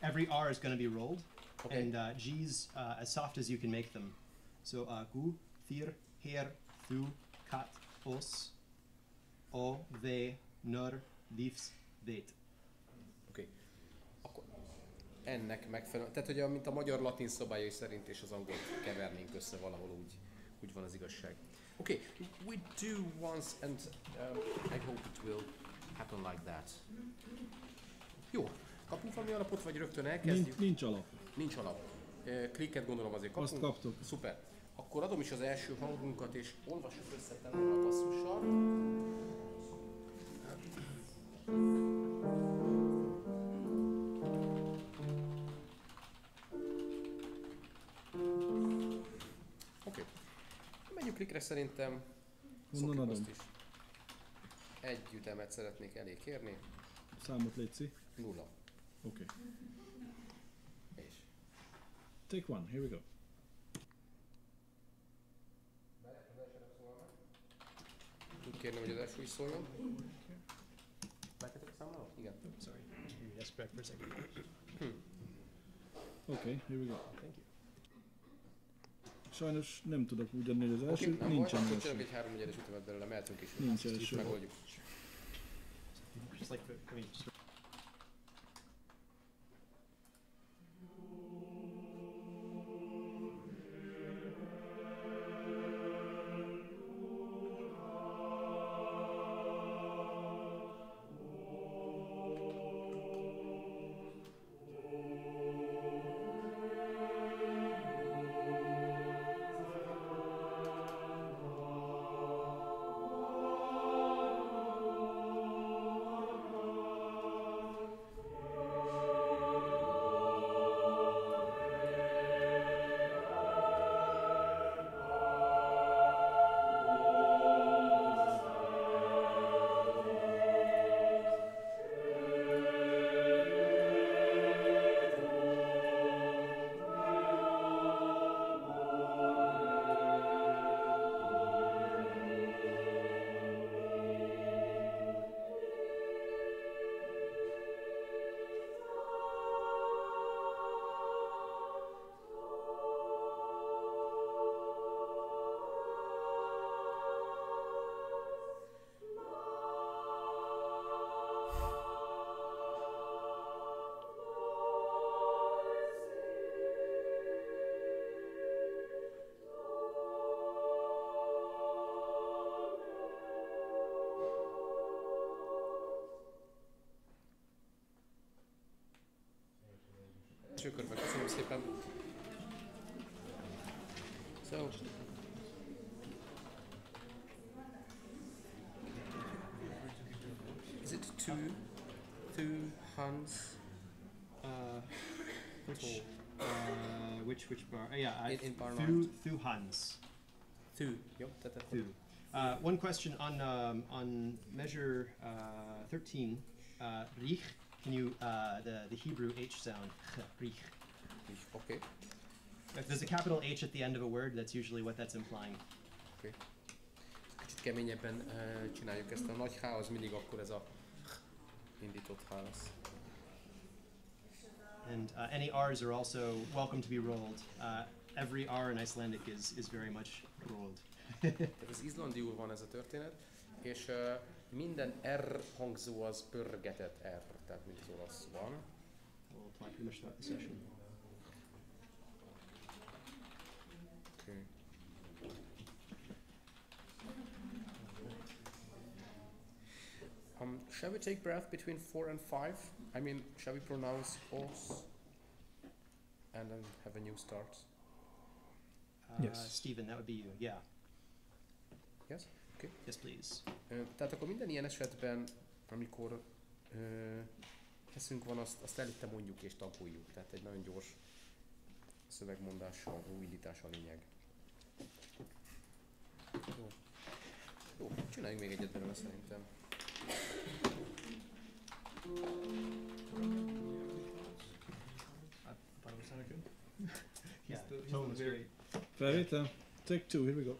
every R is going to be rolled, Okay. and uh, G's uh, as soft as you can make them. So uh, gu, thir, her, thu, kat, os, o, ve, nör, livs, vet. Oké. Akkor ennek megfelelően, tehát hogy a, mint a magyar latin szabályai szerint és az angol kevernénk össze valahol úgy, úgy van az igazság. Okay. we do once and um, I hope it will happen like that. Jó, kapunk valami alapot, vagy rögtön elkezdjük? Nincs, nincs alap. Nincs alap. Klikket gondolom azért kapunk. Azt kaptuk. Szuper. Akkor adom is az első hangunkat, és olvassuk össze a basszussal. Oké. Menjünk klikre szerintem. Honnan adom? azt is. Egy ütemet szeretnék elé kérni. Számot létszi. Nulla. Okay. És. Take one, here we go. Úgy kérném, hogy az első is szóljon. Igen. Sorry, you just back for a second. Oké, okay, here we go. Thank you. Sajnos nem tudok úgy adni, hogy az első baj, nincsen első. csinálok egy három negyedes ütemet belőle, mehetünk is. Nincs első. megoldjuk. Just like the, I mean, just Első körben köszönöm szépen. So. Is it two, two Hans? Uh, which, uh, which which bar? Uh, yeah, I, In- in bar nine. Thu Hans. Two. Jó, tehát akkor Thu. Uh, one question on um, on measure uh, thirteen. Uh, rich. Can you uh, the the Hebrew H sound? Okay. If there's a capital H at the end of a word, that's usually what that's implying. Okay. Kicsit keményebben uh, csináljuk ezt. A nagy H az mindig akkor ez a indított H lesz. And uh, any R's are also welcome to be rolled. Uh, every R in Icelandic is is very much rolled. Tehát az izlandiul van ez a történet, és uh, minden R hangzó az pörgetett R, tehát mint az olasz van. We'll apply pretty much session. Okay. Um, shall we take breath between four and five? I mean, shall we pronounce os and then have a new start? Uh, Yes. Steven, that would be you. Yeah. Yes? Okay. Yes, please. Ö, Tehát akkor minden ilyen esetben, amikor ö, eszünk van, azt, azt előtte mondjuk és tagoljuk. Tehát egy nagyon gyors szövegmondással, újítás a lényeg. Jó. Jó, csináljunk még egyet belőle szerintem. It sounded good. yeah, the tone was great. Felvétel? Take two, here we go.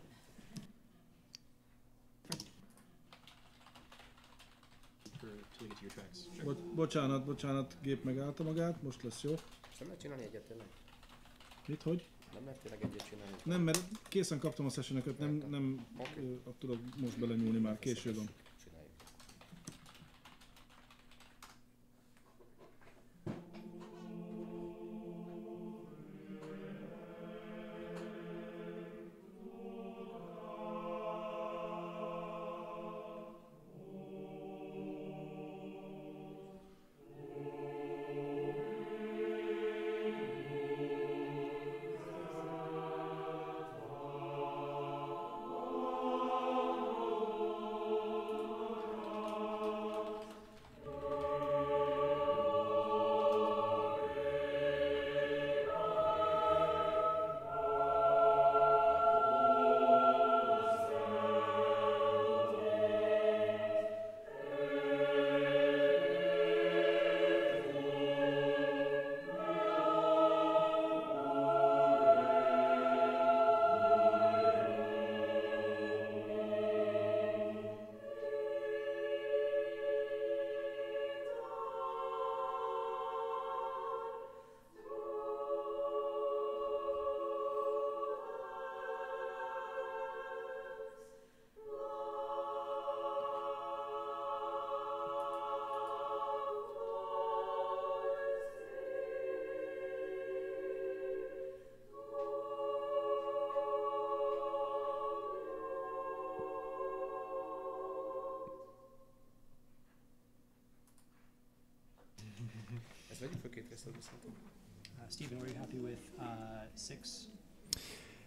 Bo- bocsánat, bocsánat, gép megállta magát, most lesz jó. És nem lehet csinálni egyet tényleg? Mit, hogy? Nem lehet tényleg egyet csinálni? Nem, mert készen kaptam a sessionöket, nem, nem Oké. ö, tudok most belenyúlni, már késő van.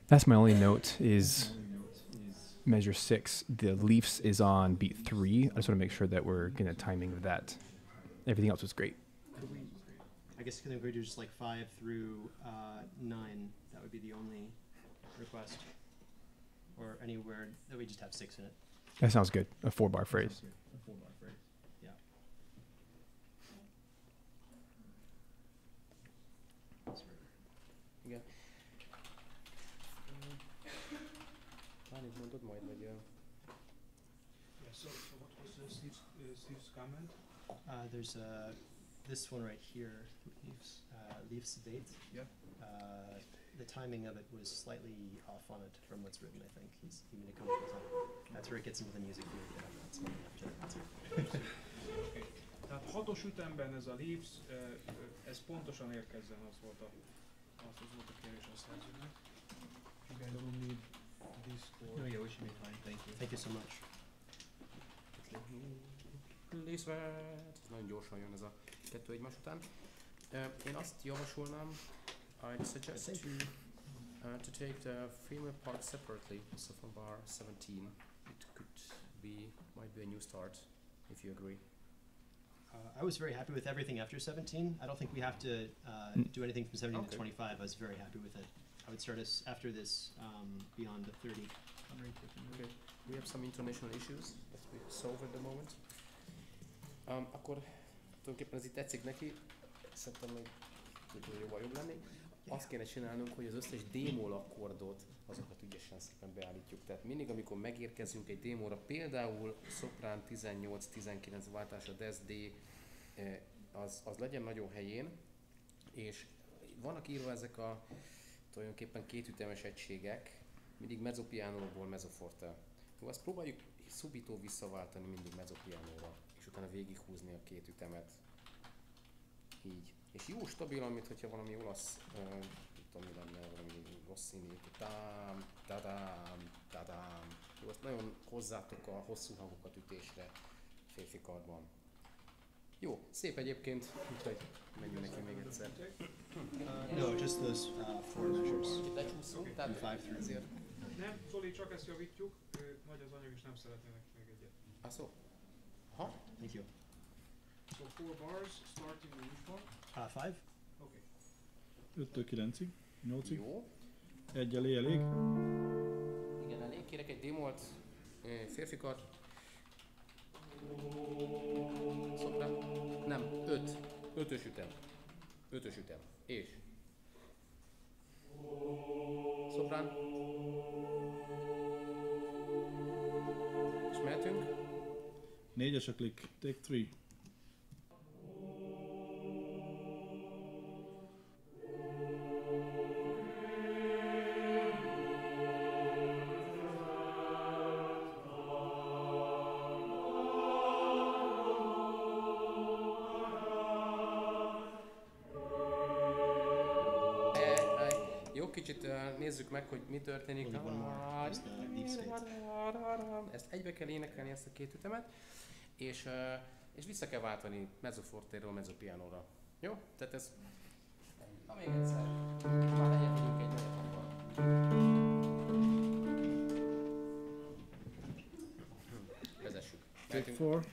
That's my only note is measure six. The Leafs is on beat three. I just want to make sure that we're getting the timing of that. Everything else was great. We? I guess can we do just like five through uh, nine? That would be the only request, or anywhere that we just have six in it. That sounds good. A four bar phrase. Pánik mondod majd, vagy... ö, Yeah, so, so what was uh, Steve's, uh, Steve's comment? Uh, there's uh, this one right here, leaves uh, leaves date. Yeah. Uh, the timing of it was slightly off on it from what's written. I think he's he made a comment on. That's where it gets into the music theory. But I'm not smart enough to answer. Okay. Tehát hatos ütemben ez a Leaves, uh, uh, ez pontosan érkezzen, az volt a, az, az volt a kérés a szerzőnek. You guys don't need this for... yeah, we should be fine. Thank you. Thank you so much. Részvet! Ez nagyon gyorsan jön ez a kettő egymás után. Ö, Én azt javasolnám, I'd suggest to, uh, to take the female part separately, so from bar 17. It could be, might be a new start, if you agree. Uh, I was very happy with everything after 17. I don't think we have to uh, Mm. do anything from 17 Okay. to 25. I was very happy with it. I would start us after this um, beyond the 30. Okay. We have some international issues that we solve at the moment. Um, akkor tulajdonképpen ez itt tetszik neki, szerintem még jobban jobb lenni. Azt kéne csinálnunk, hogy az összes démol akkordot, azokat ügyesen szépen beállítjuk. Tehát mindig, amikor megérkezünk egy démóra, például szoprán 18-19 váltás a Des D, eh, az, az legyen nagyon helyén, és vannak írva ezek a tulajdonképpen kétütemes egységek, mindig mezzopianóból mezzoforte. Jó, azt próbáljuk subito visszaváltani mindig mezzopianóra, és utána végighúzni a két ütemet. Így. És jó stabilan, mint hogyha valami olasz, uh, nem tudom mi lenne, valami Rossini, tadám, tadám, tadám. Jó, azt nagyon hozzátok a hosszú hangokat ütésre férfi karban. Jó, szép egyébként, úgyhogy menjünk neki még egyszer. Uh, no, just those uh, four measures. Itt lecsúszunk, tehát ezért... Nem, Zoli, csak ezt javítjuk, nagy az anyag és nem szeretnének még egyet. Ah, szó. Ha? Thank you. So four bars, starting with which one? Uh, five? Okay. 5-től 9-ig, 8-ig. Jó. Egy elé elég. Igen, elég kérek egy démolt ö, Szoprán. Nem, öt. Ötös ütem. Ötös ütem. És. Szoprán. És mehetünk. Négyes a klik. Take 3. mi történik. Ezt egybe kell énekelni, ezt a két ütemet, és, és vissza kell váltani mezzofortéről mezzopianóra. Jó? Tehát ez... Na még egyszer. Már tudunk egy. Vezessük. Take four.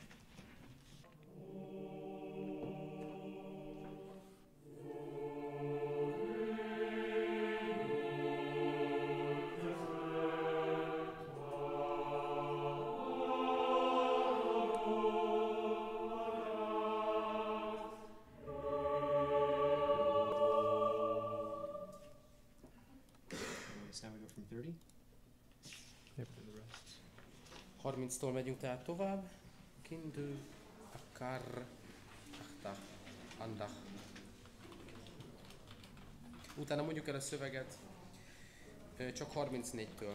30-tól megyünk tehát tovább. Kindü, akar, achta, andach. Utána mondjuk el a szöveget csak 34-től.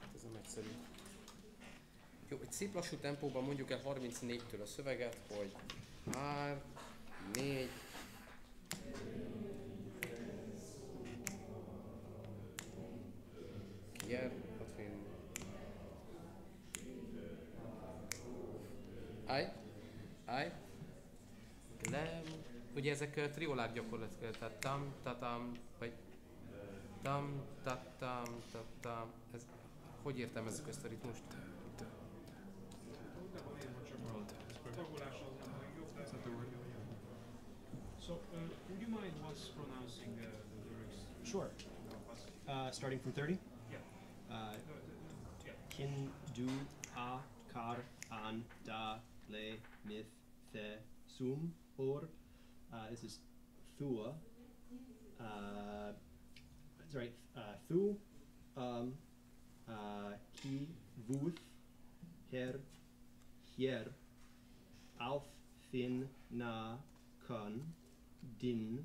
Hát Ez nem egyszerű. Jó, egy szép lassú tempóban mondjuk el 34-től a szöveget, hogy 3, 4, gyakorlatilag, tehát tam, tatam, vagy tam, tatam, tatam. Ez, hogy értelmezzük ezt a ritmust? De van írva csak a tagolás az nem a legjobb, de So, uh, would you mind once pronouncing uh, the lyrics? Sure. Uh, starting from 30. Yeah. Uh, No, the- the- yeah. kin, du, a, kar, an, da, le, mith, the, sum, or. Uh, this is thua. Uh, sorry, uh, thu, um, uh, ki, vuth, her, hier, alf, fin, na, kun, din,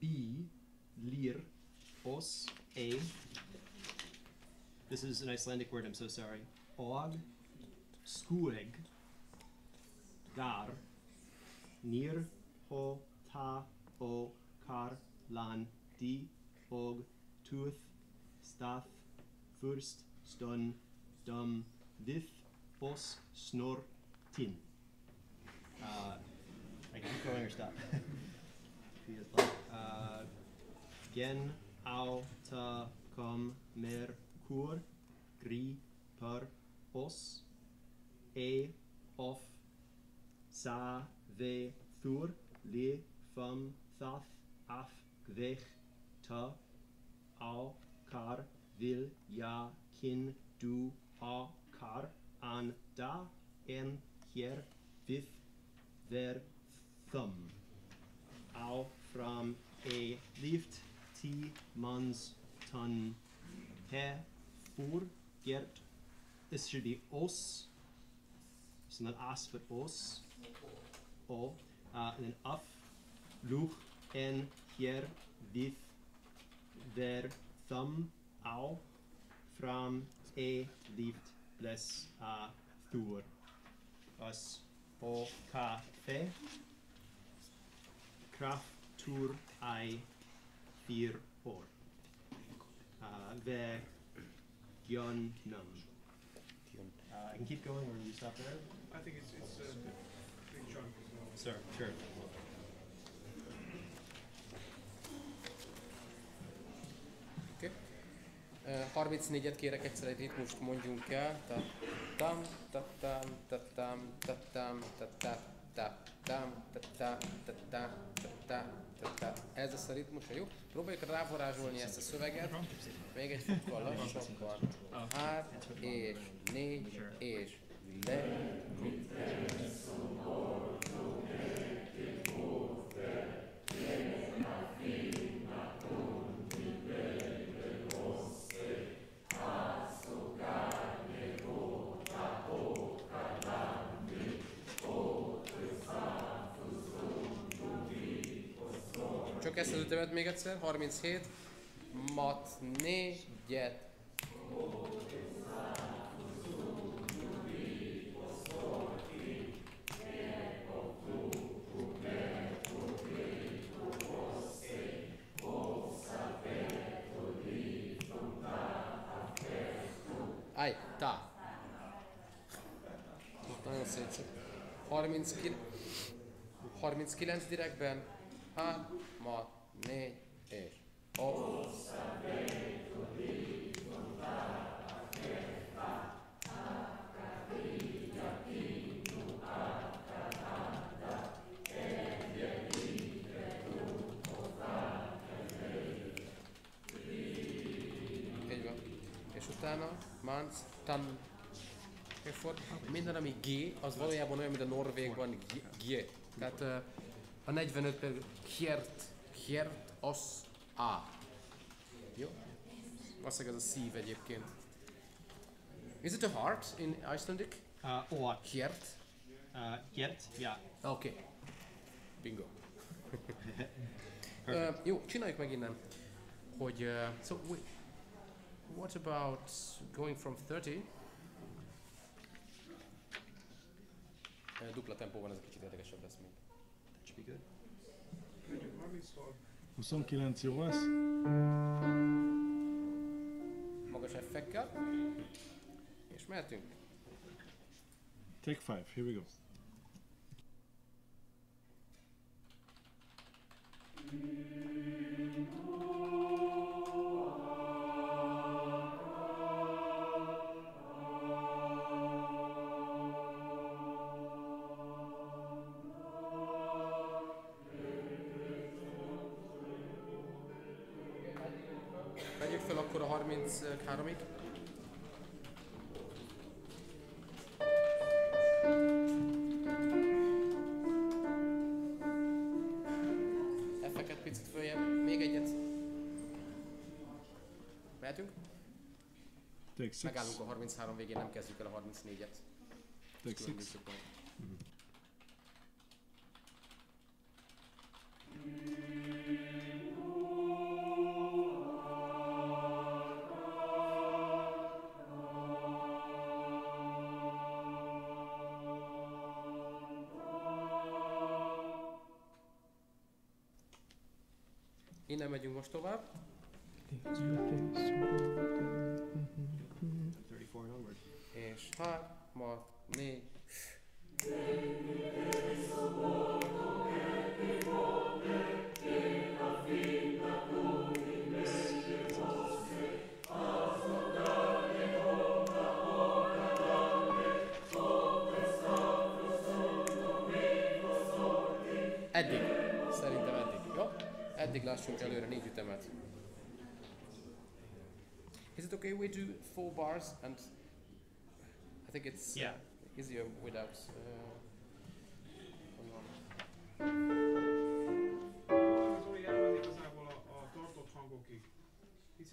bi, lir, os, a. This is an Icelandic word, I'm so sorry. Og, skueg, gar, nir, ho, ta, o, kar, lan, di, og, tuth, stath, furst, stun, dum, dith os, snor, tin. Uh, I can keep going or stop. Uh, gen, au, ta, com, mer, kur, gri, per, os, e, of, sa, ve, thur, le, fum, thath, af, gvech, ta, au, kar, vil, ja, kin, du, a, kar, an, da, en, hier, vith, ver, thum. Au, from, a, lift, ti, mans, ton, he, fur, gert. This should be os. So not as, but os. O. Uh, and then Af, luch, en, hier, vith, ver, thumb, au, from, a, lift, bless, a tour. Us, o, ka, fe. Kraft, tur, I, fyr, or. Uh, ve, gyon, num. Uh, I can keep going, or you stop there? I think it's, it's a big chunk as well. Sir, sure. 34-et kérek egyszer egy ritmust mondjunk el. Ta tam ta tam ta tam ta tam ta ta ta tam ta ta ta ta ta ta ta ta Ez lesz a ritmusa, jó? Próbáljuk rávarázsolni ezt a szöveget. Még egy fokkal lassabban. Hát és négy és le. csak ezt az ütemet még egyszer, 37, mat, négyet. Aj, tá. Nagyon szép. 39, 39 direktben G, az valójában olyan, mint a Norvégban G. Tehát uh, a 45 pedig Hjert, Hjert, az A. Jó? Valószínűleg ez a szív egyébként. Is it a heart in Icelandic? Uh, or Hjert? uh, Gert, yeah. Oké. Okay. Bingo. uh, jó, csináljuk meg innen. Hogy, uh, so we, what about going from 30? Dupla tempó van, ez egy kicsit érdekesebb lesz még. That should be good. Megyünk 30-szor. 29 jó lesz. Magas effekkel. És mehetünk. Take 5, here we go. Megyünk 6. Megállunk a 33 végén, nem kezdjük el a 34-et. Take we do four bars and I think it's Yeah. uh, easier without.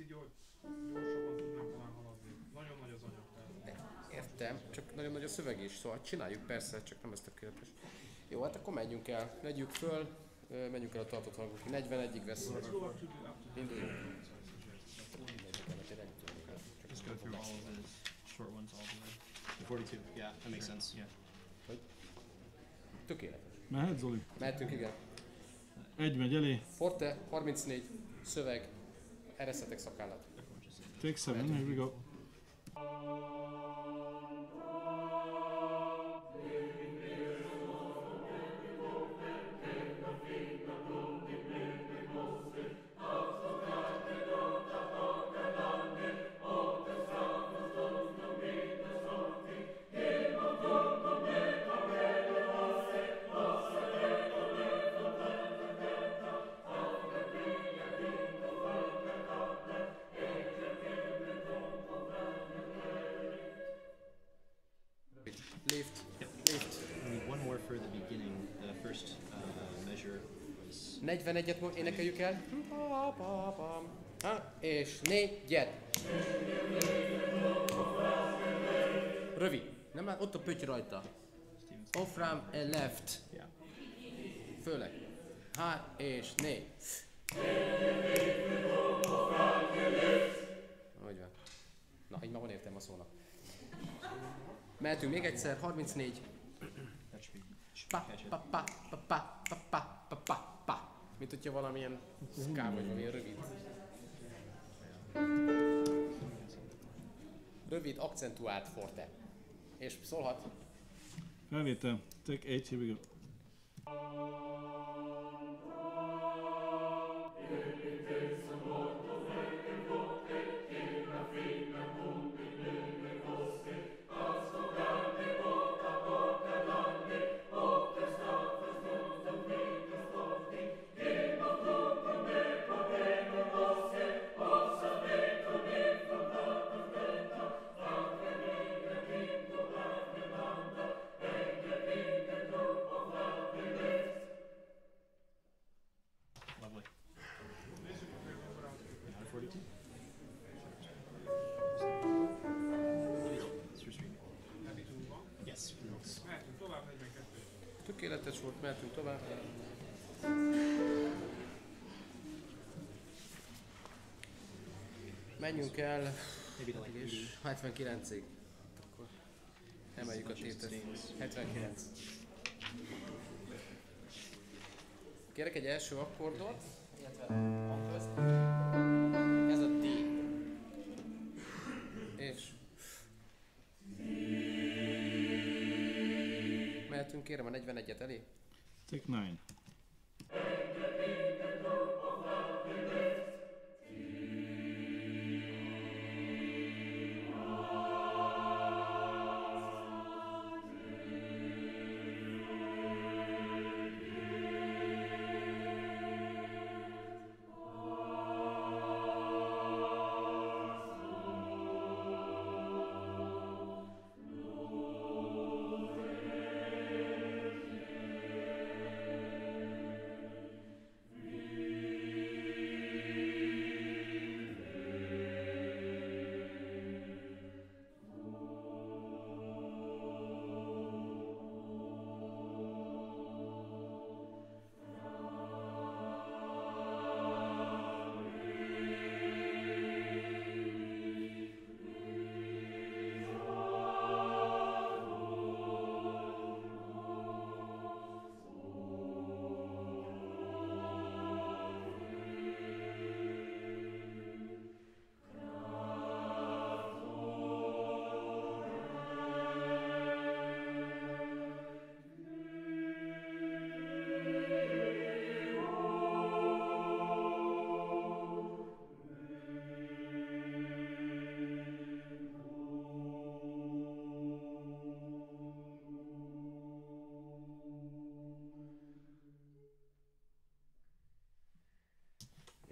Gyors, gyorsabban tudnánk talán haladni. Nagyon nagy az anyag. Tehát. Értem, csak nagyon nagy a szöveg is, szóval csináljuk persze, csak nem ez tökéletes. Jó, hát akkor menjünk el, vegyük föl, menjünk el a tartott hangokig. 41-ig vesz. Induljunk. Just go through all of the short ones all the way. The 42, yeah, that makes sense. Yeah. Tökéletes. Mehet Zoli? Mehetünk, igen. Egy megy elé. Forte, 34, szöveg, eresztetek szakállat. Take 7, here we go. 41-et mo- énekeljük el. Ha, és négyet. Rövid. Nem lát, ott a pötty rajta. Off ramp and left. Főleg. Há és négy. Hogy van. Na, így már van értelme a szónak. Mehetünk még egyszer, 34. hogyha valamilyen ska vagy valamilyen rövid. rövid, akcentuált forte. És szólhat. Felvétel. Take 8, here we go. Menjünk el Maybe to like 80. és 79-ig. Akkor emeljük a tétet. 79. Kérek egy első akkordot, illetve hangközt. Ez a D. És mehetünk kérem a 41-et elé. Take 9.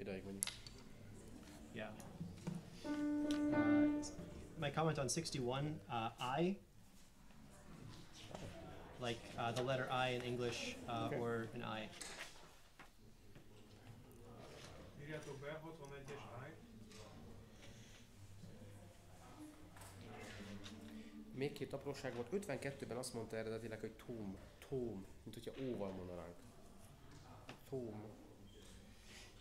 Idáig mondjuk. Yeah. Uh, my comment on 61, uh, I, like uh, the letter I in English uh, Okay. or an I. Írjátok be, 61-es I. Még két apróság volt. 52-ben azt mondta eredetileg, hogy tóm. Tóm. Mint hogyha óval mondanánk. Tóm.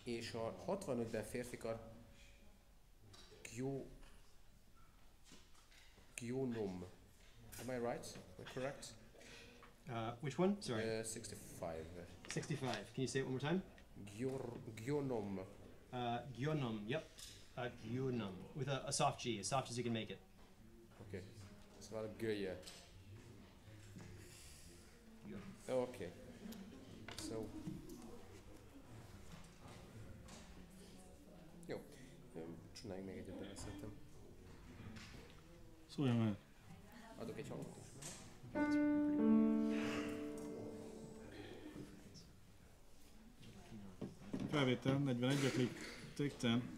És a 65-ben férfikar Gyo... Gyonom. Am I right? Am I correct? Uh, which one? Sorry. Uh, 65. 65. Can you say it one more time? Gyor... Gyonom. Uh, gyonom. Yep. Uh, gyonom. With a, a soft G, as soft as you can make it. Okay. Szóval a. Oké. Okay. So. Szólja meg. Adok egy halottos. Felvétel 41, a klik, take 10.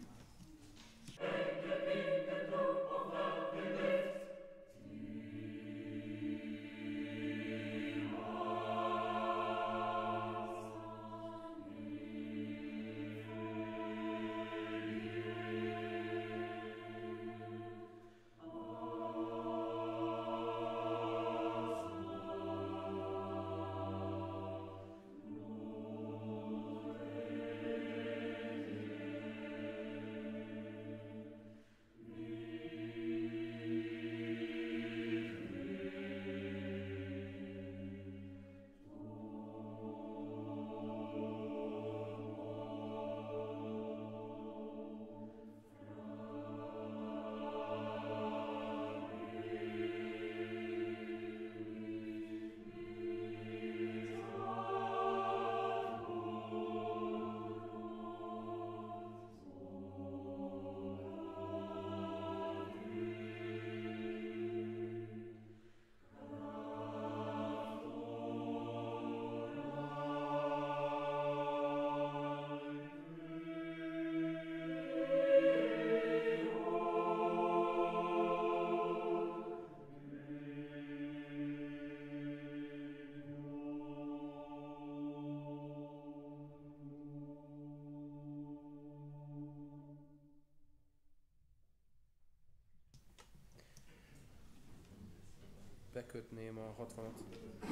Bekötném a 60-at.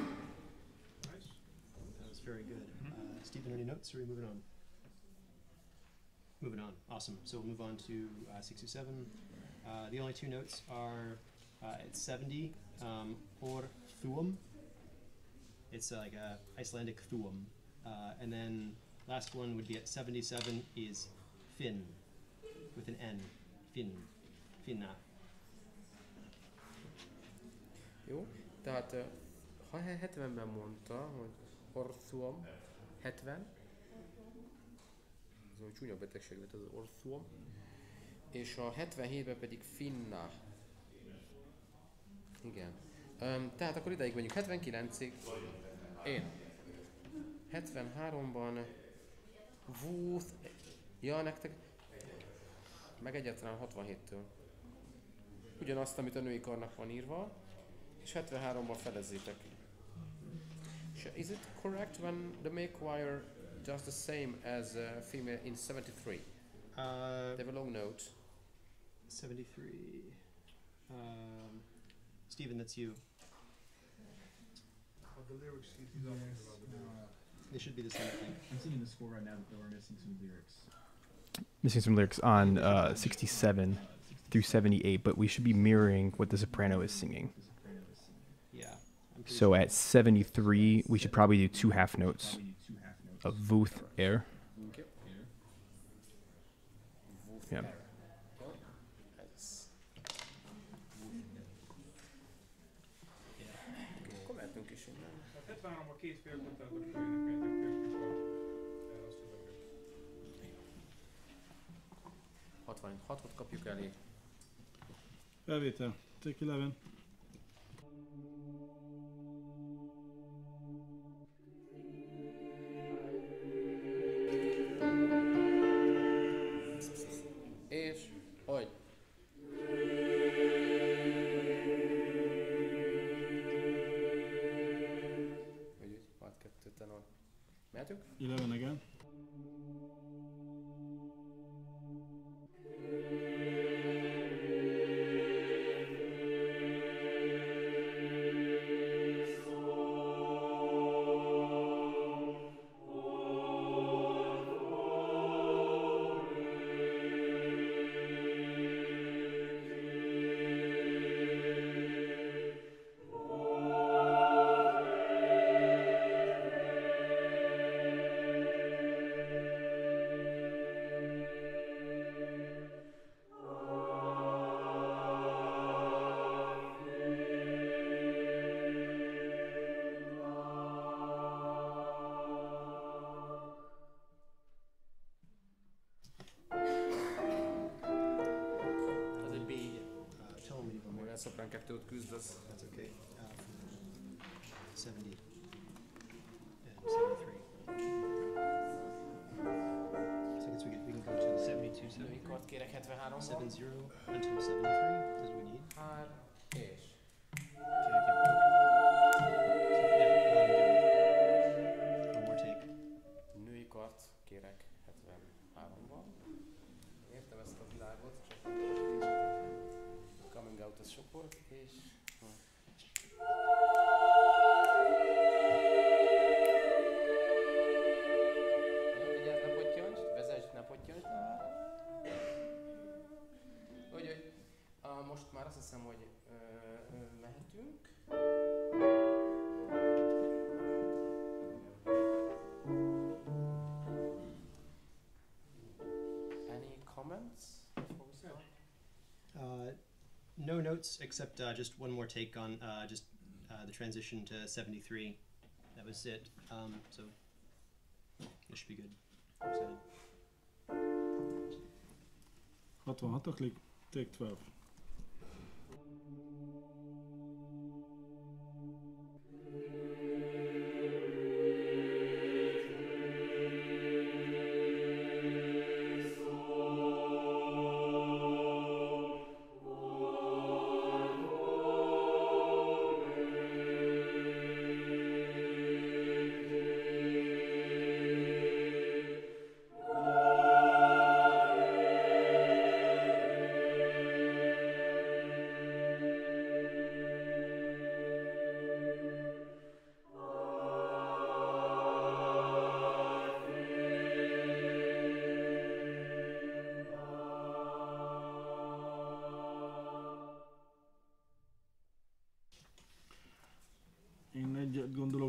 Nice. That was very good. Uh, Steven, any notes? Or are we moving on? Moving on. Awesome. So we'll move on to uh, 67. Uh, the only two notes are uh, at 70, um, or thuum. It's uh, like a Icelandic thuum. Uh, and then last one would be at 77 is fin, with an N. Fin. Finna. Jó? Tehát ha he- 70-ben mondta, hogy orthuom, 70, ez egy csúnya betegség lett az orthuom, és a 77-ben pedig finna. Igen. Tehát akkor ideig megyünk 79-ig. Én. 73-ban Vúth. Ja, nektek. Meg egyáltalán 67-től. Ugyanazt, amit a női karnak van írva, és 73-ban felezzétek. Is it correct when the male choir does the same as uh, female in 73? Uh, They have a long note. 73. Um, Steven, that's you. Of the lyrics he's asking about the. They should be the same thing. I'm seeing the score right now that we're missing some lyrics. Missing some lyrics on uh, 67 through 78, but we should be mirroring what the soprano is singing. The soprano is singing. So at 73, we should probably do two half notes of Vuth air. Yeah. Hatot kapjuk elé. Take 11. Mehetünk? 11 again. Szoprán kettőt küzdesz. That's okay. Uh, 70 and 73. So I guess we, get, we can go to 72, 70, kérek 73-ban. 70 until notes except uh, just one more take on uh, just uh, the transition to 73. That was it. Um, so it should be good. I'm excited. 66 click. Take 12.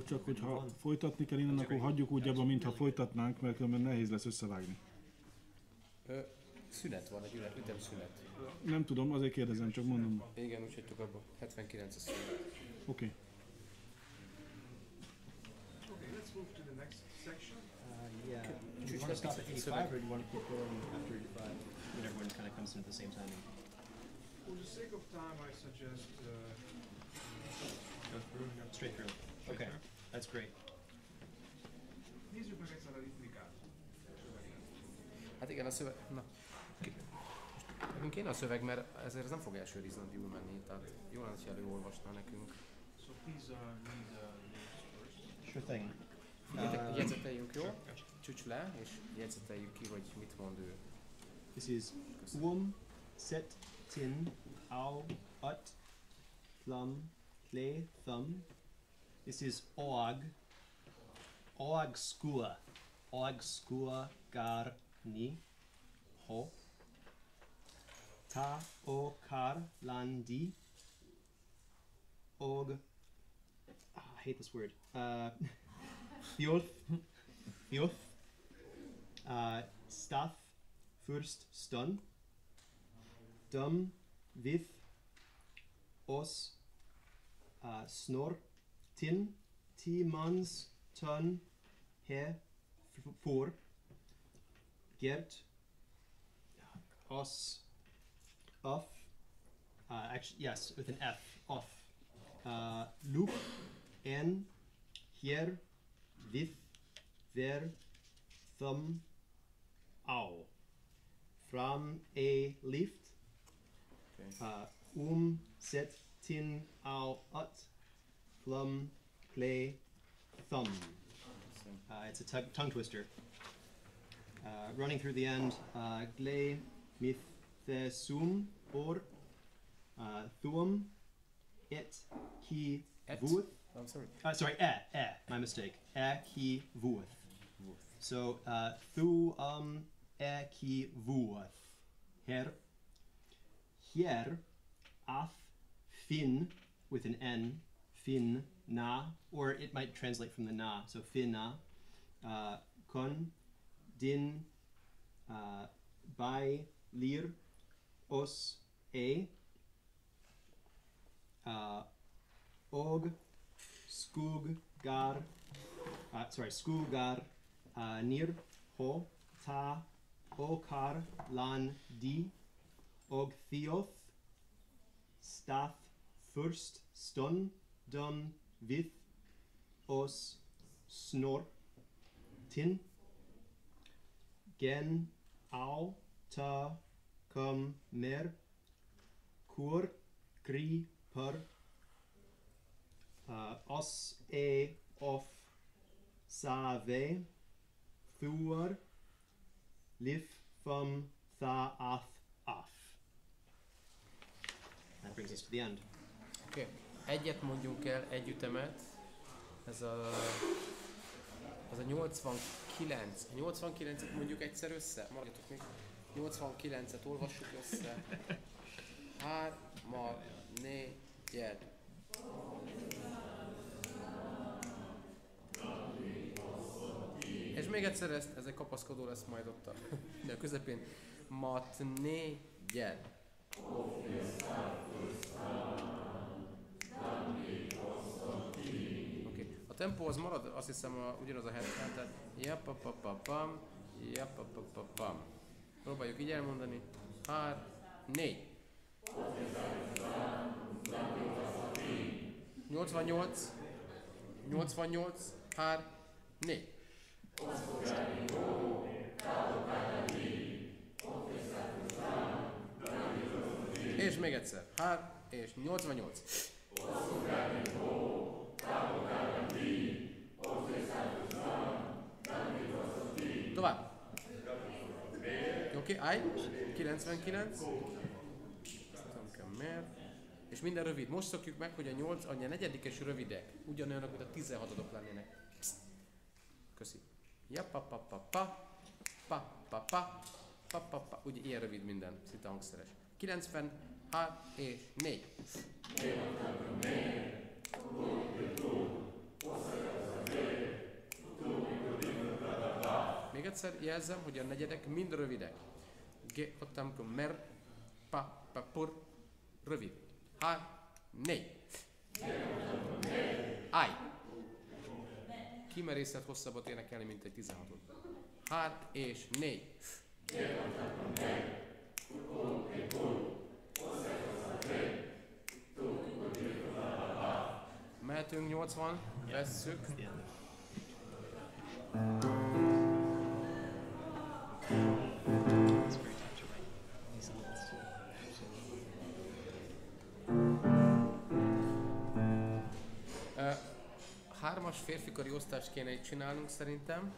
csak, hogy ha folytatni kell innen, akkor hagyjuk úgy abba, mintha folytatnánk, mert különben nehéz lesz összevágni. Ö, szünet van, egy üle- ütemszünet. Nem tudom, azért kérdezem, csak mondom. Igen, úgy hagytuk abba. 79 a szünet. Oké. Okay, let's move to the next section. Uh, yeah. Do Choose you want to stop that at piece of 85 or do you want to keep going after 85 when everyone kind of comes in at the same timing? For the sake of time, I suggest uh, Go through? Straight through. That's great. nézzük meg egyszer a ritmikát. Szöveget. Hát igen, a szöveg... Na. Nekünk kéne a szöveg, mert ezért ez nem fog első Rizlandjúl menni, tehát jó lenne, ha előolvasna nekünk. So please uh, read the lyrics first. Sure thing. Uh, Jegyzeteljünk, jó? Csücs le, és jegyzeteljük ki, hogy mit mond ő. This is um set tin au ut plum clay thumb. This is og. Og skua. Og skua gar ni. Ho. Ta o kar landi og ah, I hate this word. Uh Fjoth Fjoth uh staff. First stun dum with os. Uh, snor tin timans ton he for gert os off uh, actually yes with an f off. Uh, loop en here with ver thumb ow from a lift. Okay. uh, um set tin au ut plum clay thumb. Uh, it's a tongue twister. Uh, running through the end uh, glay mith the sum or uh, thuum et ki vuth I'm sorry. uh, sorry eh eh my mistake. Eh ki vuth Vuth. so uh, thu um e ki vuath her. Hier ath fin with an n fin na or it might translate from the na. So fin na uh, con din uh, by lir os e uh, og skug gar uh, sorry skugar uh, nir ho ta okar lan di og theoth stath first stun dum with os snor tin gen au ta cum mer kur gri per uh, os e of save thuar lif from tha ath af. That brings us to the end. Okay. Egyet mondjunk el, egy ütemet. Ez a... Ez a 89. A 89-et mondjuk egyszer össze. Maradjatok még. 89-et olvassuk össze. Hárma, négyed. És még egyszer ezt, ez egy kapaszkodó lesz majd ott a, de a közepén. Mat négyed. Oké. A tempó az marad, azt hiszem a, ugyanaz a 70, tehát japapapapam, japapapapam. Próbáljuk így elmondani. Hár, négy. 88, 88, hár, négy. És még egyszer. Hár, és 88. Tovább. Oké, okay, állj, 99. Nem kell miért. És minden rövid. Most szokjuk meg, hogy a 8, a negyedik negyedikes rövidek. Ugyanolyanok, mint a 16 lennének. Pszt. Köszi. Ja, pa, pa, pa, pa, pa, pa, pa, pa, pa, pa. Ugye ilyen rövid minden, szinte hangszeres. 90, 3 és 4. Még egyszer jelzem, hogy a negyedek mind rövidek. G, ottam, mer, pa, pa, pur, rövid. Há, négy. Áj. Kimerészet hosszabbat énekelni, mint egy 16-ot. Hát és négy. Mehetünk 80, vesszük. Yeah. Hármas férfikari osztást kéne itt csinálnunk szerintem.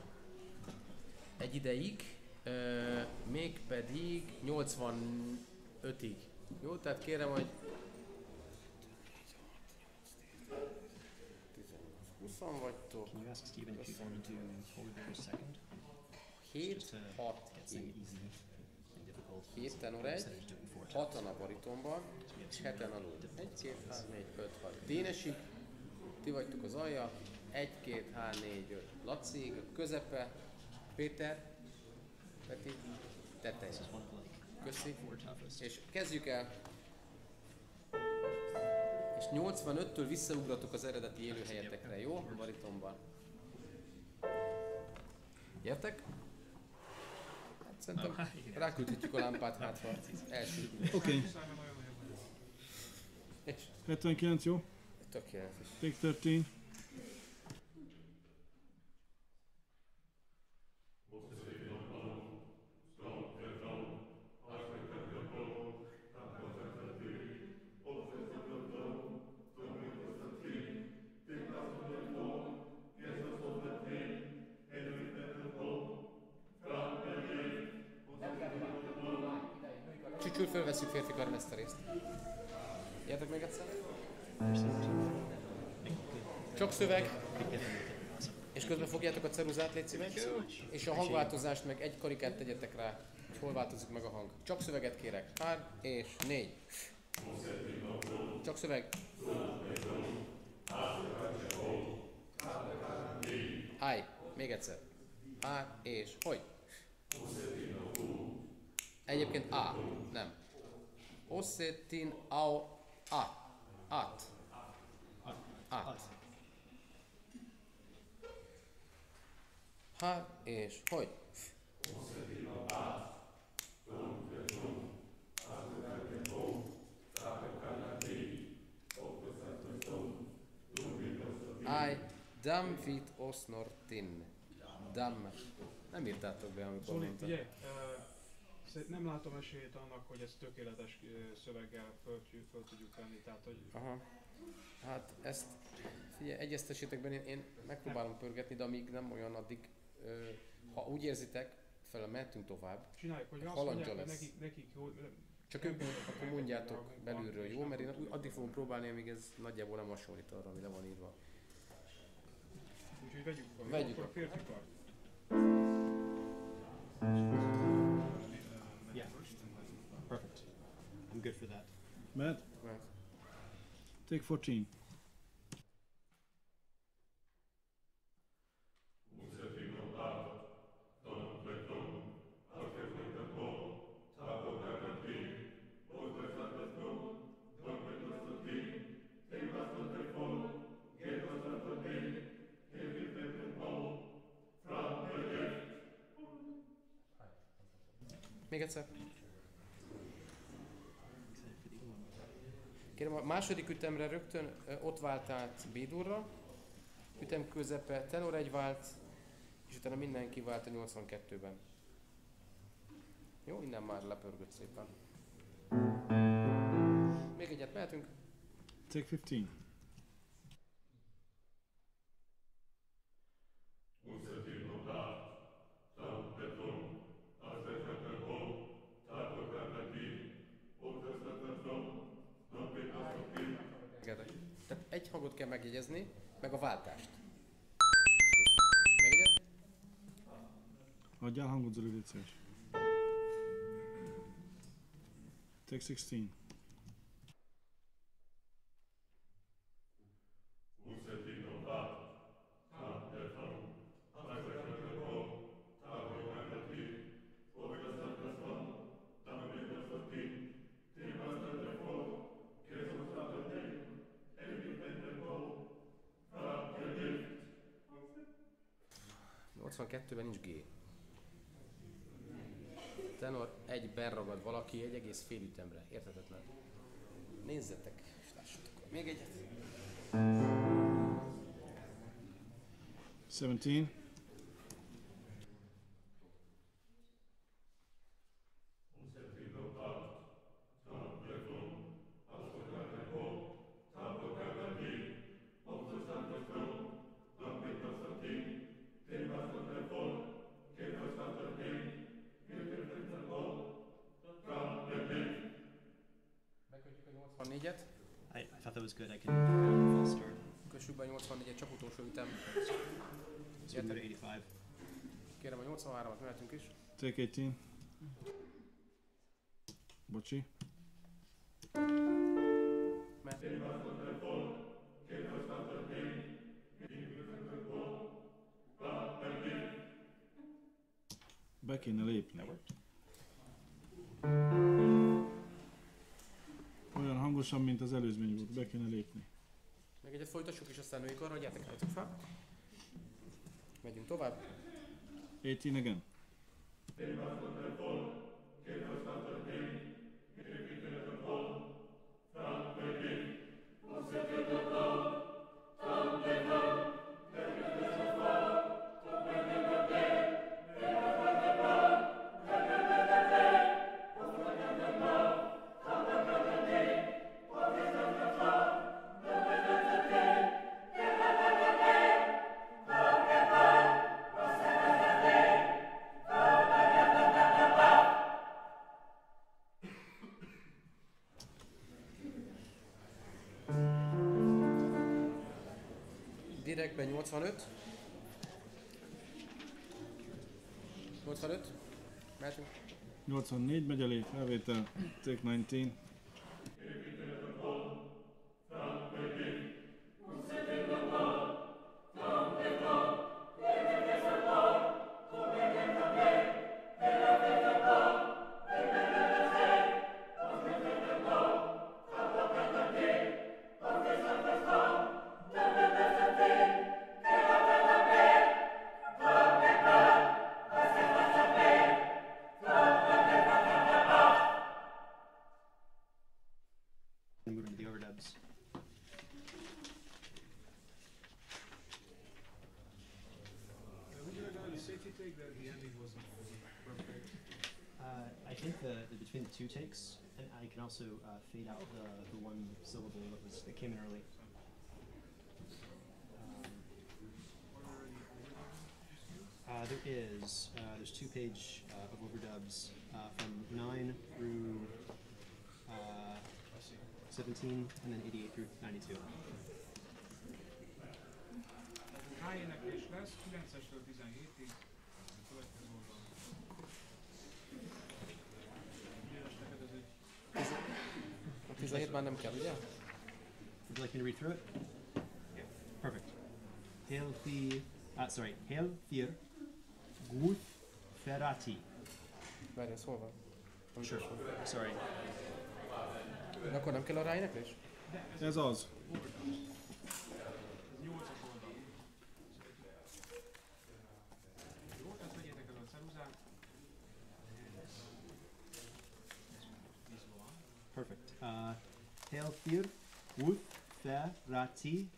Egy ideig. Ö, mégpedig 85-ig. Jó, tehát kérem, hogy 20 vagytok. Can you ask Steven if he's going to hold there second? 7, Just to 6, get something easy and difficult. 7 tenor 1, Instead of doing four 6 a baritonban, és 7 alul. 1, 2, 3, 4, 5, 6. Dénesig, ti vagytok az alja, 1, 2, 3, 4, 5. Laci, a közepe, Péter, Peti, like Köszi. És kezdjük el. És 85-től visszaugratok az eredeti élőhelyetekre, jó? A baritonban. Gyertek? Hát szerintem ráküldhetjük a lámpát, hát ha első. Oké, okay. Simon nagyon nagyon nagyon. És 79 jó. tökéletes. Take 13. fölveszünk férfi karn ezt a részt. Gyertek még egyszer. Csak szöveg, és közben fogjátok a ceruzát, légy szíves, és a hangváltozást meg egy karikát tegyetek rá, hogy hol változik meg a hang. Csak szöveget kérek. Hár és négy. Csak szöveg. Állj, még egyszer. Hár és hogy? Egyébként A, nem. Ossetin au a. At. At. Ha és hogy? I dam vit osnortin. Dam. Nem írtátok be, amikor Zoli, mondtam. figyelj, uh, szerint nem látom esélyt annak, hogy ezt tökéletes szöveggel föl, föl tudjuk venni, tehát hogy Aha. Hát ezt, figyelj, egyeztessétek benne, én, én megpróbálom pörgetni, de amíg nem olyan, addig, ö, ha úgy érzitek, fel mehetünk tovább. csináljuk, hogy azt Halandja mondják, lesz. nekik, nekik jó, Csak ők akkor mondjátok belülről, jó? Mert én addig fogom próbálni, amíg ez nagyjából nem hasonlít arra, ami le van írva. úgyhogy vegyük fel. Vegyük Akkor a férfi kar. Good for that. Mehet? Mert Take 14. Még egyszer. Kérem, a második ütemre rögtön ott vált át B-durra, ütem közepe tenor egy vált, és utána mindenki vált a 82-ben. Jó, innen már lepörgött szépen. Még egyet mehetünk. Take 15. Engedek. Tehát egy hangot kell megjegyezni, meg a váltást. Még? Adjál hangot, Zoli. Take 16. 82-ben nincs G. Tenor egy berragad valaki egy egész fél ütemre. Érthetetlen. Nézzetek, és lássatok. Még egyet. 17. Take 18. Bocsi. Be kéne lépni. Olyan hangosan, mint az előzmény volt. Be kéne lépni. Még egyet folytassuk, és aztán női karral, gyertek, álljatok fel. Megyünk tovább. 18 again. Direktben 85. 85. Mehetünk. 84 megy elé, felvétel. Take 19. Two page uh, of overdubs uh, from nine through uh, seventeen, and then eighty eight through ninety two. H lesz 9-estől 17-ig. A következő oldalon. Neked ez egy A 17 már nem kell, ugye? Would you like me to read through it? Yeah. Perfect. Hail the, uh, sorry, Hail Thir, Guth Ferrati. Várj, ez hol van? Sure. Sorry. De akkor nem kell a ráéneklés? Ez az. Ez 8-as oldal. Jó, tehát vegyétek el a ceruzát. Vizuál. Perfect. Uh, Hail Thir, Guth Ferrati,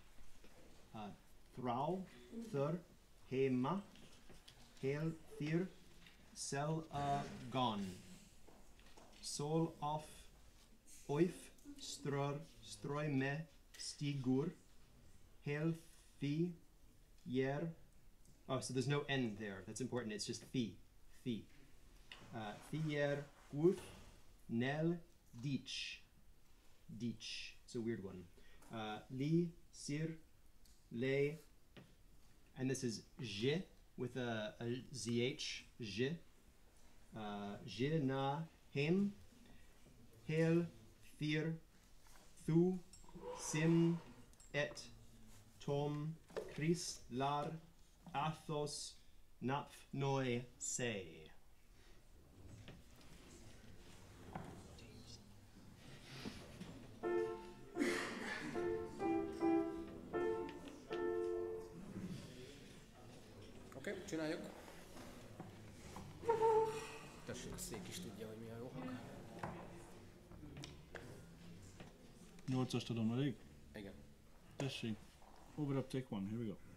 uh, Thrau, Thur, Hema, Hail Thir, Sel a Gon, Sol of Oif, Stror, Stroime, Stigur, Thi, Yer. Oh, so there's no N there. That's important. It's just. Thi. Uh, Thier, Guth, Nel, Deech. Deech. It's a weird one. Uh, li, sir, le, and this is je with a, a zh, je. Eh, je na hem hel thir thu sim et tom chris lar athos naph noi se Okay, Cüneyt yok. Szék is tudja, hogy mi a jó hang. 8-ast adom elég? Igen. Tessék. Over up, take one, here we go.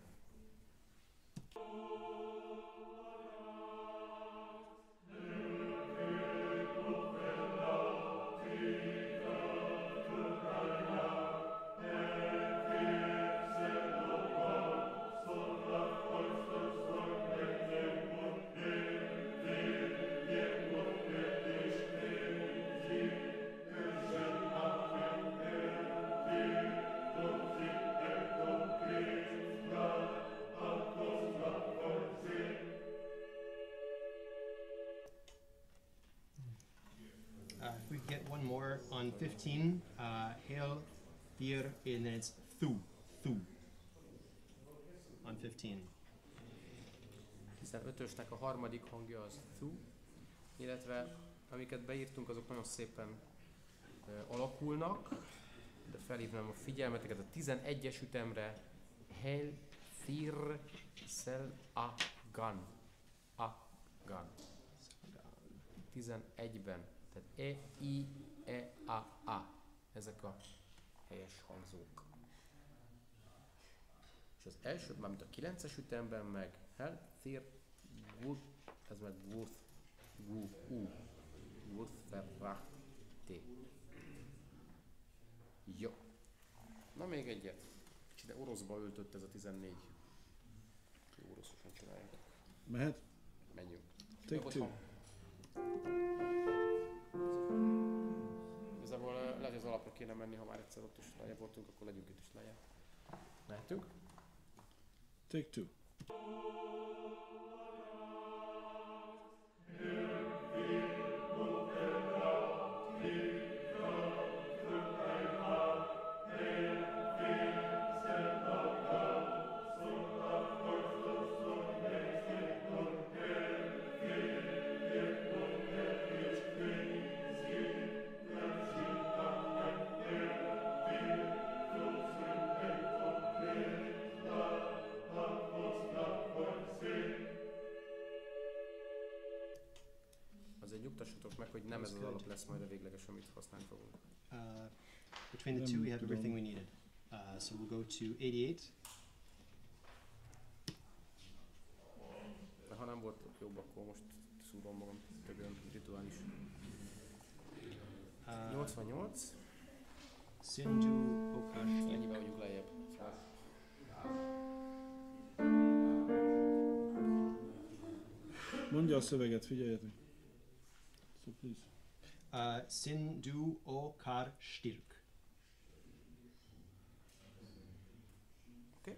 On 15, uh, hail, fear, and then it's thu, thu. On 15. 15-ösnek a harmadik hangja az thu, illetve amiket beírtunk, azok nagyon szépen ö, alakulnak, de felhívnám a figyelmeteket a 11-es ütemre Hel, Thir, Sel, A, Gan. A, Gan. 11-ben. Tehát E, I, E, A, A. Ezek a helyes hangzók. És az első, mármint a 9-es ütemben meg Hel, Thir, Wood, ez meg Worth, Wu, U, Worth, Jó. Na még egyet. És ide oroszba öltött ez a 14. Jó, oroszosan csinálják. Mehet? Menjünk. Take two. Igazából eh, lehet, hogy az alapra kéne menni, ha már egyszer ott is lejjebb voltunk, akkor legyünk itt is lejjebb. Mehetünk? Take two. Végleges, amit használni fogunk. Uh, between the two, we have everything we needed. Uh, so we'll go to 88. De ha nem volt jobb, akkor most szúrom magam többen rituális. Uh, 88. Sindhu Okash. Ennyivel vagyunk lejjebb. Mondja a szöveget, figyeljetek. So please. Uh, Sindhu Okar Stirk. Oké.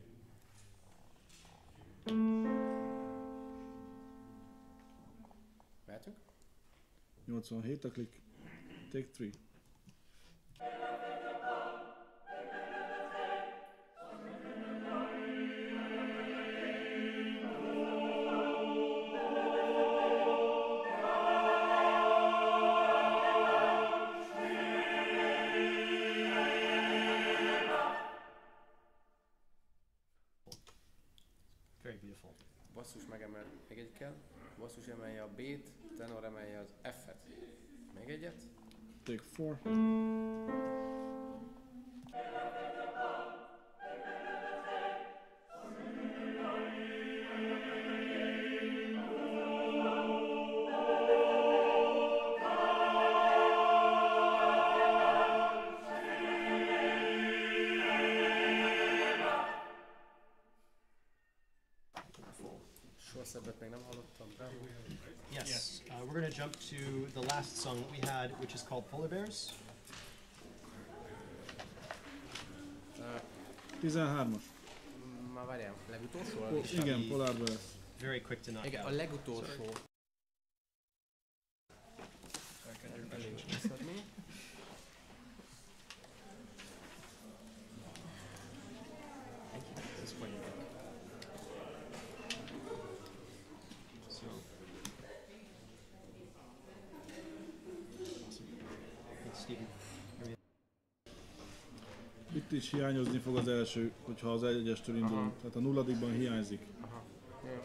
Mehetünk? 87 a klik. Take three. Még kell. Basszus emelje a B-t, tenor emelje az F-et. Még egyet. Take four. To the last song that we had, which is called Polar Bears. Uh, 13-as. már várjál, legutolsó? a Po- igen, Polar Bear. Very quick to knock Igen, a out. legutolsó. Elég visszadni. This is quite unique. So. Awesome. Thanks, Steven. Itt is hiányozni fog az első, hogyha az egyestől indulunk. Aha. Tehát a nulladikban hiányzik. Aha. Jó.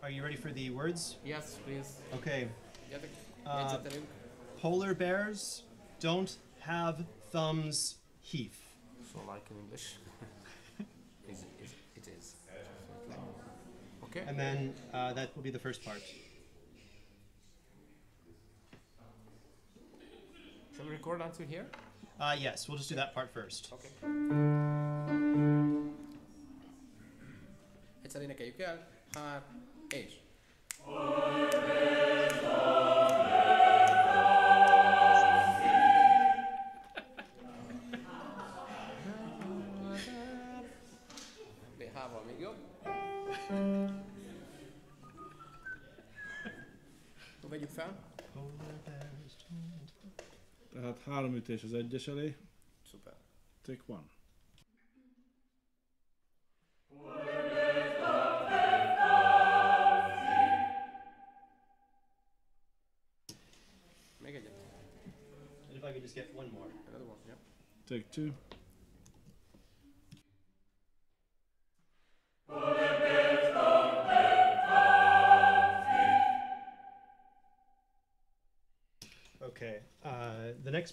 are you ready for the words? Yes, please. Okay. Uh, polar bears don't have thumbs, Heath. So like in English. is, is, it is. Okay. And then uh, that will be the first part. Shall we record until here? Uh, yes, we'll just do that part first. Okay. Egyszer énekeljük el. Hát, Tehát ütés az egyes elé. Szuper. Take one. Még egyet. And if I could just get one more. Another one, yeah. Take two.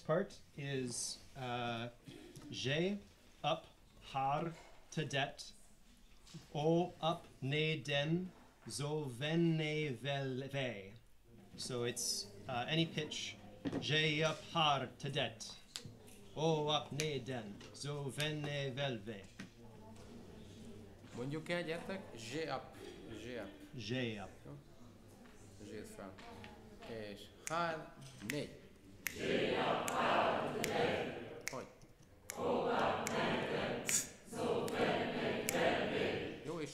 Part is uh, J up har to det. O up ne den zo ven ne vel ve. So it's uh, any pitch. J up har to det. O up ne den zo ven ne vel ve. Mondjuk el, gyertek. G up. G up. J up. Zsírt fel. És hár, négy. Hogy?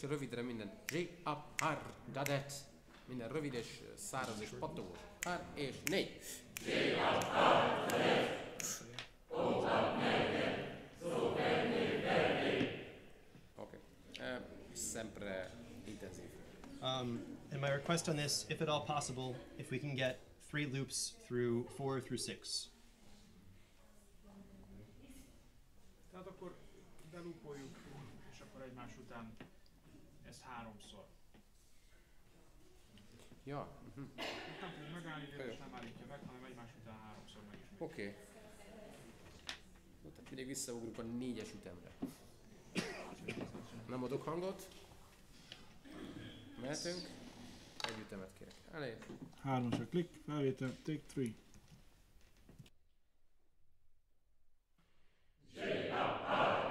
Jó, és rövidre minden. G up, hár, dadet. Minden rövid és száraz és patogós. Hár és négy. Oké. Okay. Sempre intenzív. Um, and my request on this, if at all possible, if we can get three loops through four through six. Tehát akkor belúpoljuk, és akkor egymás után ezt háromszor. Ja. Itt nem fog megállni, és nem állítja meg, hanem egymás után háromszor megismételjük. Oké. Okay. Tehát mindig visszaugrunk a négyes ütemre. Nem adok hangot. Mehetünk. Egy ütemet kérek. Elég. A klik, felvétel, take three. Second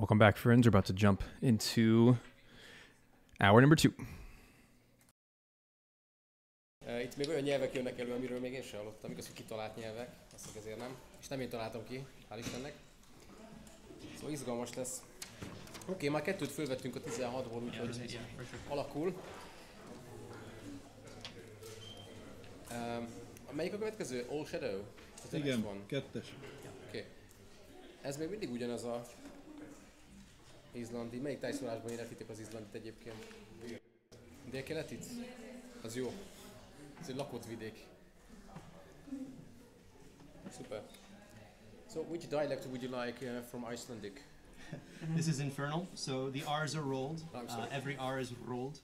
Welcome back, friends. We're about to jump into hour number two. Uh, itt még olyan nyelvek jönnek elő, amiről még én sem hallottam. Igaz, hogy kitalált nyelvek, azt ezért nem. És nem én találtam ki, hál' Istennek. Szóval izgalmas lesz. Oké, okay, már kettőt fölvettünk a 16-ból, úgyhogy alakul. Um, melyik a következő? All Shadow? Ez Igen, kettes. Oké. Ez még mindig ugyanaz a izlandi. Melyik tájszólásban éneklítik az izlandit egyébként? Délkeletit? Az jó. Ez egy lakott vidék. Super. So, which dialect would you like uh, from Icelandic? This is infernal. So the R's are rolled. Uh, every R is rolled.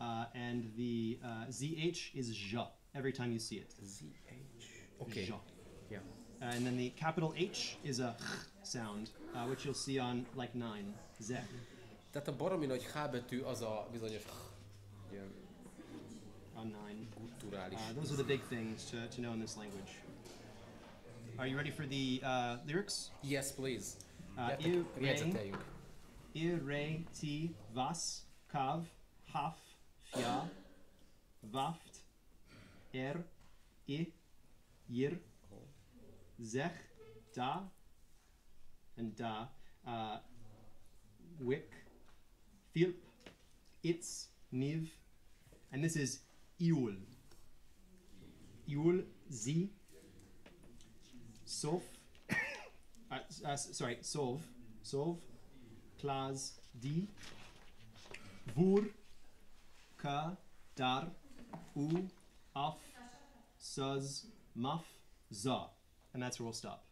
Uh, and the uh, ZH is ja every time you see it. ZH. Okay. Ja. Yeah. Uh, and then the capital H is a sound, uh, which you'll see on like nine. Zek. Tehát a baromi nagy H betű az a bizonyos ilyen On nine. gutturális. Uh, those are the big things to, to know in this language. Are you ready for the uh, lyrics? Yes, please. Uh, Gyertek, re, jegyzeteljünk. ir, ti, vas, kav, haf, fja, vaft, er, i, yir, zech, da, and da, uh, wick, filp, its, niv, and this is iul. Iul, zi, sof, uh, uh, sorry, sov, sov, klas, di, vur, ka, dar, u, af, suz, maf, za. And that's where we'll stop.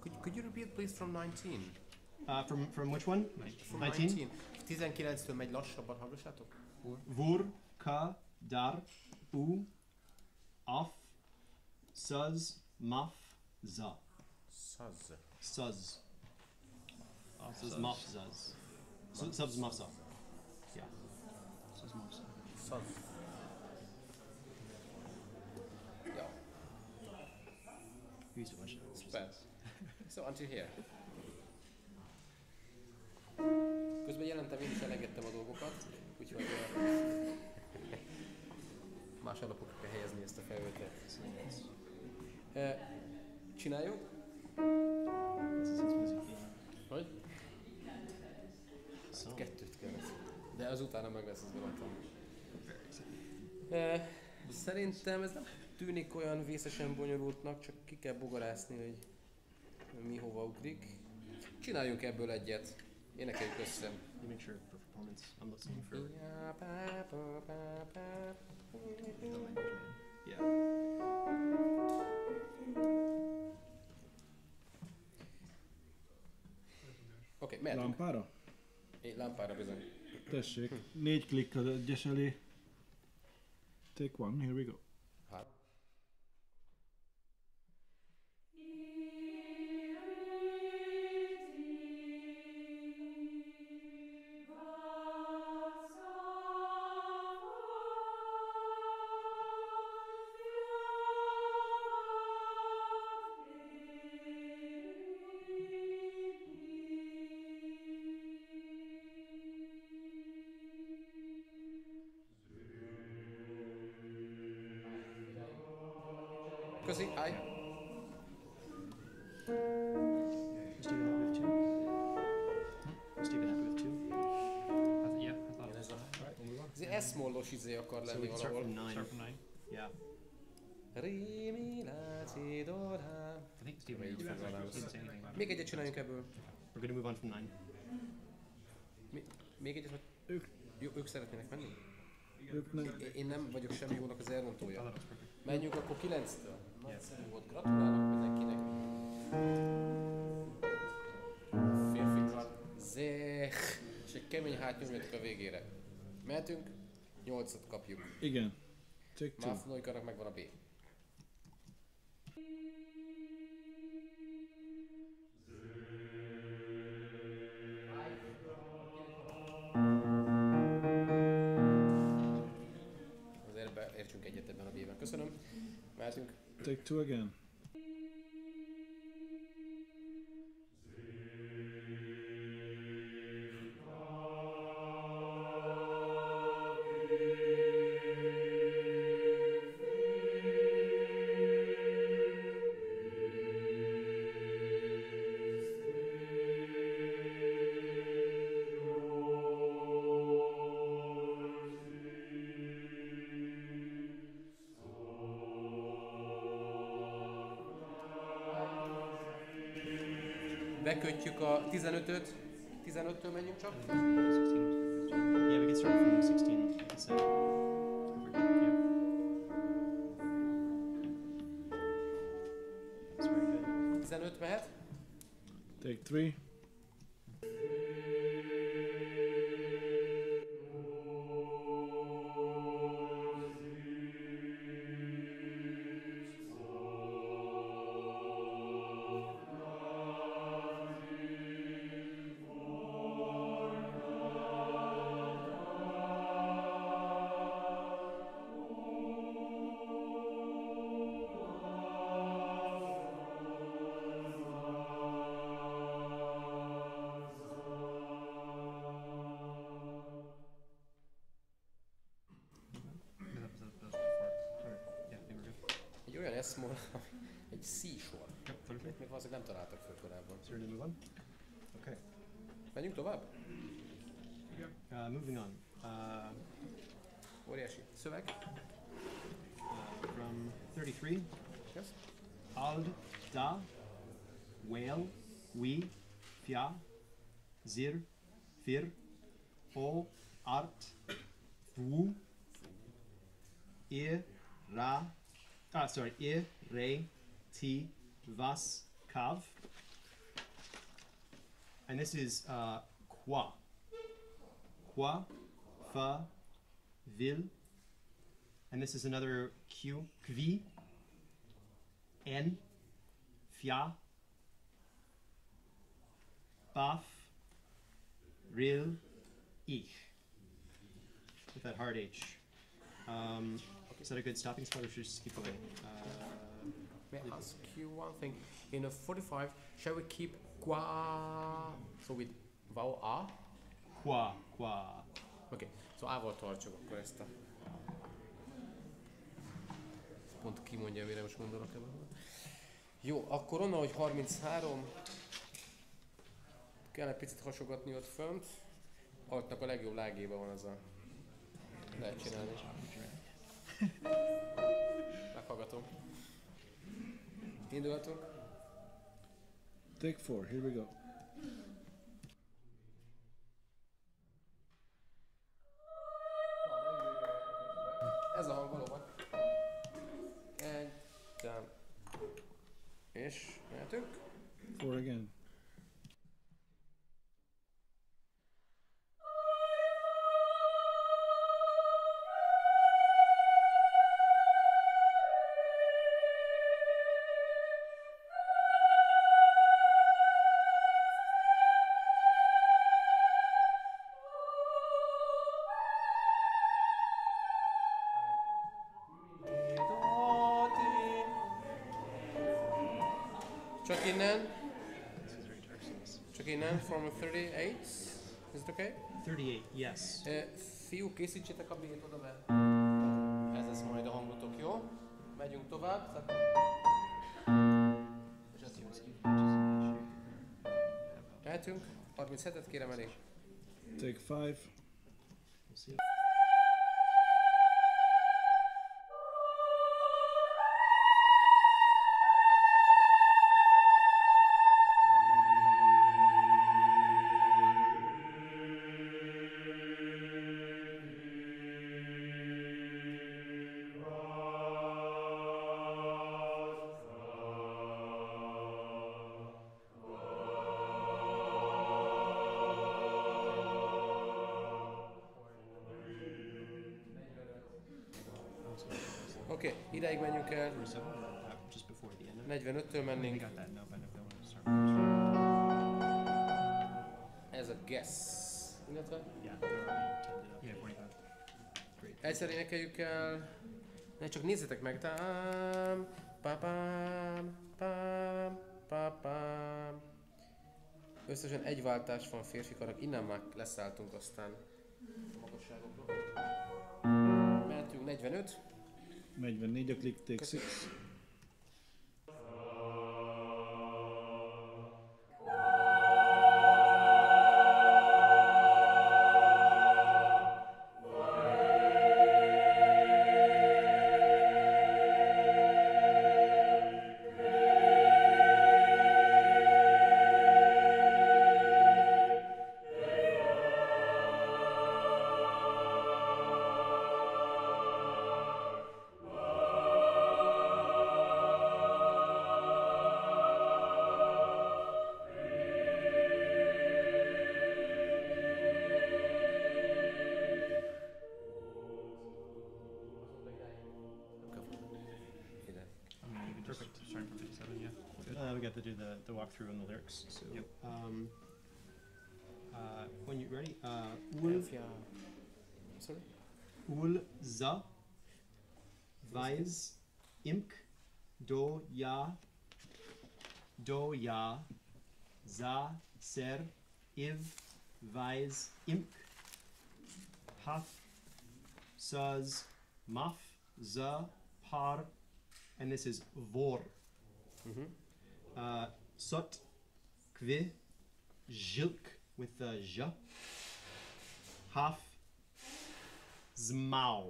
Could, could you repeat please from 19? Uh, from, from which one? From 19? 19-től megy lassabban, hallgassátok? Vur, ka, dar, u, af, suz, maf, za. Szaz. Suz. Suz, maf, zuz. Su- Subs, maf, za. Yeah. Suz, maf, za. Szaz. A bunch of those. szuper. So, until here. Közben jelentem, én is elengedtem a dolgokat, úgyhogy uh, más alapokra kell helyezni ezt a felvételt. Uh, csináljuk? Hogy? So, Kettőt kellett. De az utána meg lesz, az. Uh, szerintem ez nem tűnik olyan vészesen bonyolultnak, csak ki kell bogarászni, hogy mi hova ugrik. Csináljunk ebből egyet. Énekeljük össze. You make sure for performance. I'm listening for yeah. Oké, okay, mehetünk. Lámpára? Én lámpára bizony. Tessék, négy klikk az egyes elé. Take one, here we go. We're gonna move on from nine. Még egyet, vagy Ők. Jó, ők szeretnének menni? Ők nem. Én- nem vagyok semmi jónak az elrontója. Menjünk akkor 9-től. Nagyszerű volt. Gratulálok mindenkinek. Férfikat. Zeh. És egy kemény hátnyomjatok a végére. Mehetünk. 8-at kapjuk. Igen. Two. Máfnóikának megvan a B. Köszönöm. Mehetünk. Take two again. Bekötjük a 15-öt. 15-től menjünk csak. Yeah, we can start from 16. like I said. Yep. That's very good. 15 mehet. Take three. Zir, fir, o, art, fu, ir, ra, ah, sorry, ir, re, ti, vas, kav. And this is uh, qua. Qua, fa, vil. And this is another q, kvi, en, fia, stopping spot or should we just keep going? Uh, May I ask you one thing? In a 45, shall we keep qua? So with vowel a? qua, qua. Okay. szóval ával tartsuk akkor ezt a... Pont kimondja, mire most gondolok ebben. Jó, akkor onnan, hogy 33, kell egy picit hasogatni ott fönt. Altnak a legjobb lágéban van az a... Lehet csinálni. Meghallgatom. Indulhatunk. Take four. Here we go. From 38. Is it okay? 38, yes. E, fiú, készítsétek a bét oda be. Ez lesz majd a hangotok, jó? Megyünk tovább. Tehát mehetünk. 37-et kérem elé. Take five. Oké, okay, ideig menjünk el. 45-től mennénk. Ez a guess. Illetve? Egyszer énekeljük el. Ne, csak nézzétek meg. Tám, papám, pám, papám. Összesen egy váltás van férfi karak. Innen már leszálltunk aztán a magasságokról. Mehetünk 45. 44 a Click Take 6. The, the the lyrics. So, um, uh, when you're ready, uh, ul, Fia... Sorry? ul, za, vais, imk, do, ya, do, ya, za, ser, iv, vais, imk, haf, saz, maf, za, par, and this is vor. Mm-hmm. Uh, sot, kvi, jilk with the j, haf, zmau.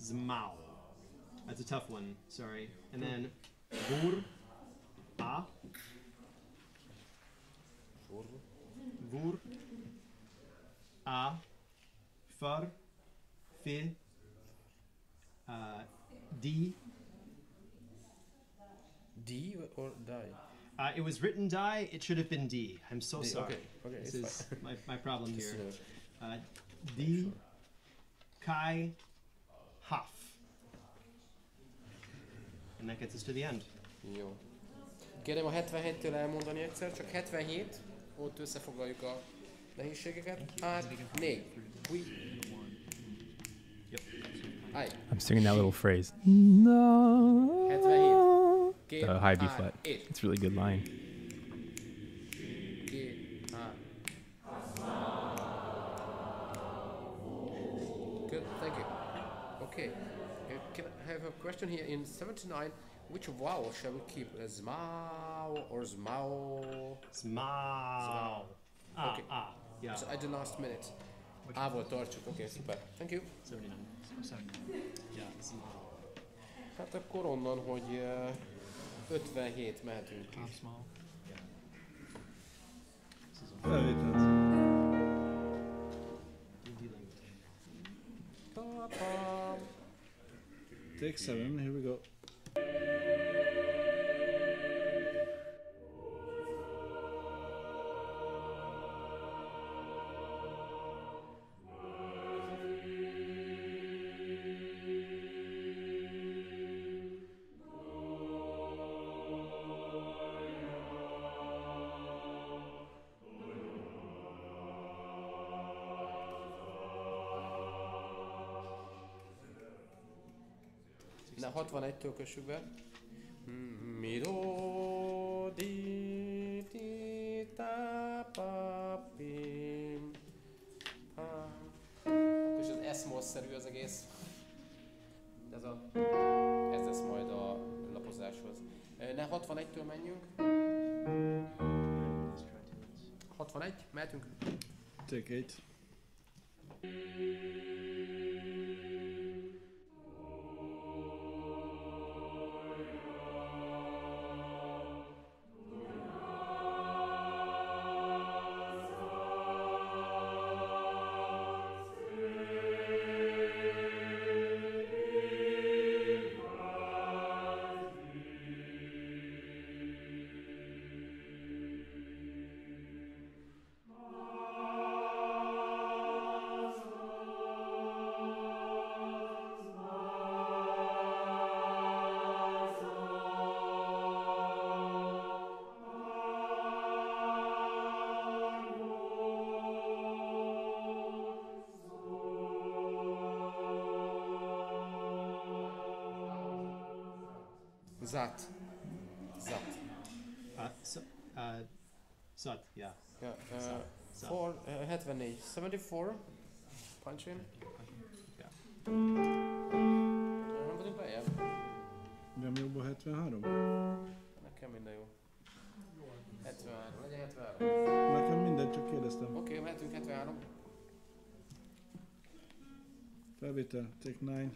Zmau. That's a tough one, sorry. And then vur, a, vur, a, far, fi, uh, di. D or die? Uh, it was written die, it should have been D. I'm so D, sorry. okay, okay, This is my, my problem here. uh, Uh, D, Kai, Haf. And that gets us to the end. Jó. Kérem a 77-től elmondani egyszer, csak 77, ott összefoglaljuk a nehézségeket. Hát, 4. We... Yep. I'm singing that little phrase. No. 77. Két, The high B flat. It's a really good line. Good, thank you. Okay. Uh, Can I have a question here? In 79, which vowel shall we keep? Uh, Zmao or Zmao? Smau. Ah, Okay. ah. Yeah. So at the last minute. Ával tartsuk, oké, okay, szuper. Thank you. 79. Yeah, Smau. Hát akkor onnan, hogy uh, 57 mehetünk. Felvételt. D language. Ta-pam. Take seven, here we go. 61-től kössük be. Mi do di ti ta pa pim pa. Is az eszmos-szerű az egész. Ez a... Ez lesz majd a lapozáshoz. Ne 61-től menjünk. Let's try two minutes. 61, mehetünk. Take eight. four. Punch in. Ja. Nem vagyunk lejjebb. Nem jobb a 73? Nekem minden jó. 73, legyen 73. Nekem mindegy, csak kérdeztem. Oké, okay, mehetünk 73. Felvétel, take 9.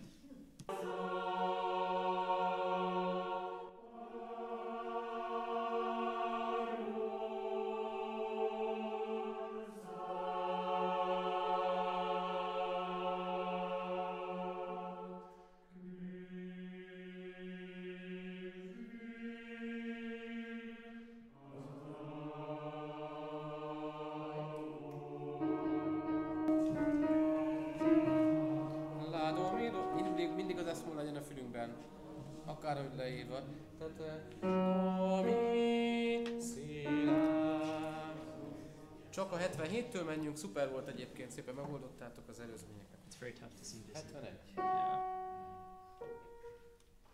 szuper volt egyébként, szépen megoldottátok az előzményeket. It's very tough to sing this. 71. Yeah.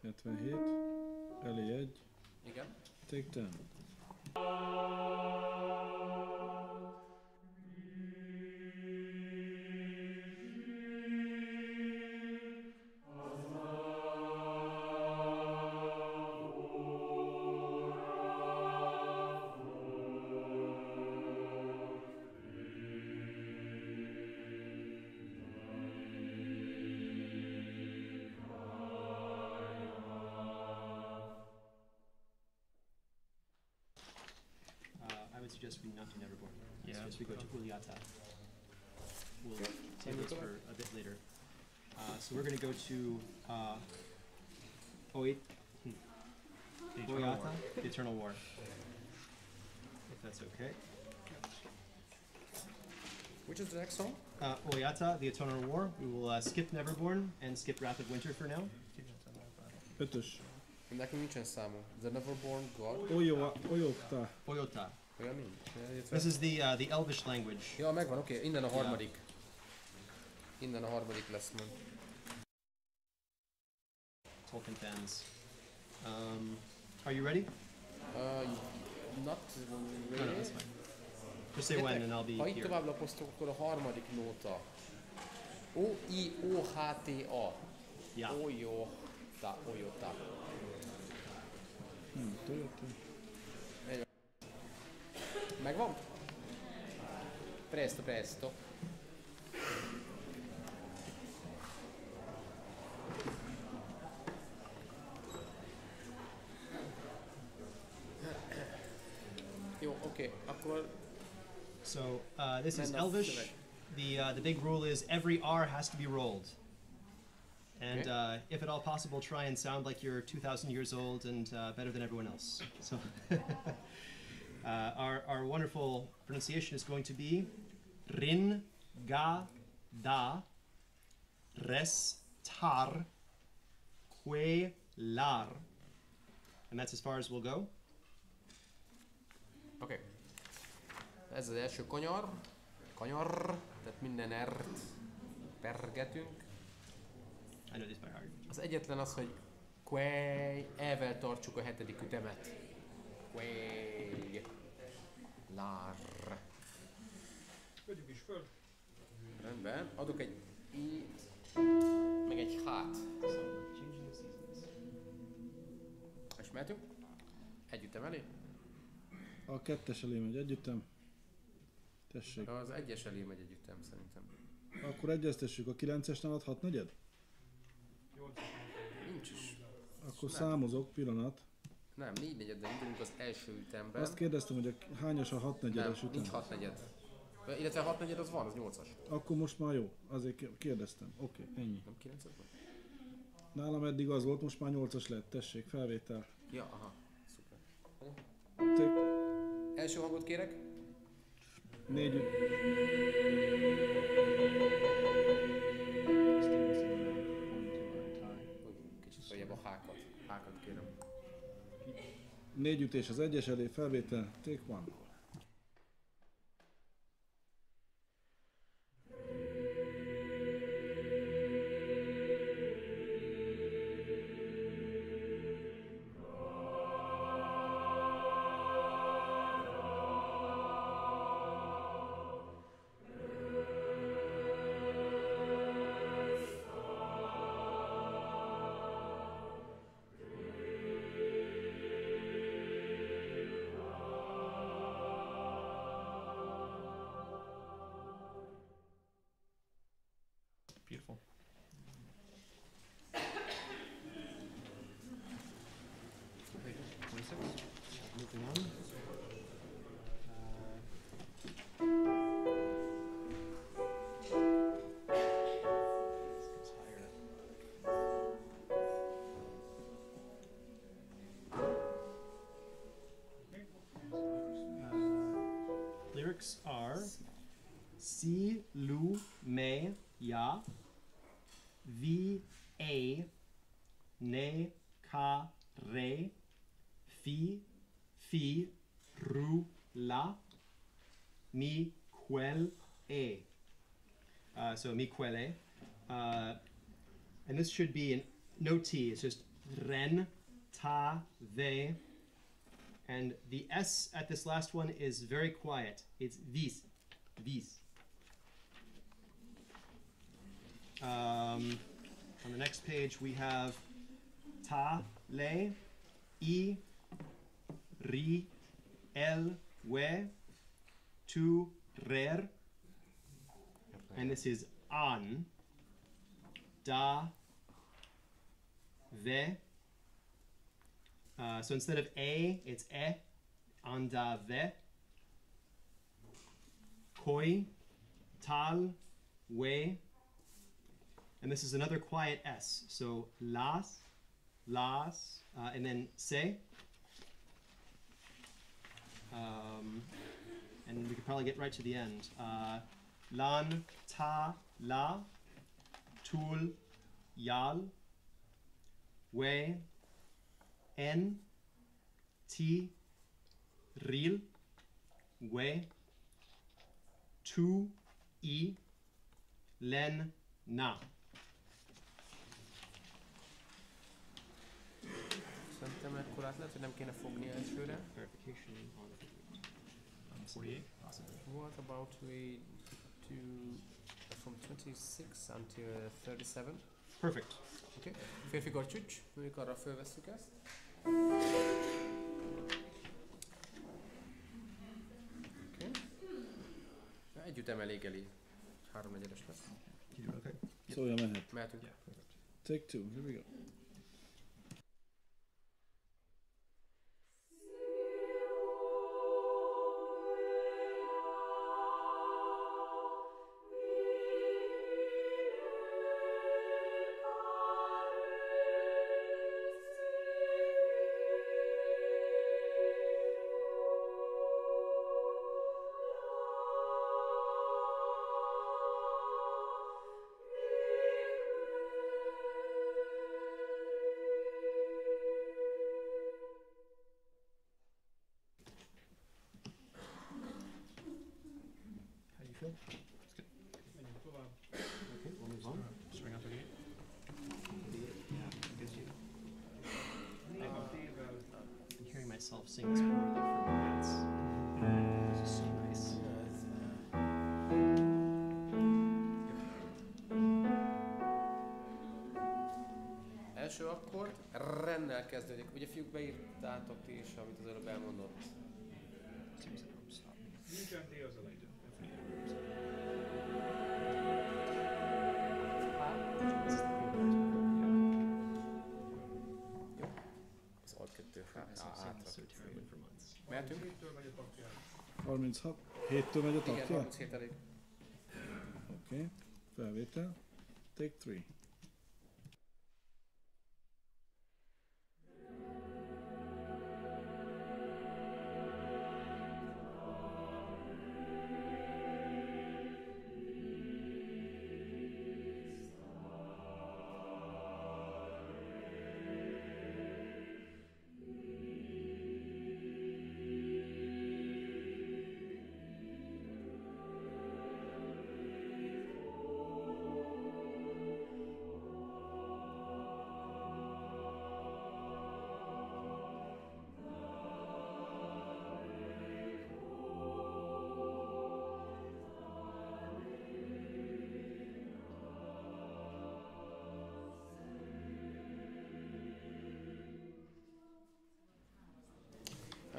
77, elé egy, Igen. take 10. I we go to Uliata. We'll Okay. table this for a bit later. Uh, so we're going to go to uh, Oit, The Eternal Oiohta, War. the Eternal War. If that's okay. Which is the next song? Uh, Oiohta, the Eternal War. We will uh, skip Neverborn and skip Wrath of Winter for now. Ötös. Nekünk nincsen számú. The Neverborn God. Oyo, oyokta. Oyota. Olyan nincs. This is the uh, the Elvish language. Ja, megvan, oké. Okay. Innen a harmadik. Innen a harmadik lesz majd. Tolkien fans. Um, are you ready? Uh, not No, no, really. that's fine. Just say when and I'll be Ha here. tovább lapoztok, akkor a harmadik nóta. O, I, O, H, T, A. Yeah. O, jó, ta, o, jó, ta. Hmm, Toyota. Megvan? Presto, presto. Jó, oké, okay. akkor So uh, this is Elvish. The uh, the big rule is every R has to be rolled. And Okay. uh, if at all possible, try and sound like you're 2,000 years old and uh, better than everyone else. So uh, our, our wonderful pronunciation is going to be Rin Ga Da Res Tar Que Lar. And that's as far as we'll go. Okay. Ez az első kanyar. Kanyar. Tehát minden ert pergetünk. I know this by heart. Az egyetlen az, hogy Quay, elvel tartsuk a hetedik ütemet. Quay. Lar. Vegyük is föl. Rendben. Adok egy i meg egy hát. És mehetünk? Egy ütem elé? A kettes elé megy együttem. Tessék. Az egyes elé megy egy ütem szerintem. Akkor egyeztessük a 9-es nálad 6 negyed? Nincs is. Akkor Nem. számozok, pillanat. Nem, négy negyeddel indulunk az első ütemben. Azt kérdeztem, hogy a hányas a 6 nem, negyedes ütem. nincs hat negyed. Illetve hat negyed az van, az nyolcas. Akkor most már jó. Azért ké- kérdeztem. Oké, okay, ennyi. Nem kilences van? Nálam eddig az volt, most már 8-as lett. Tessék, felvétel. Ja, aha. Szuper. Ték, Első hangot kérek. négy, négy ütés az egyes elé, felvétel. Take one. So mi quelle. Uh, and this should be an no T, it's just ren, ta, ve. And the S at this last one is very quiet. It's vis, vis. Um, on the next page, we have ta, le, i, ri, el, we, tu, rer, and this is an, da, ve. Uh, so instead of a, it's e, anda ve. Koi, tal, we. And this is another quiet S. So las, las, uh, and then se. Um, and we could probably get right to the end. Uh, lan, ta, la, tul, yal, we, en, ti, ril, we, tu, i, len, na. Szerintem ekkor át lehet, hogy nem kéne fogni elsőre. Verification on the Um, 48, possibly. What about we do from 26 until 37? Perfect. Férfi karcsücs, mondjuk arra fölvesszük ezt. Okay. Együtt emelég elé. Háromnegyedes lesz. Okay? Szója mehet. Mehetünk. Yeah, perfect. Take two, here we go. 36. 7-től megy a Igen, takja? 37 elég. Oké. Okay. Felvétel. Take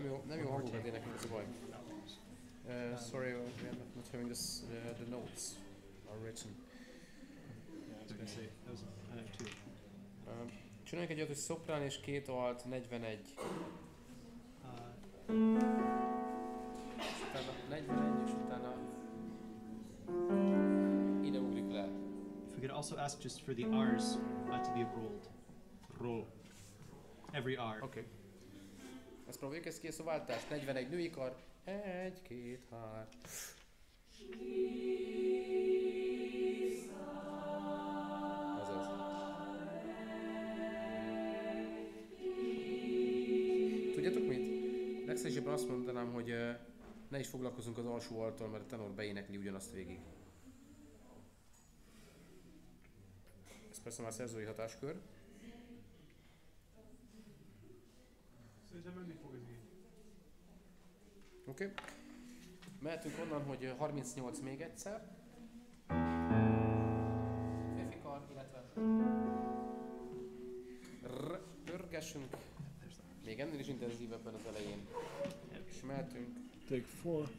three. Nem jó, nem jó hangokat énekelni, ez a baj. Uh, sorry, we are not, not having this, uh, the notes are written. Yeah, I was gonna say, that was, I know too. Um, csináljunk egy olyat, hogy szoprán és két alt, 41. Uh, Utána 41, és utána ide ugrik le. if we could also ask just for the R's uh, to be rolled. Roll. Every R. Okay. Gazprom végez kész a váltás, 41 női kar, 1, 2, 3. Azaz. Tudjátok mit? Legszívesebben azt mondanám, hogy ne is foglalkozunk az alsó altól, mert a tenor beénekli ugyanazt végig. Ez persze már szerzői hatáskör. Oké. Okay. Mehetünk onnan, hogy ö, 38 még egyszer. Férfi kar, illetve... R- pörgessünk. Még ennél is intenzívebben az elején. És mehetünk. Take four.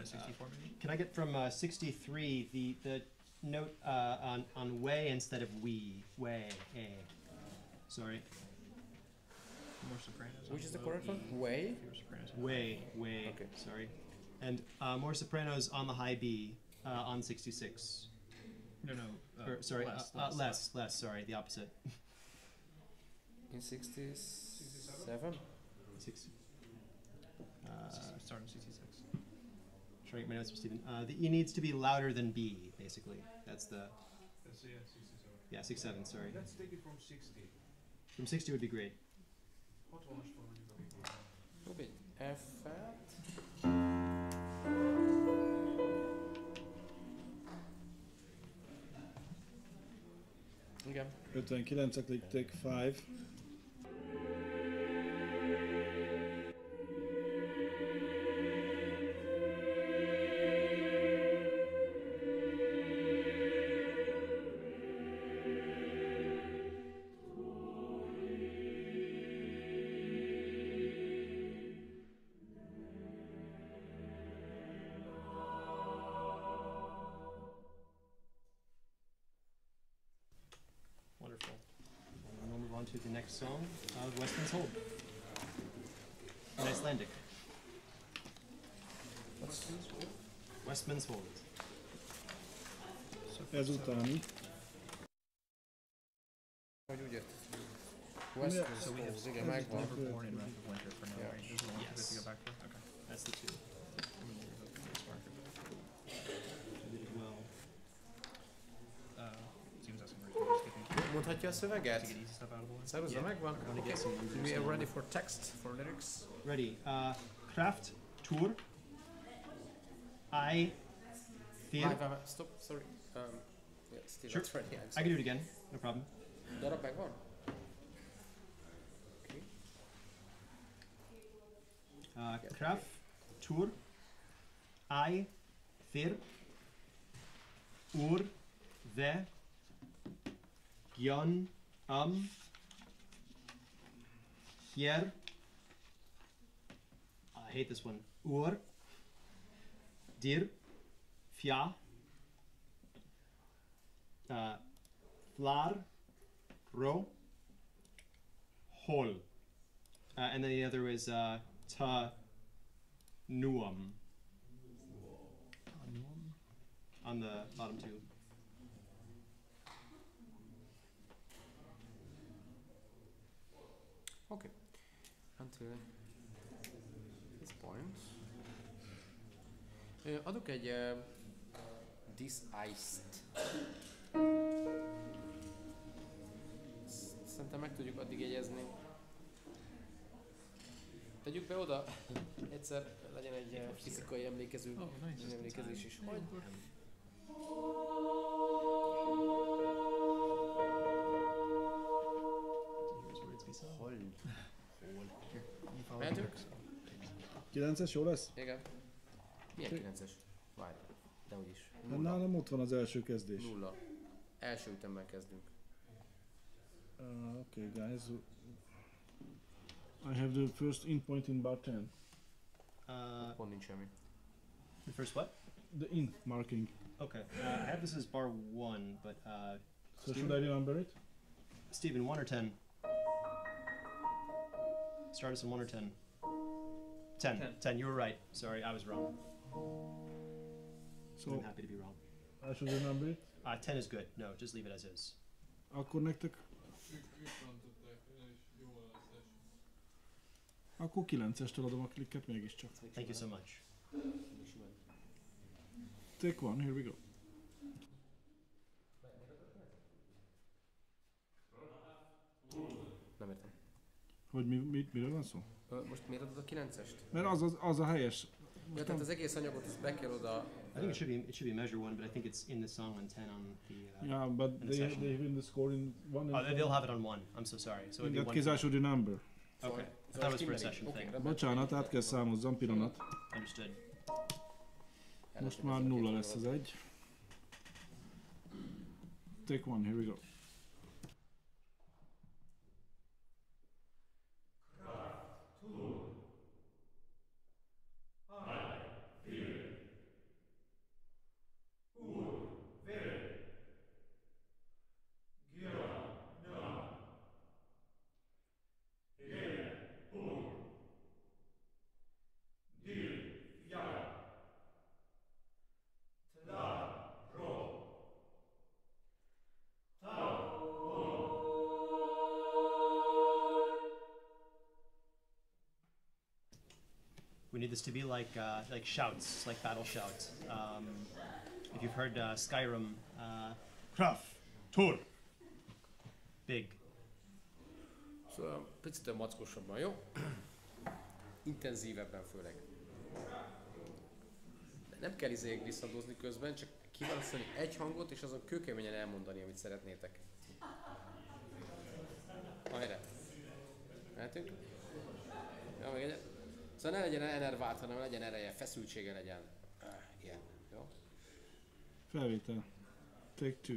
Uh, 64 maybe? Can I get from uh, 63 the the note uh, on on way instead of we way a? Sorry. More sopranos. Which is the correct one? Way. Way way. Okay. Sorry. And uh, more sopranos on the high B uh, on 66. No no. Uh, or, sorry. Less less, less less. Sorry. The opposite. In 67. 67. reading my notes for Steven. Uh, the E needs to be louder than B, basically. That's the. That's, yeah, 67. Yeah, 67, sorry. Let's take it from 60. From 60 would be great. What one should we F fat. Igen. 59 tek 5. On to song of Westmann's Hold. In Icelandic. Westmann's Hold. Ezutáni. Hogy úgy ért. West So we have Coast, igen, megvan. itt Neverborn and Wrath of Winter for now, Yeah. right? Those are the ones we to Yes. go back to. Okay. That's the two. I'm gonna leave those for this marker. I did it well. Uh, seems that's some reason. Mondhatja a szöveget? Get easy stuff out of the way. Yeah. megvan? I Okay. get some We are ready for text, for lyrics. Ready. Uh, Kraft Tour. I Várj, Fear. várj, várj, stop, sorry. Um, yeah, still Sure. not ready, I'm I can do it again. No problem. Darab megvan? Okay. Uh, Kraft Tour. I Fear. Ur The Gjon Um Here. I hate this one. Ur Dir. Fja uh, Flar Ro. Hol. Uh, and then the other is uh, Ta Nuum on the bottom two. Until this point. Ö, adok egy uh, Disiced. Sz- Szerintem meg tudjuk addig jegyezni. Tegyük be oda, egyszer legyen egy uh, fizikai emlékező, Oh, nice. emlékezés is. Hogy? Here's words we saw. Hol? You follow Mehetünk? the 9-es jó lesz? Igen. Milyen 9-es? Várj, de úgyis. Hát nálam ott van az első kezdés. Nulla. Első ütemmel kezdünk. Uh, okay, guys. I have the first in point in bar 10. Uh, Pont nincs semmi. the first what? The in marking. Okay. Uh, I have this as bar one, but uh, So should I remember it? Steven, one or ten? Start us in one or ten. Ten. Ten. Ten. You were right. Sorry, I was wrong. So I'm happy to be wrong. I should remember it. Uh, ten is good. No, just leave it as is. Akkor nektek... Akkor 9-estől adom a klikket mégiscsak. Thank you so much. Take one, here we go. Nem értem. Hogy mi, mi, miről van szó? Most miért adod a 9-est? Mert az, az, az a helyes. Ja, tehát az egész anyagot ezt be kell oda... I think it should be it should be measure one, but I think it's in the song on ten on the. Uh, Yeah, but In a they, session. they win the score in one Oh, they'll have it on one. I'm so sorry. So In that one. case I should remember. Okay. I Szóval thought it was for a session Oké, thing. Bocsánat, át kell számozzam, pillanat. Understood. Most már nulla lesz az egy. Take one, here we go. We need this to be like uh, like shouts, like battle shouts. Um, if you've heard uh, Skyrim, uh, Kraf, Tur, big. Szóval picit mackosabban, jó? Intenzívebben főleg. De nem kell izé visszadozni közben, csak kiválasztani egy hangot, és azon kőkeményen elmondani, amit szeretnétek. Hajrá! Mehetünk? Ja, meg egy... Szóval ne legyen enervált, hanem legyen ereje, feszültsége legyen. Ilyen, jó? Felvétel. Take two.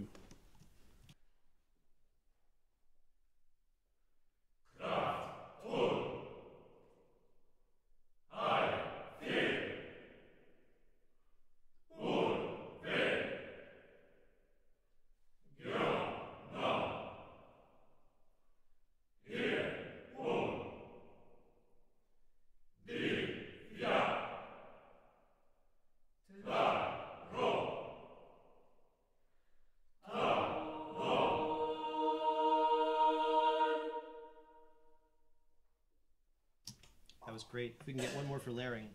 For layering.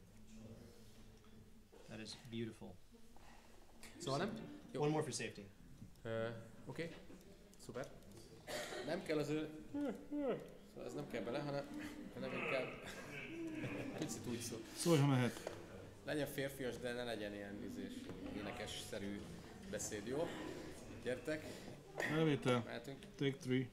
That is beautiful. Szóval nem? Jó. One more for safety. Ö, Oké, okay. szuper. Nem kell az ő... Szóval ez nem kell bele, hanem, hanem inkább... Picit úgy szól. Szólj, ha mehet. Legyen férfias, de ne legyen ilyen izés, énekes-szerű beszéd, jó? Gyertek, Felvétel. mehetünk. Take three.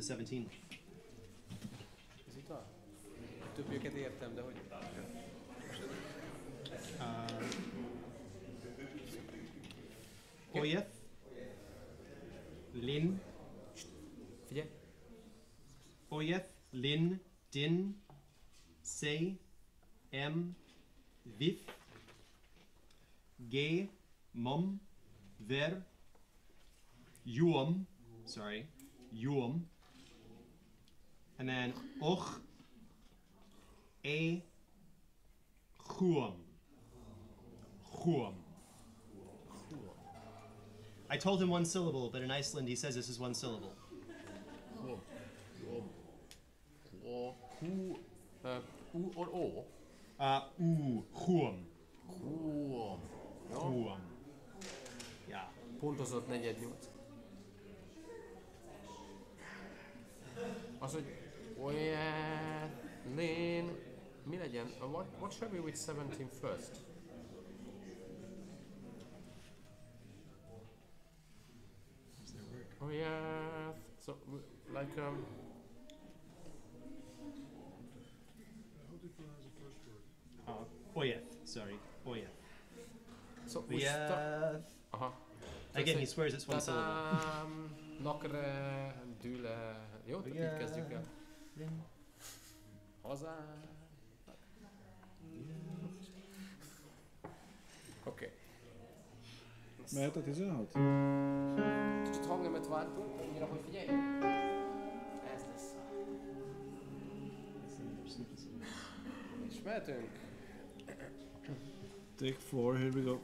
To 17. Ez itt van? Többieket értem, de hogy... Uh, Oké, Oyeth. Lin. Figyelj. Oyeth. Lin. Din. Se. M, Vith. Ge. Mum. Ver. Yuum. Sorry. Yuum. And then Och. A. Chuum. Chuum. I told him one syllable, but in Iceland he says this is one syllable. Hu, hu, uh, u or o? Uh, ooh, chuum. Hu. Jó? Chuum. Yeah. Pontozott negyed nyolc. Az, hogy olyan, lén, mi legyen? Uh, What, what shall we with 17 first? Oh yeah, so like um, Uh, Oyeth, sorry. Oyeth. so we start. Oyeth. Aha. Again, he swears it's one syllable. Tadám! Nakre, düle. Jó, így Yeah. Hazá. Oké. Mehet a 16? Kicsit hangnemet váltunk, annyira, hogy figyelj. Ez lesz. És mehetünk. Take four, here we go.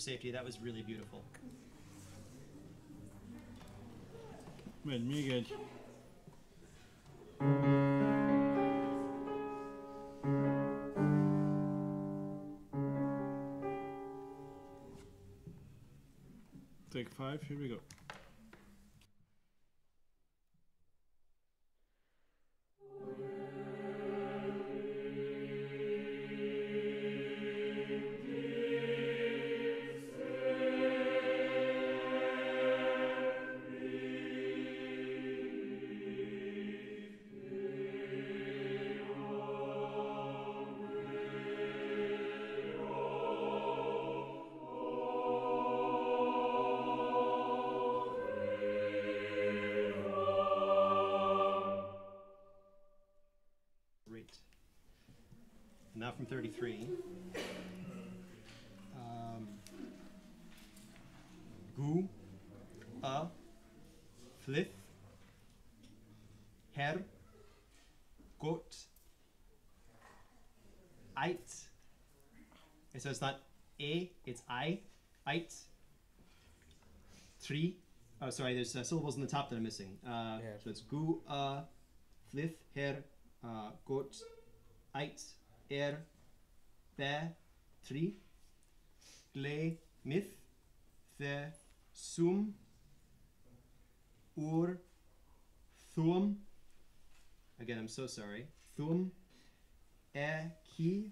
Safety, that was really beautiful. Megy még egy. Take five, here we go. 33. Um, gu, a, flith, her, got, eit. And so it's not a, it's I, eit. Three. Oh, sorry, there's uh, syllables in the top that I'm missing. Uh, Yeah. So it's gu, a, flith, her, uh, got, eit, er, be, tri, gle, myth, the, sum, ur, thum. Again, I'm so sorry. Thum, e, ki,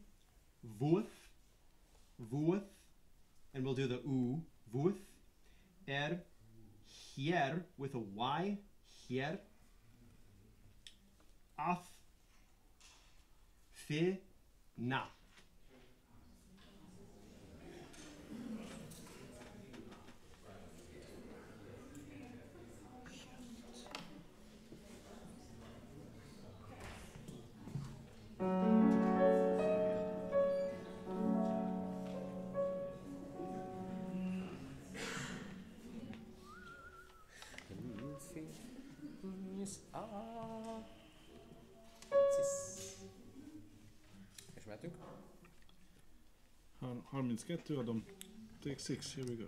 vuth, vuth, and we'll do the u, vuth, er, hier with a y, hier, af, fe, na. Har- 32 adom. Take six, here we go.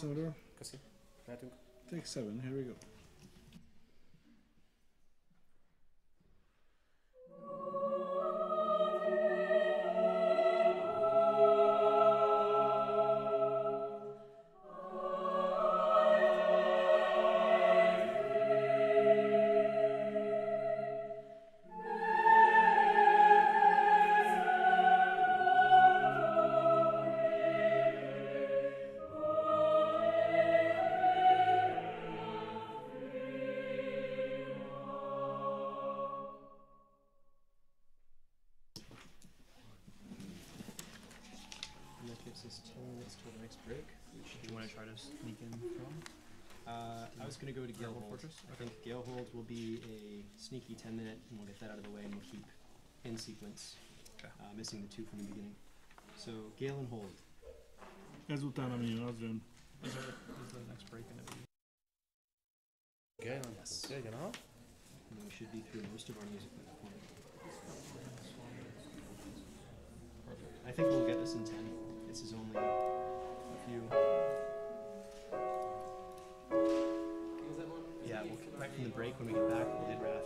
Piano. Én részemről. Take seven, here we go. Out of the way, and we'll keep in sequence, Okay. uh, missing the two from the beginning. So, Ghälenhold. Ezután ami jön, az jön. Is, there, is the next break going to be? Igen, Yes. igen, aha. And we should be through most of our music by that point. Perfect. I think we'll get this in 10. This is only a few. Yeah, we'll right from the break when we get back, we'll hit Wrath.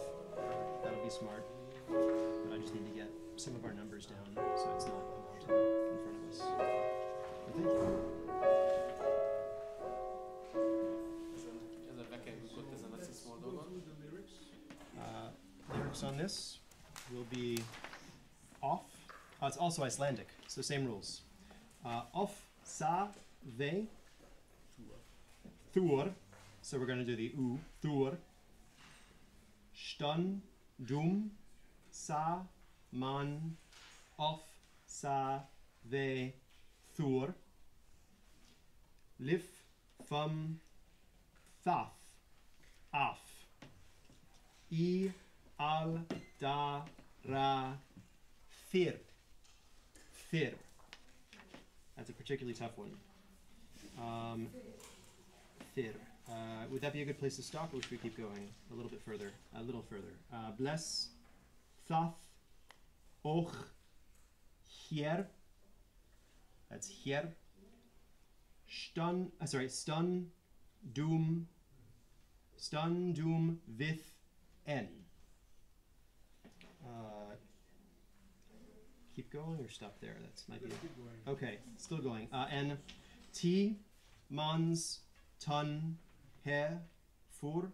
Be smart. But I just need to get some of our numbers down so it's not a mountain in front of us. But thank you. Uh, lyrics on this will be off. Uh, it's also Icelandic, so same rules. Uh, off, sa, ve, thur. So we're going to do the u, thur. Stun, dum, sa, man, of, sa, ve, thur. Lif, fum, thaf, af. I, al, da, ra, thir, Fir. That's a particularly tough one. Um, fir. Uh, would that be a good place to stop, or should we keep going a little bit further? A little further. Uh, bless, thaf, och, hier. That's hier. Stun, uh, sorry, stun, doom, stun, doom, with, n. Uh, keep going or stop there? That's might be. Okay, still going. Uh, n. T. Mans. Ton. He. Fur.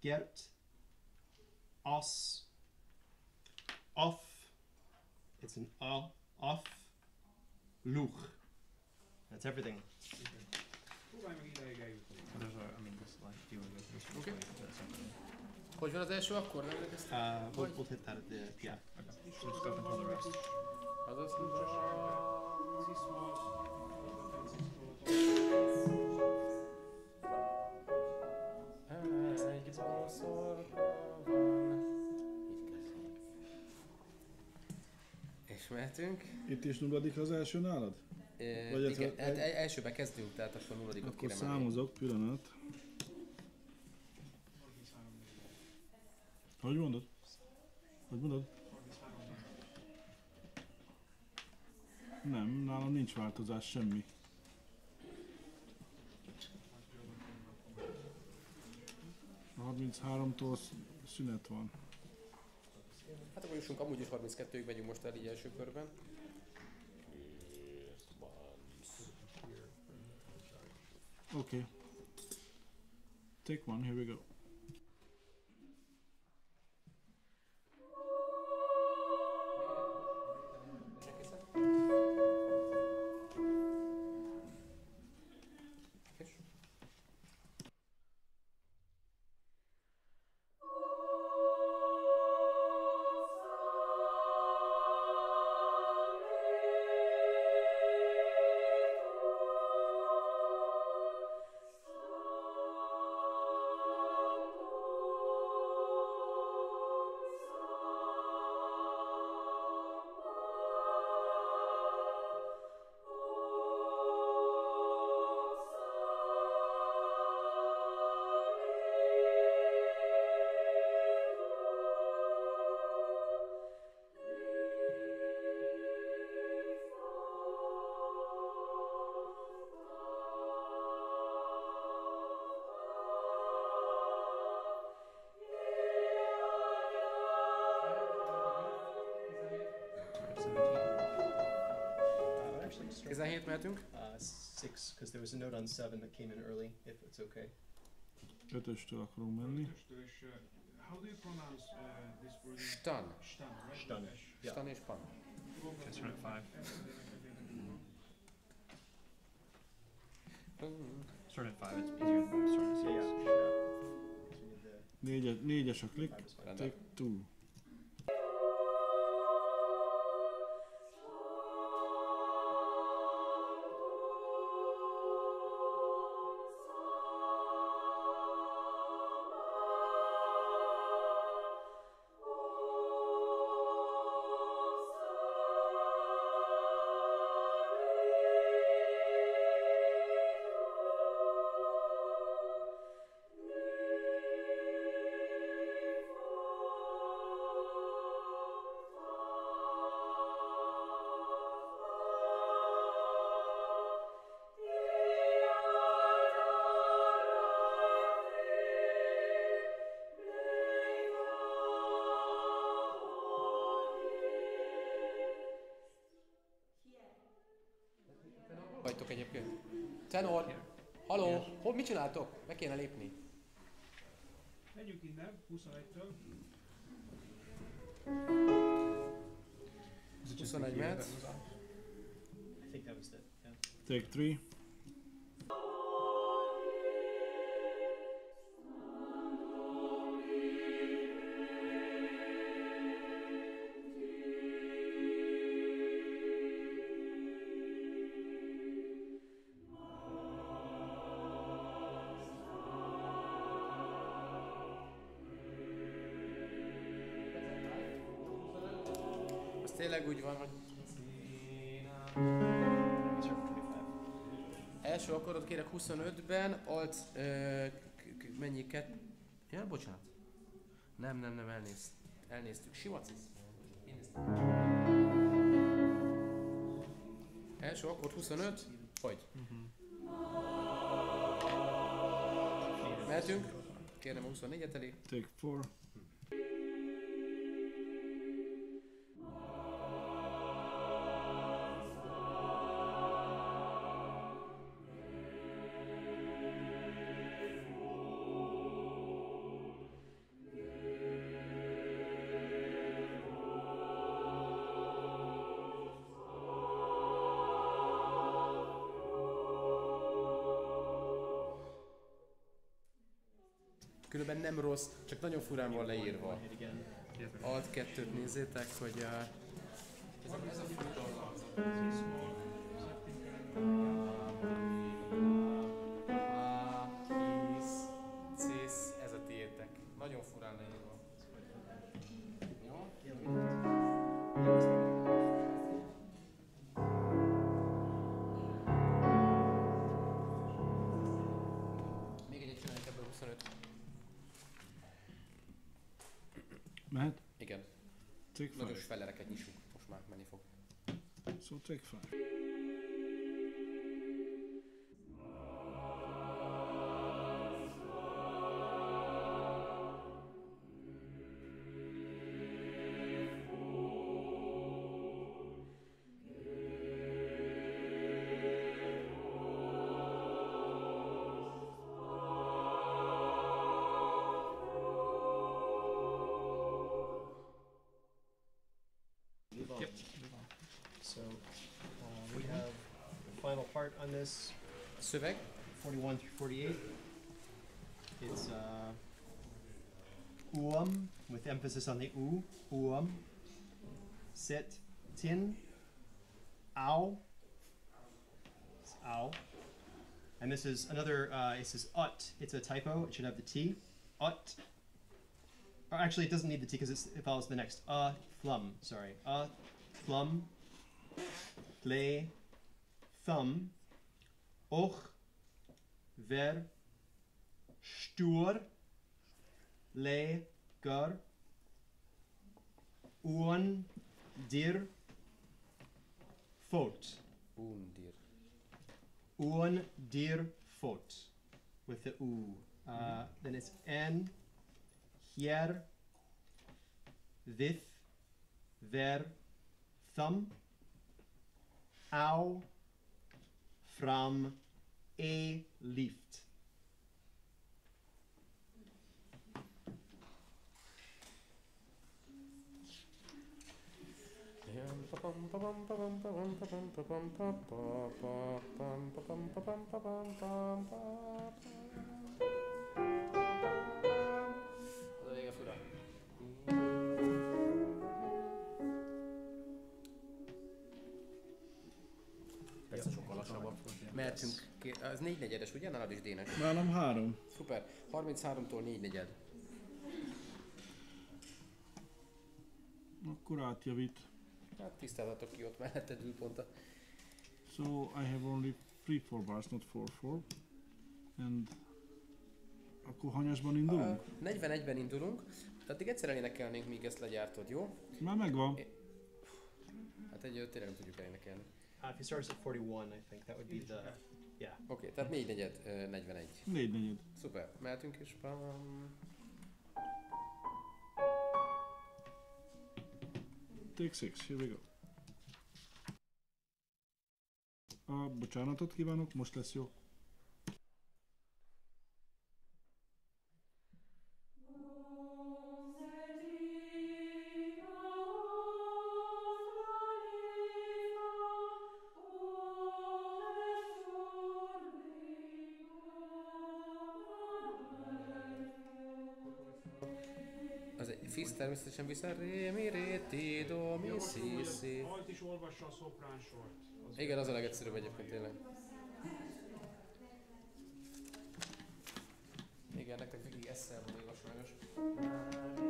Gert. Os. Off. It's an uh, off. Luch. That's everything. Próbálj meg ideig eljutni. There's a, I mean, this like deal with this. is Okay. like, that's something. Hogy van az első akkor? Nem? Uh, we'll, we'll hit that at the yeah. Okay. So just up until the rest. Azaz. Cismol, Egy mehetünk. Itt is nulladik az első nálad? E, Vagy igen, hát egy, elsőbe kezdünk, tehát akkor nulladikot Akkor menni. számozok, pillanat. Hogy mondod? Hogy mondod? Nem, nálam nincs változás, semmi. A 33-tól sz- szünet van. Hát akkor jussunk, amúgy is 32-ig megyünk most el így első körben. Okay. Take one, here we go. 17. Uh, six, because there was a note on seven that came in early, if it's okay. Ötöstől akarunk menni. Ötöstől, és uh, how do you pronounce uh, this word? Stan. Stan, right? Stan. S. Yeah. Stan és pan. Okay, start at five. Start at five. It's easier than starting at So six. yeah, yeah. So we need the Négyes, négyes a klik. five is fine. Rendben. Take two. 21 the gear mehet. that was off? I think that was it. Yeah. Take three. bocsánat. Nem, nem, nem, elnéz, elnéztük. Sima cisz. Első akkord 25, hogy? Uh-huh. Mehetünk? Kérem a 24-et elé. Take 4. nem rossz, csak nagyon furán van leírva. Alt 2-t nézzétek, hogy uh, ez a, ez a So on this, Szöveg. 41 through 48. It's uh, uam with emphasis on the u. Uam. Sit. Tin. Ow. It's ow. And this is another. Uh, it says ut. It's a typo. It should have the t. Ut. Or actually, it doesn't need the t because it follows the next. Uh, flum. Sorry. Uh, flum. Play. Thumb. och, ver, stur, läger, un, dir, fort. Un dir. Un dir fort. With the u. Uh, mm. Then it's en, hier, this, ver, thumb, au, from a lift. Mehetünk, az négy negyedes, ugye? Nálad is Dénes. Nálam három. Szuper. 33-tól 4 negyed. Akkor átjavít. Hát tisztázzatok ki ott melletted ül pont a... So I have only three four bars, not four four. And akkor hanyasban indulunk? Uh, 41-ben indulunk, de addig egyszer elénekelnénk, míg ezt legyártod, jó? Már megvan. Hát egy tényleg nem tudjuk elénekelni. Uh, if he starts at 41, I think that would be the. Yeah. Oké, okay, tehát 4 negyed, uh, 41. Négy negyed. Szuper, mehetünk is. Pam. Take six, here we go. A bocsánatot kívánok, most lesz jó. vesztesen vissza, rémi, réti, do, mi, szí, szí. Alt is olvassa a szoprán sort. Igen, az a legegyszerűbb egyébként tényleg. Igen, nektek végig ezzel van igaz sajnos.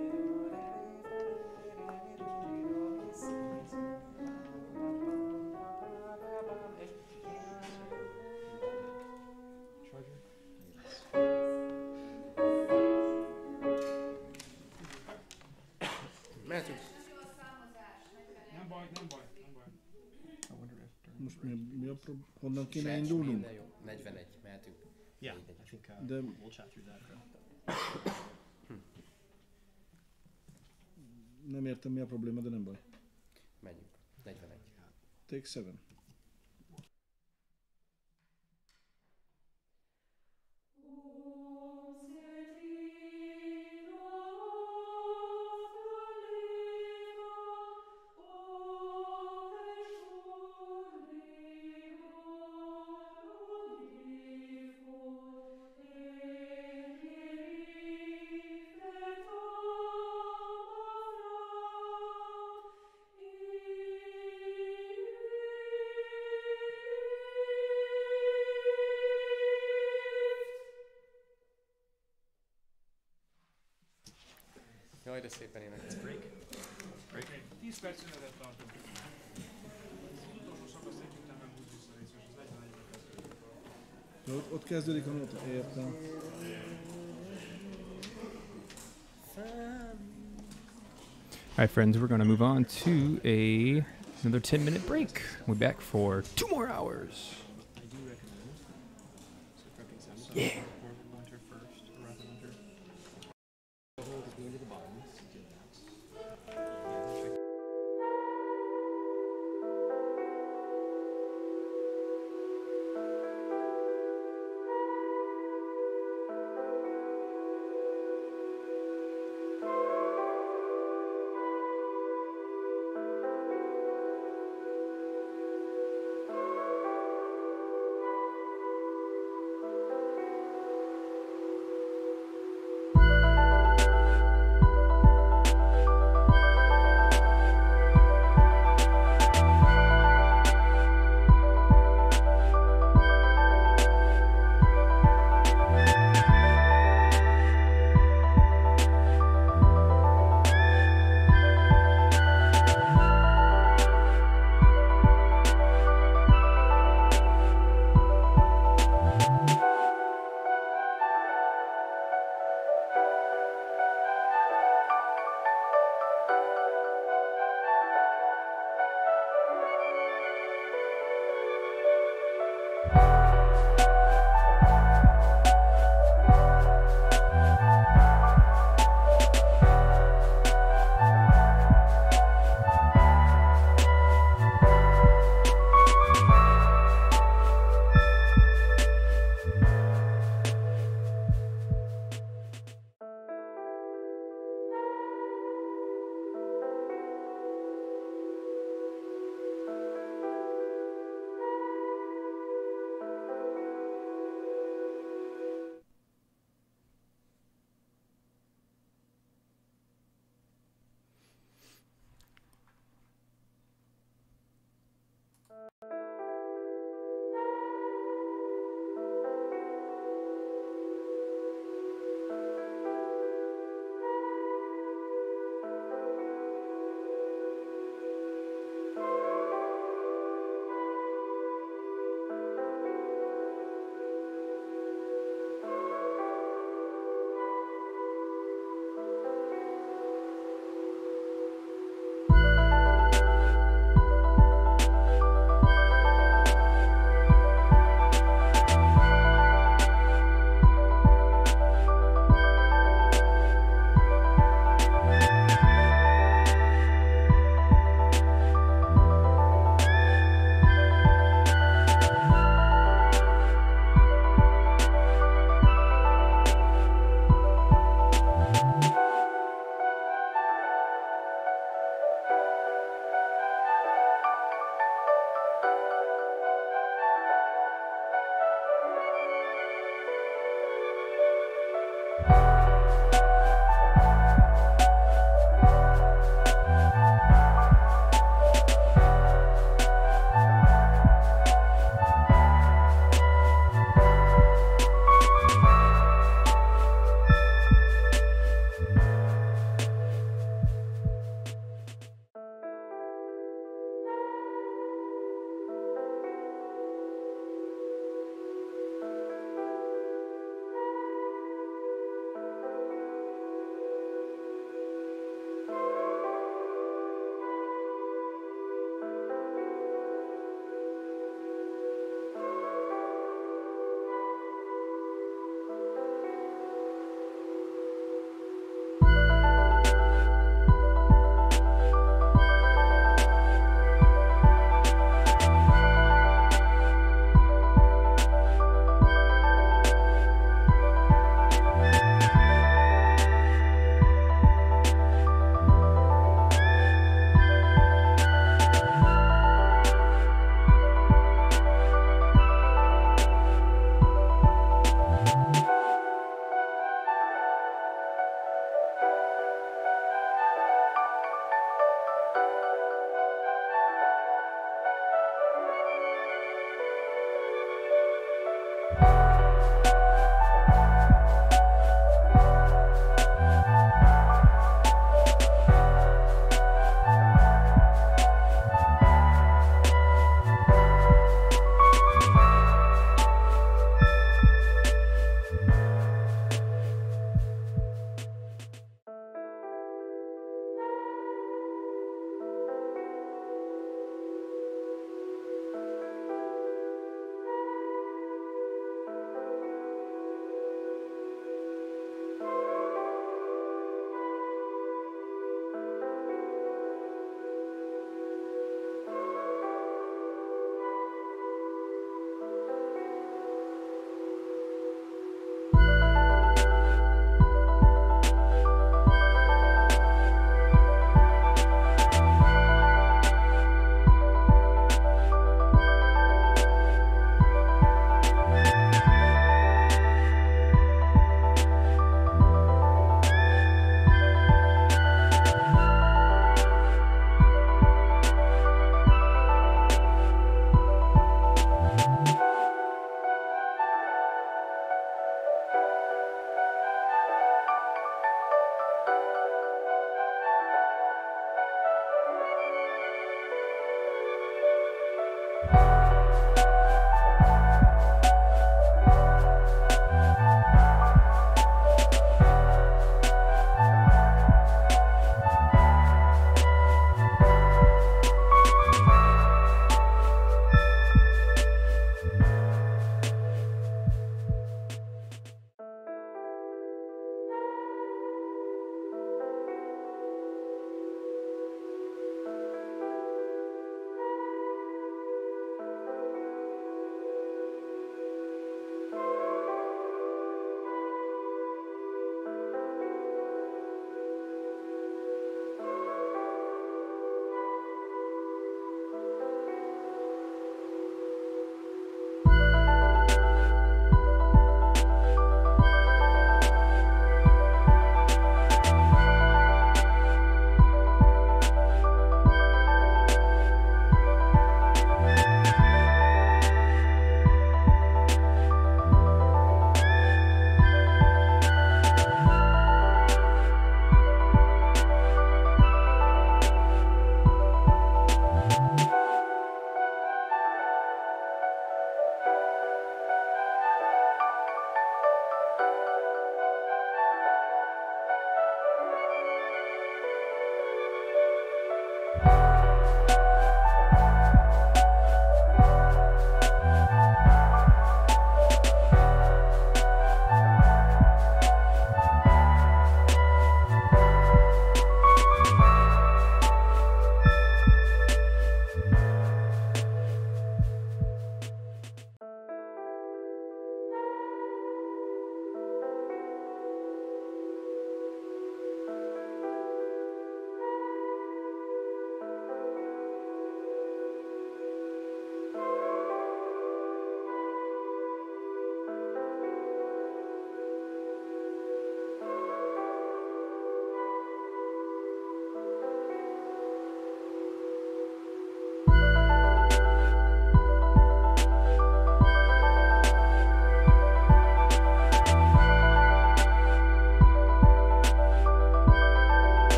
Honnan kéne Se- indulnunk? minden jó. 41, mehetünk. Yeah, Négy I think uh, The- we'll chat through that. Nem értem mi a probléma, de nem baj. Menjünk. 41. Take seven. Jaj, de szépen énekel. Break. Oké, 10 perc szünetet tartunk. Az utolsó szakaszt együttemben húz vissza részes, az 41-ben kezdődik. De ott, ott kezdődik a nóta, értem. All right, friends, we're going to move on to a another 10 minute break. We'll be back for two more hours.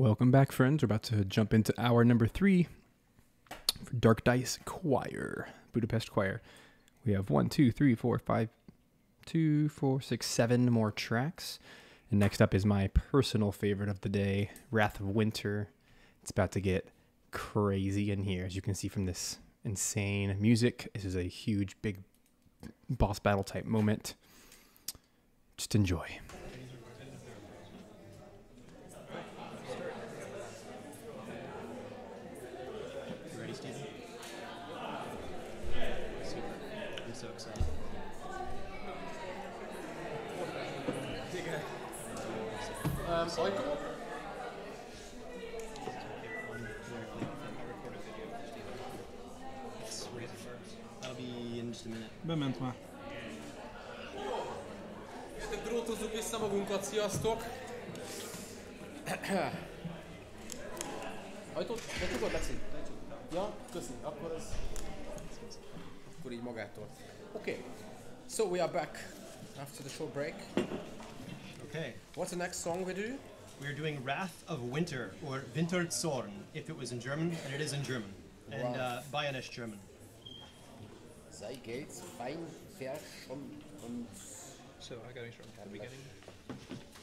Welcome back, friends. We're about to jump into hour number three for Dark Dice Choir, Budapest Choir. We have one, two, three, four, five, two, four, six, seven more tracks. And next up is my personal favorite of the day, Wrath of Winter. It's about to get crazy in here, as you can see from this insane music. This is a huge, big boss battle type moment. Just enjoy. You ready, Steven? Super. I'm so excited. Um, ajtó? Yes, we're gonna first. That'll be in just a minute. Bement már. Jöttek, drótozzuk vissza magunkat, sziasztok! Ajtót? Becsukod, Leci? Ja, köszi. Akkor ez... Akkor így magától. Oké. Okay. So we are back after the short break. Okay. What's the next song we do? We're doing Wrath of Winter, or Winterzorn, if it was in German, and it is in German. And uh, Wrath. Bayerisch German. Sei geht's fein verschont und... So I gotta start from the beginning.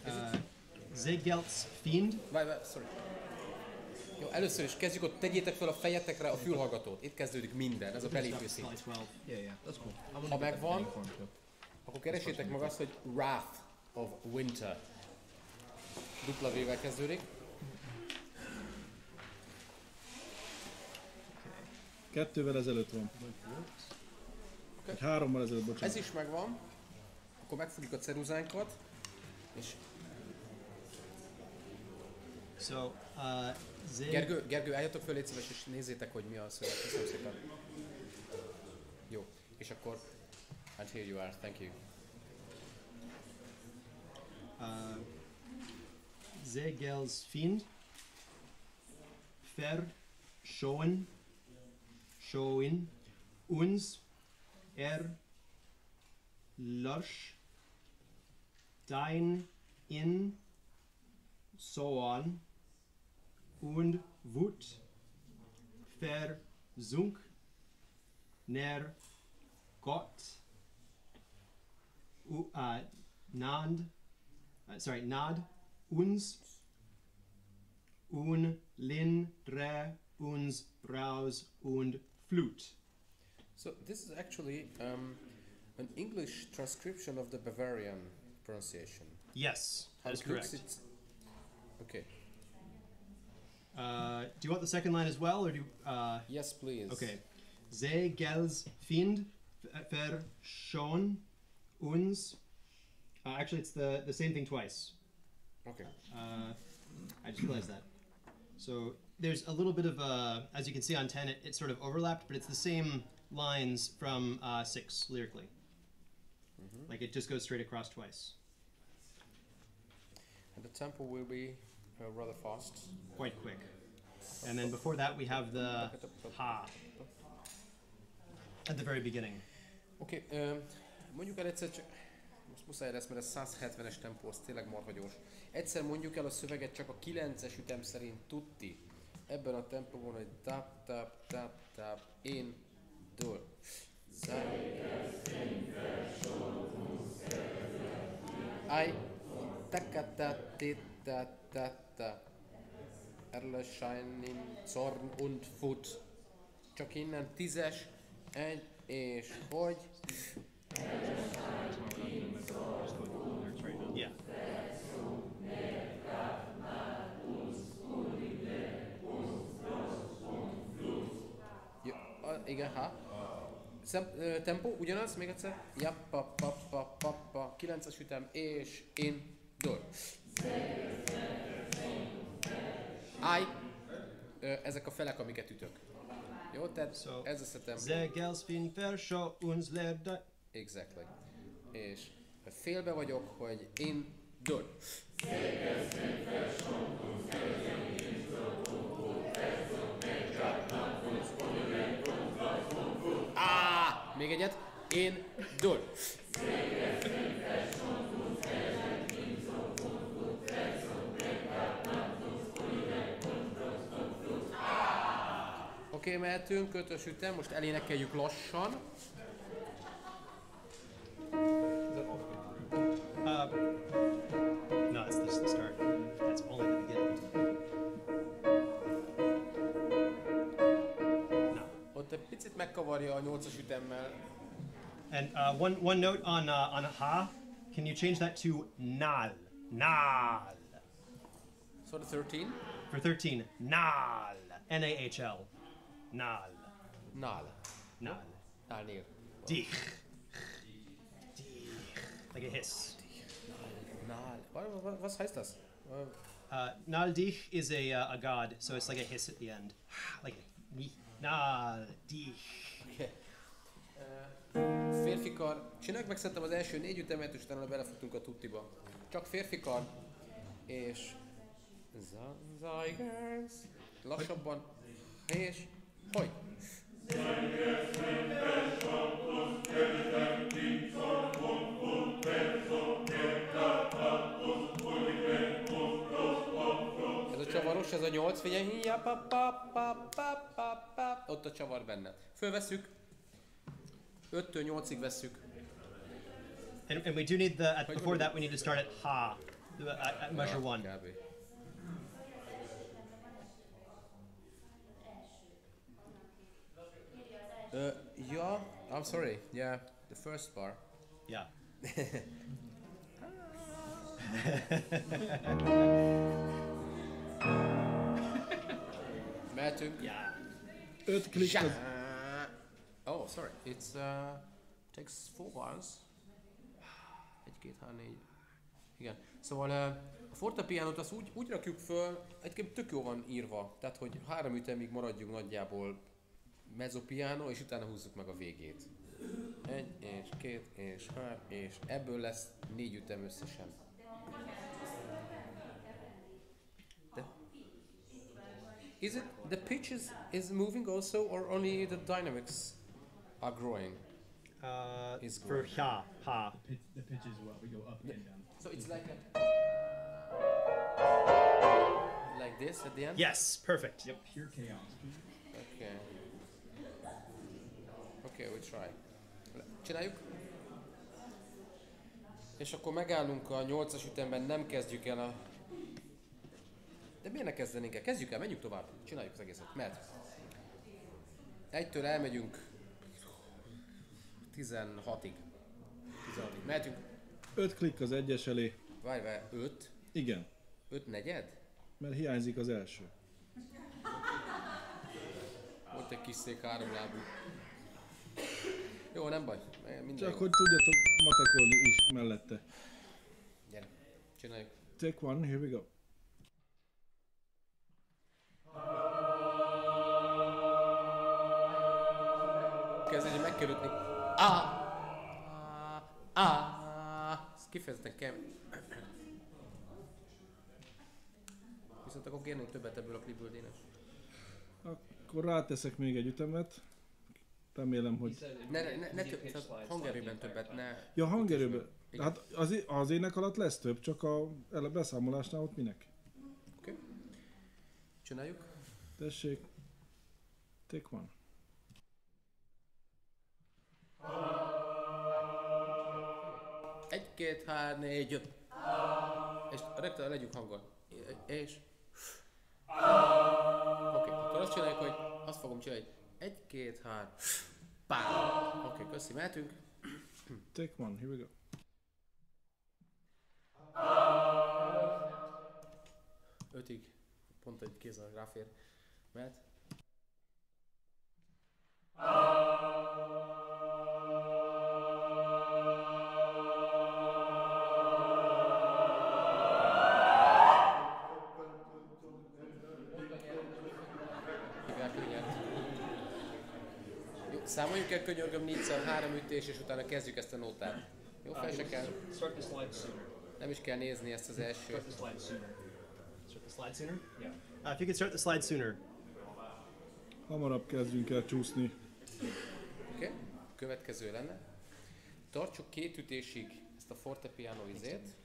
Uh, Zegelt's Fiend. Várj, várj, sorry. Jó, először is kezdjük ott, tegyétek fel a fejetekre a fülhallgatót. Itt kezdődik minden, ez a belépő szint. Probably 12. Yeah, yeah, that's cool. I'm gonna Ha get that megvan, for akkor keresétek meg azt, hogy Wrath of Winter. Dupla V-vel kezdődik. Kettővel ezelőtt van. Vagy hárommal ezelőtt, bocsánat. Ez is megvan. Akkor megfogjuk a ceruzánkat. És So, uh, Ze- Gergő, Gergő, álljatok föl, légy szíves, és nézzétek, hogy mi a szöveg. Köszönöm szépen. Jó, és akkor... And here you are, thank you. uh, Zegel's Fiend. Ver Schoen. Uns. Er. Losch. Dein. In. So on. Und Wut. Versunk. Ner. Gott. Uh, Nand. uh, sorry, Nad, uns, un, lin, dre, uns, braus, und flute. So this is actually um, an English transcription of the Bavarian pronunciation. Yes, How that is it correct. it's... Okay. Uh, do you want the second line as well, or do you, uh, Yes, please. okay. Ze gels find ver schon uns. Uh, actually, it's the, the same thing twice. Okay. Uh, I just realized that. So there's a little bit of uh, as you can see on ten, it, it sort of overlapped, but it's the same lines from uh, six lyrically. Like it just goes straight across twice. And the tempo will be uh, rather fast. Quite quick. And then before that, we have the ha at the very beginning. Okay, mondjuk el egyszer csak... Most muszáj lesz, mert ez 170-es tempó, az tényleg marha gyors. Egyszer mondjuk el a szöveget csak a 9-es ütem szerint tutti. Ebben a tempóban, hogy tap, tap, tap, tap, én, dől. Ai, takata, tita, tata. Erscheinen, Zorn und Fut. Csak innen tízes, egy, és hogy? Yeah. Ja, a, igen, ha. Szem, ö, tempó, ugyanaz, még egyszer. Ja, pa, pa, pa, pa, pa, 9-es ütem, és in, dől. Áj, ö, ezek a felek, amiket ütök. Jó, tehát So, ez lesz a tempó. Fin verscho uns lerde. Exactly. És félbe vagyok, hogy in, dől. Á, Még egyet. Én dől. Oké, okay, mehetünk, ötös ütem, most elénekeljük lassan. Uh. Picit megkavarja a nyolcas ütemmel. And uh, one one note on uh, on ha. Can you change that to nal? Nal. So the 13. For 13, nal. N A H L. Nal. Nál. Nal. Nálnél. Dich. Dich. Like a hiss. Nál. Wa- wa- Was heißt das? Äh, Uh, nal dich is a, uh, a god, so it's like a hiss at the end. Like a nal dich. Okay. Uh, férfi kar. Csináljuk meg szerintem az első négy ütemet, és utána belefutunk a tuttiba. Csak férfi kar. És... Zanzajgers. Lassabban. És... Hogy? Ez ez a nyolc, figyelj, hiá, pa, pa, pa, pa, pa, pa. ott a csavar benne. Fölveszük, 5-től 8-ig vesszük. And, and we do need the, at, before that, we need to start at ha. uh, At, at measure one. Kb. Uh, yeah, I'm sorry. Yeah, the first bar. Yeah. Mehetünk. Yeah. Öt klikk az... Oh, sorry. It's uh, takes four bars. Egy, két, három, négy. Igen. Szóval uh, a fortepianót azt úgy, úgy rakjuk föl, egyébként tök jó van írva, tehát hogy három ütemig maradjunk nagyjából mezzopiano, és utána húzzuk meg a végét. Egy, és két, és három, és ebből lesz négy ütem összesen. Is it the pitch is, is moving also, or only the dynamics are growing? Uh, Is for good. ha, ha. Pitch, the pitch is what we go up and down. So it's like a, like this at the end. Yes, perfect. Yep. Pure chaos. Okay. Okay, we try. Csináljuk. És akkor megállunk a 8-as ütemben, nem kezdjük el a... De miért ne kezdenénk el? Kezdjük el, menjünk tovább. Csináljuk az egészet. Mert egytől elmegyünk 16-ig. 16-ig. Mehetünk. Öt klikk az egyes elé. Várj, várj, 5? Igen, 5 negyed? mert hiányzik az első. Volt egy kis szék háromlábú. Jó, nem baj. Minden Csak jó. hogy tudjatok matekolni is mellette. Gyere, csináljuk. Take one, here we go. Kezd, hogy meg kell ütni. Ah! Ah! Ez kifejezetten kemény. Viszont akkor kérnénk többet ebből a klipből, Dénes. Akkor ráteszek még egy ütemet. Remélem, hogy... Ne, ne, ne, ne több, tehát hangerőben többet, ne... Ja, hangerőben. Hát az, az ének alatt lesz több, csak a beszámolásnál ott minek? Csináljuk. Tessék. Take one. Egy, két, három, négy, öt. És rögtön legyünk hangon. És... Oké, akkor azt csináljuk, hogy azt fogom csinálni, hogy egy, két, három, pá. Oké, köszi, mehetünk. Take one, here we go. Ötig. Pont egy kézzel ráfér. Jó, számoljuk el könyörgöm négyszer három ütés, és utána kezdjük ezt a nótát. Jó, fel se kell. Nem is kell nézni ezt az első. Slide sooner. Yeah. Uh, if you could start the slide sooner. Hamarabb kezdjünk el csúszni. Oké, okay. következő lenne. Tartsuk két ütésig ezt a fortepiano izét,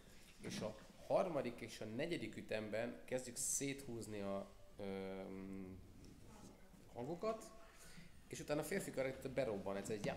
és a harmadik és a negyedik ütemben kezdjük széthúzni a öm, hangokat, és utána a férfi karakter berobban egyszer egy ja,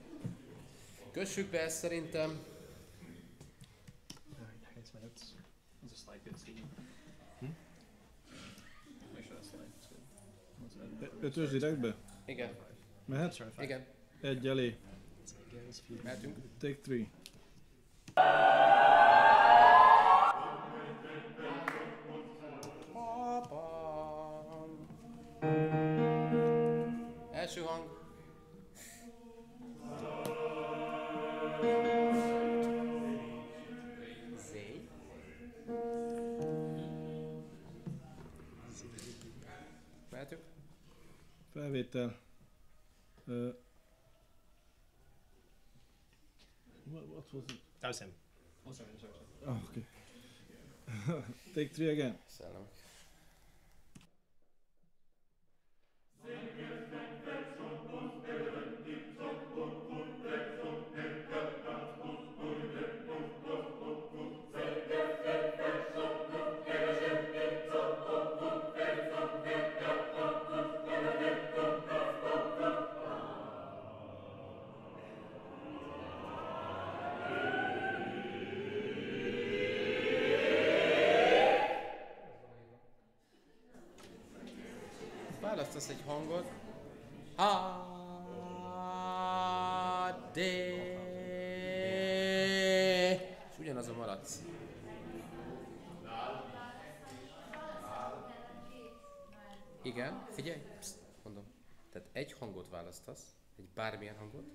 Kössük be ezt szerintem. Ötös direktbe? Igen. Mehet? Igen. Egy elé. Mehetünk. Take three. Felvétel. Ö, uh, what, what was it? That was him. Oh, sorry, sorry, sorry. Oh, okay. Take three again. Szellemek. Bármilyen hangot,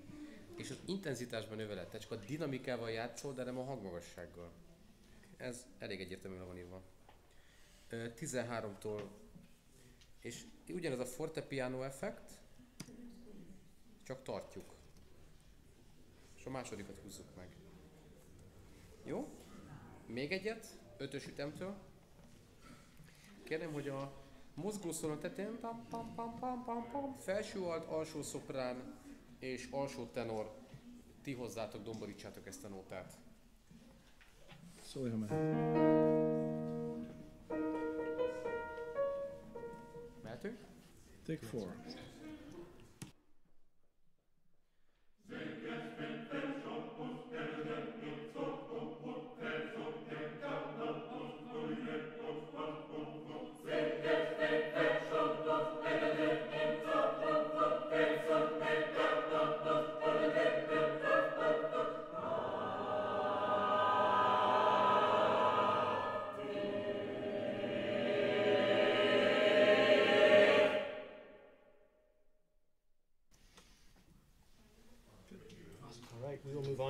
és az intenzitásban növeled. Tehát csak a dinamikával játszol, de nem a hangmagassággal. Ez elég egyértelműen van írva. Ö, 13-tól és ugyanez a fortepiano effekt, csak tartjuk. És a másodikat húzzuk meg. Jó? Még egyet, ötös ütemtől. Kérem, hogy a mozgószóron tetején pam, pam, pam, pam, pam, pam, felső alt, alsó szoprán és alsó tenor. Ti hozzátok, domborítsátok ezt a nótát. Szólj, ha mehet. Mehetünk? Take four.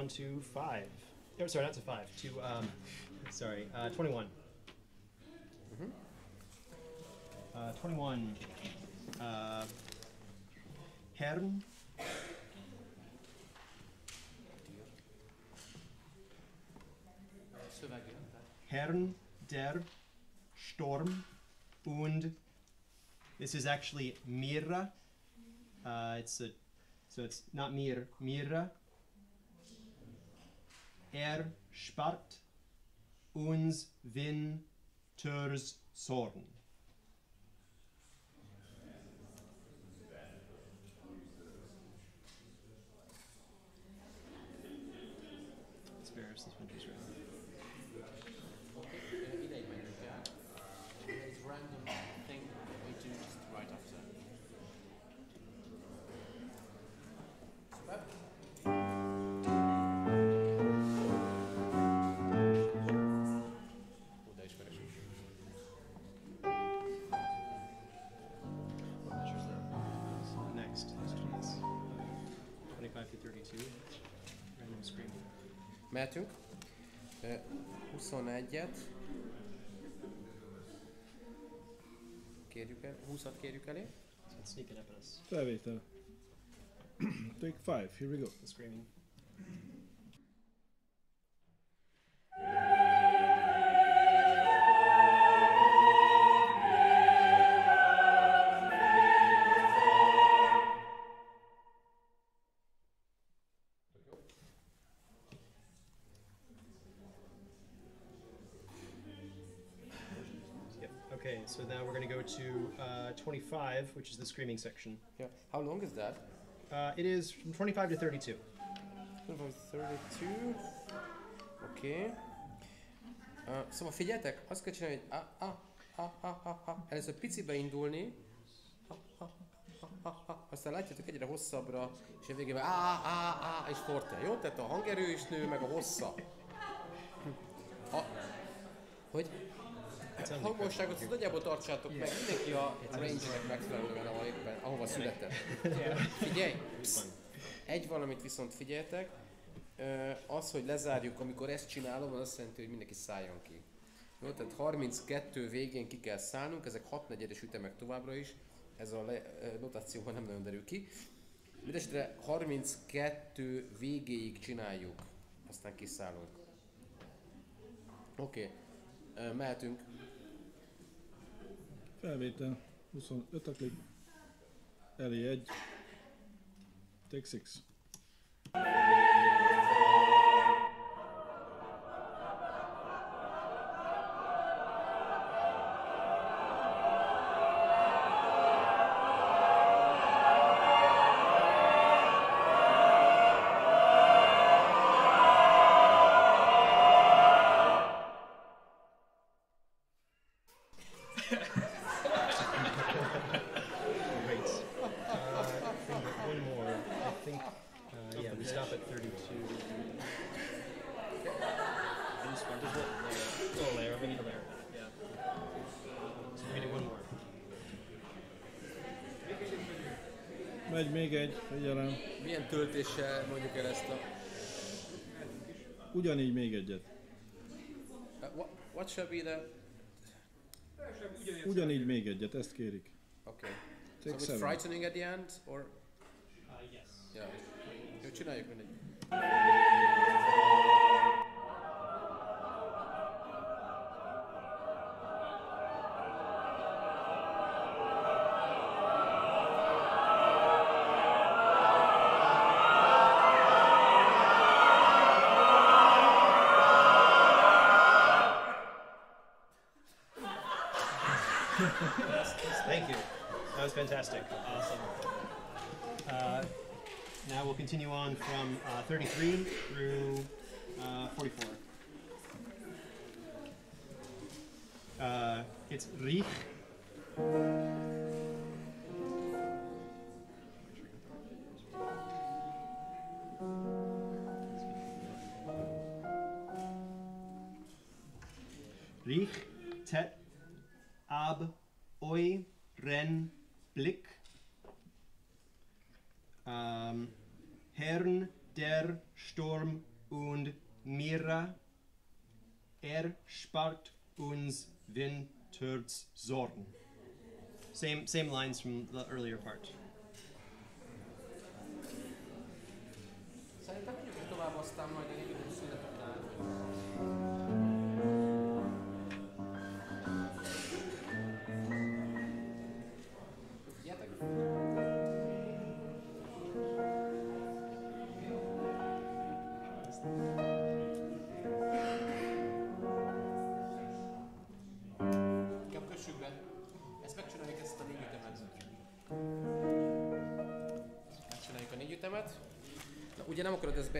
Right, we will move on to five. Oh, sorry, not to five. To um, sorry, uh, twenty-one. Mhm. Uh, twenty-one. Uh, Herrn. Szöveg Herrn der Sturm und this is actually Mira. Uh, it's a so it's not Mir Mira. er spart uns Winters Sorgen. It's very 21-et. Kérjük el, 20-at kérjük elé. It's sneaking up on us. Felvétel. Take five, here we go. The screaming. 25, which is the screaming section. Yeah. How long is that? Uh, it is from 25 to 32. About 32. Oké. Okay. Uh, szóval figyeljetek, azt kell csinálni, hogy ah, ah, ah, ah, ah. először picibe indulni, ah, ah, ah, ah. aztán látjátok egyre hosszabbra, és a végén ah, ah, ah, és forte, jó? Tehát a hangerő is nő, meg a hossza. A, hogy a hangosságot azt nagyjából tartsátok meg, mindenki a range-nek megfelelően, ahol éppen, ahova született. Figyelj! Psz, egy valamit viszont figyeljetek, Ö, az, hogy lezárjuk, amikor ezt csinálom, az azt jelenti, hogy mindenki szálljon ki. Jó, tehát 32 végén ki kell szállnunk, ezek 6 negyedes ütemek továbbra is, ez a le, notációban nem nagyon derül ki. Mindenesetre 32 végéig csináljuk, aztán kiszállunk. Oké, okay. mehetünk. Felvétel 25 a klip. Elé egy. Take 6. figyelem. Milyen töltéssel mondjuk el ezt a... Ugyanígy még egyet. Uh, what, what shall be the... Ugyanígy még egyet, ezt kérik. Okay. So Take seven. frightening at the end, or... Uh, yes. Yeah. Jó, csináljuk mindegy. Herrn, der Sturm und Mira. Er spart uns Winters Sorgen. Same, same lines from the earlier part. Szerintem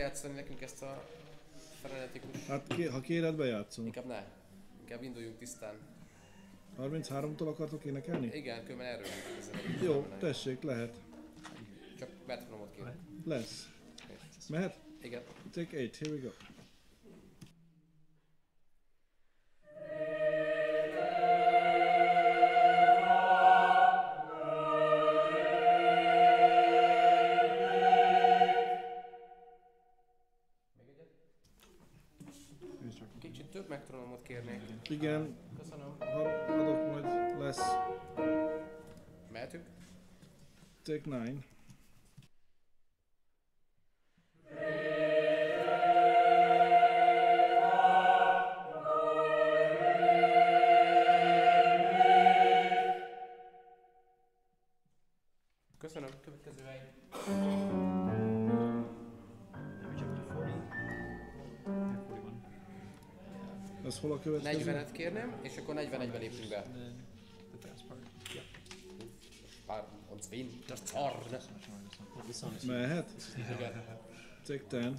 bejátszani nekünk ezt a frenetikus... Hát ké, ha kéred, bejátszom. Inkább ne. Inkább induljunk tisztán. 33-tól akartok énekelni? Igen, különben erről Jó, tessék, lehet. Csak metronomot kérek. Lesz. Mehet? Igen. Take eight, here we go. Take nine. Köszönöm. Következő hely. Now we jump to 40. Yeah, 41. Ez hol a következő? 40-et kérném, és akkor 41-ben lépünk be. Vintertorne. Med det? Take down.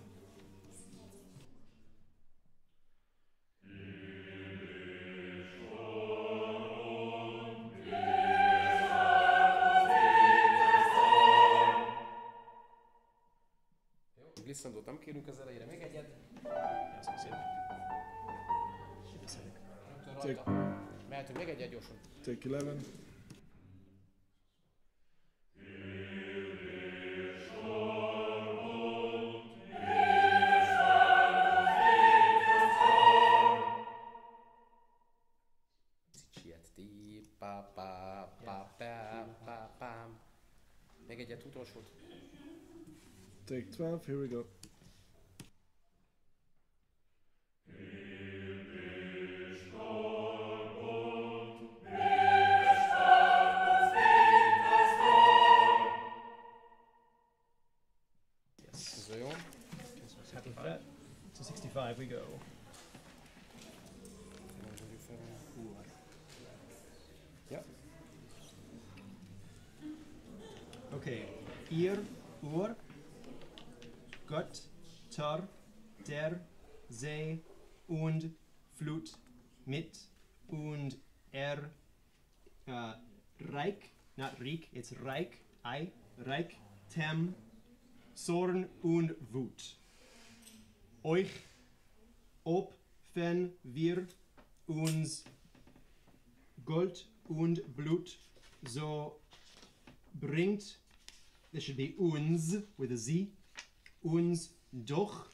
12. Here we go. Not Reich, it's Reich, Tem, Zorn und Wut. Euch, ob, wenn wir uns Gold und Blut so bringt, this should be uns with a Z, uns doch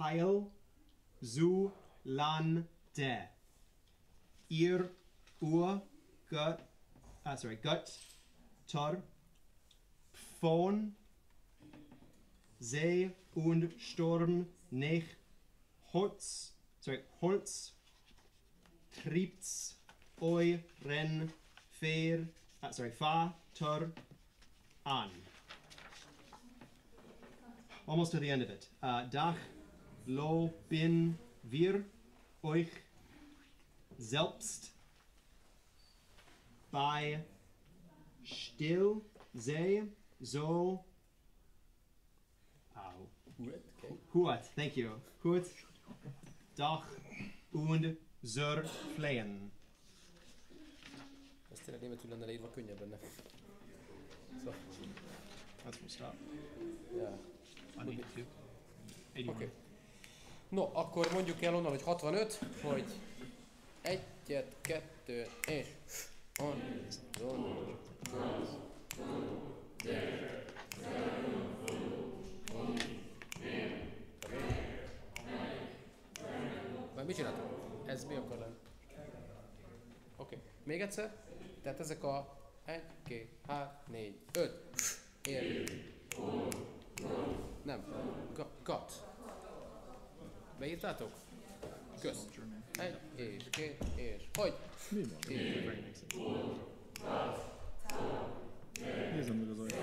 heil zu lande. Ihr Ur Gott, Gott, Tor, von See und Sturm nicht Holz, sorry, Holz triebt's euren Ver, uh, sorry, Vater an. Almost to the end of it. Uh, Dach lo bin wir euch selbst bei stil, zij, zo, au. Goed, thank you. Goed. Dag und zur Flehen. Jag ställer det med tullen när det var kunniga bönne. hebben. Jag. Ja. Ah, oké. No, akkor mondjuk el onnan, hogy 65, hogy egyet, kettőt és... Honvéd, Zoló, Zoló, Zoló, Gyerek, Zoló, Már mit csináltunk? Ez mi akar lenni? Oké, okay. még egyszer? Tehát ezek a 1, 2, 3, 4, 5, ér. Nem, G gat. Beírtátok? Kösz. Egy, és két, és hogy? Mi van? Nézem meg az ajtót.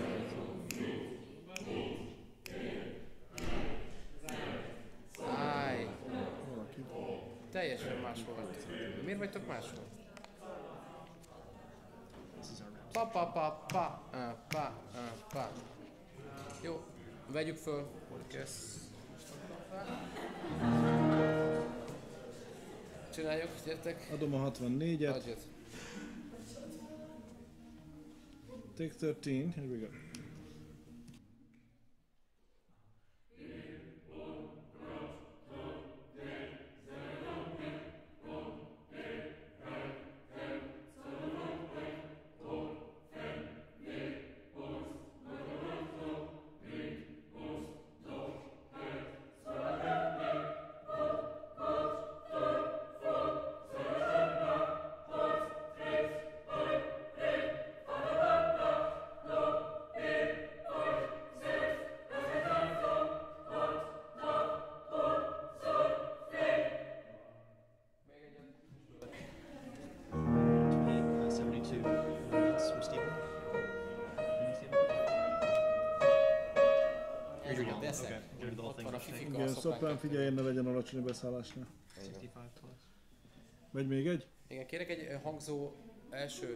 Áj, Valaki. teljesen máshol vagytok. Miért vagytok máshol? Pa pa pa pa uh, pa uh, pa. Jó, vegyük föl. Kész. Csináljuk, gyertek. Adom a 64-et. Adjad. Take 13. Here we go. Kettő. figyeljen, ne legyen alacsony a beszállásnál. Igen. 65 plus. Megy még egy? Igen, kérek egy hangzó első.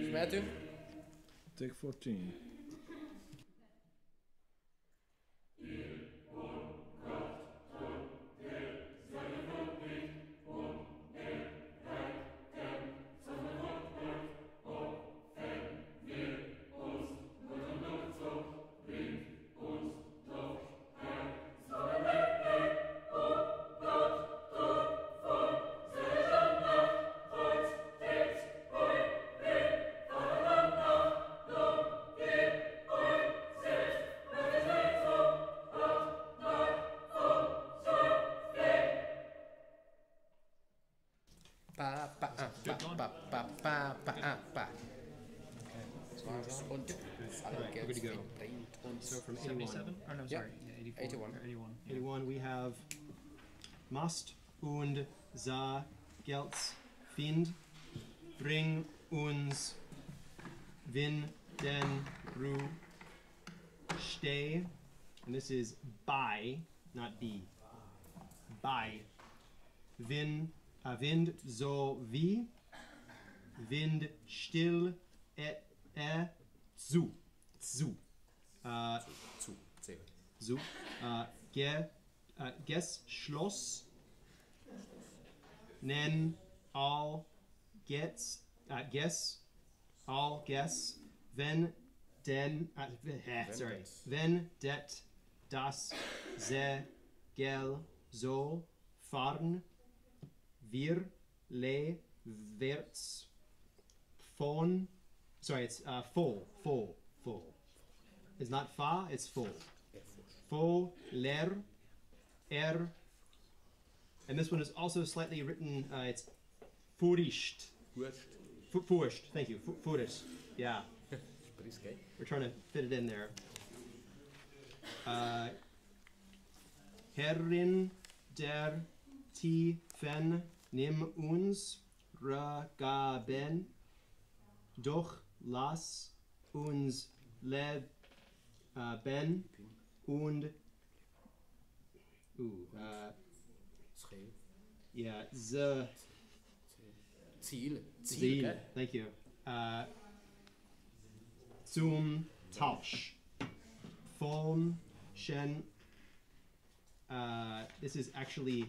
És mehetünk? Take 14. To go. bringt uns So from 81. 77? Oh no, sorry. Yeah, 84. 81. Or 81. 81, we have Mast und za Gelds Find, bring uns Vin den Ru Stay. And this is by, not be. By. Vin, uh, Wind so wie. Wind still et e zu. Zu. Uh, zu. Szép. so, äh, ge, äh, ges Schloss. Nen all gets äh, ges all guess wenn denn äh, äh, sorry. Wenn det das se gel so fahren wir le wirds von sorry it's uh, full full full it's not fa it's full Fo, ler, er. And this one is also slightly written, uh, it's furisht. Furisht, thank you. Fu- Furisht. Yeah, we're trying to fit it in there. Uh, Herrin der Tiefen nimm uns ragaben, doch lass uns leben und ooh, uh, yeah, the Ziel. Ziel, Ziel, thank you. Uh, zum Tausch. Von Shen. Uh, this is actually.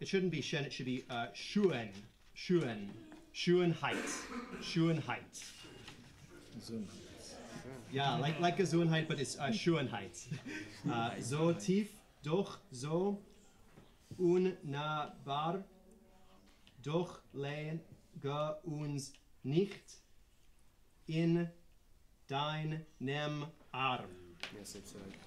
It shouldn't be Shen, it should be uh, Shuen. Shuen. Schuenheit. Schuenheit. Zön. Yeah, like like a Zuenheit, but it's uh, Schuenheit. Uh, so tief, doch so unnahbar, doch lehn ge uns nicht in deinem Arm. Milyen szép szöveg.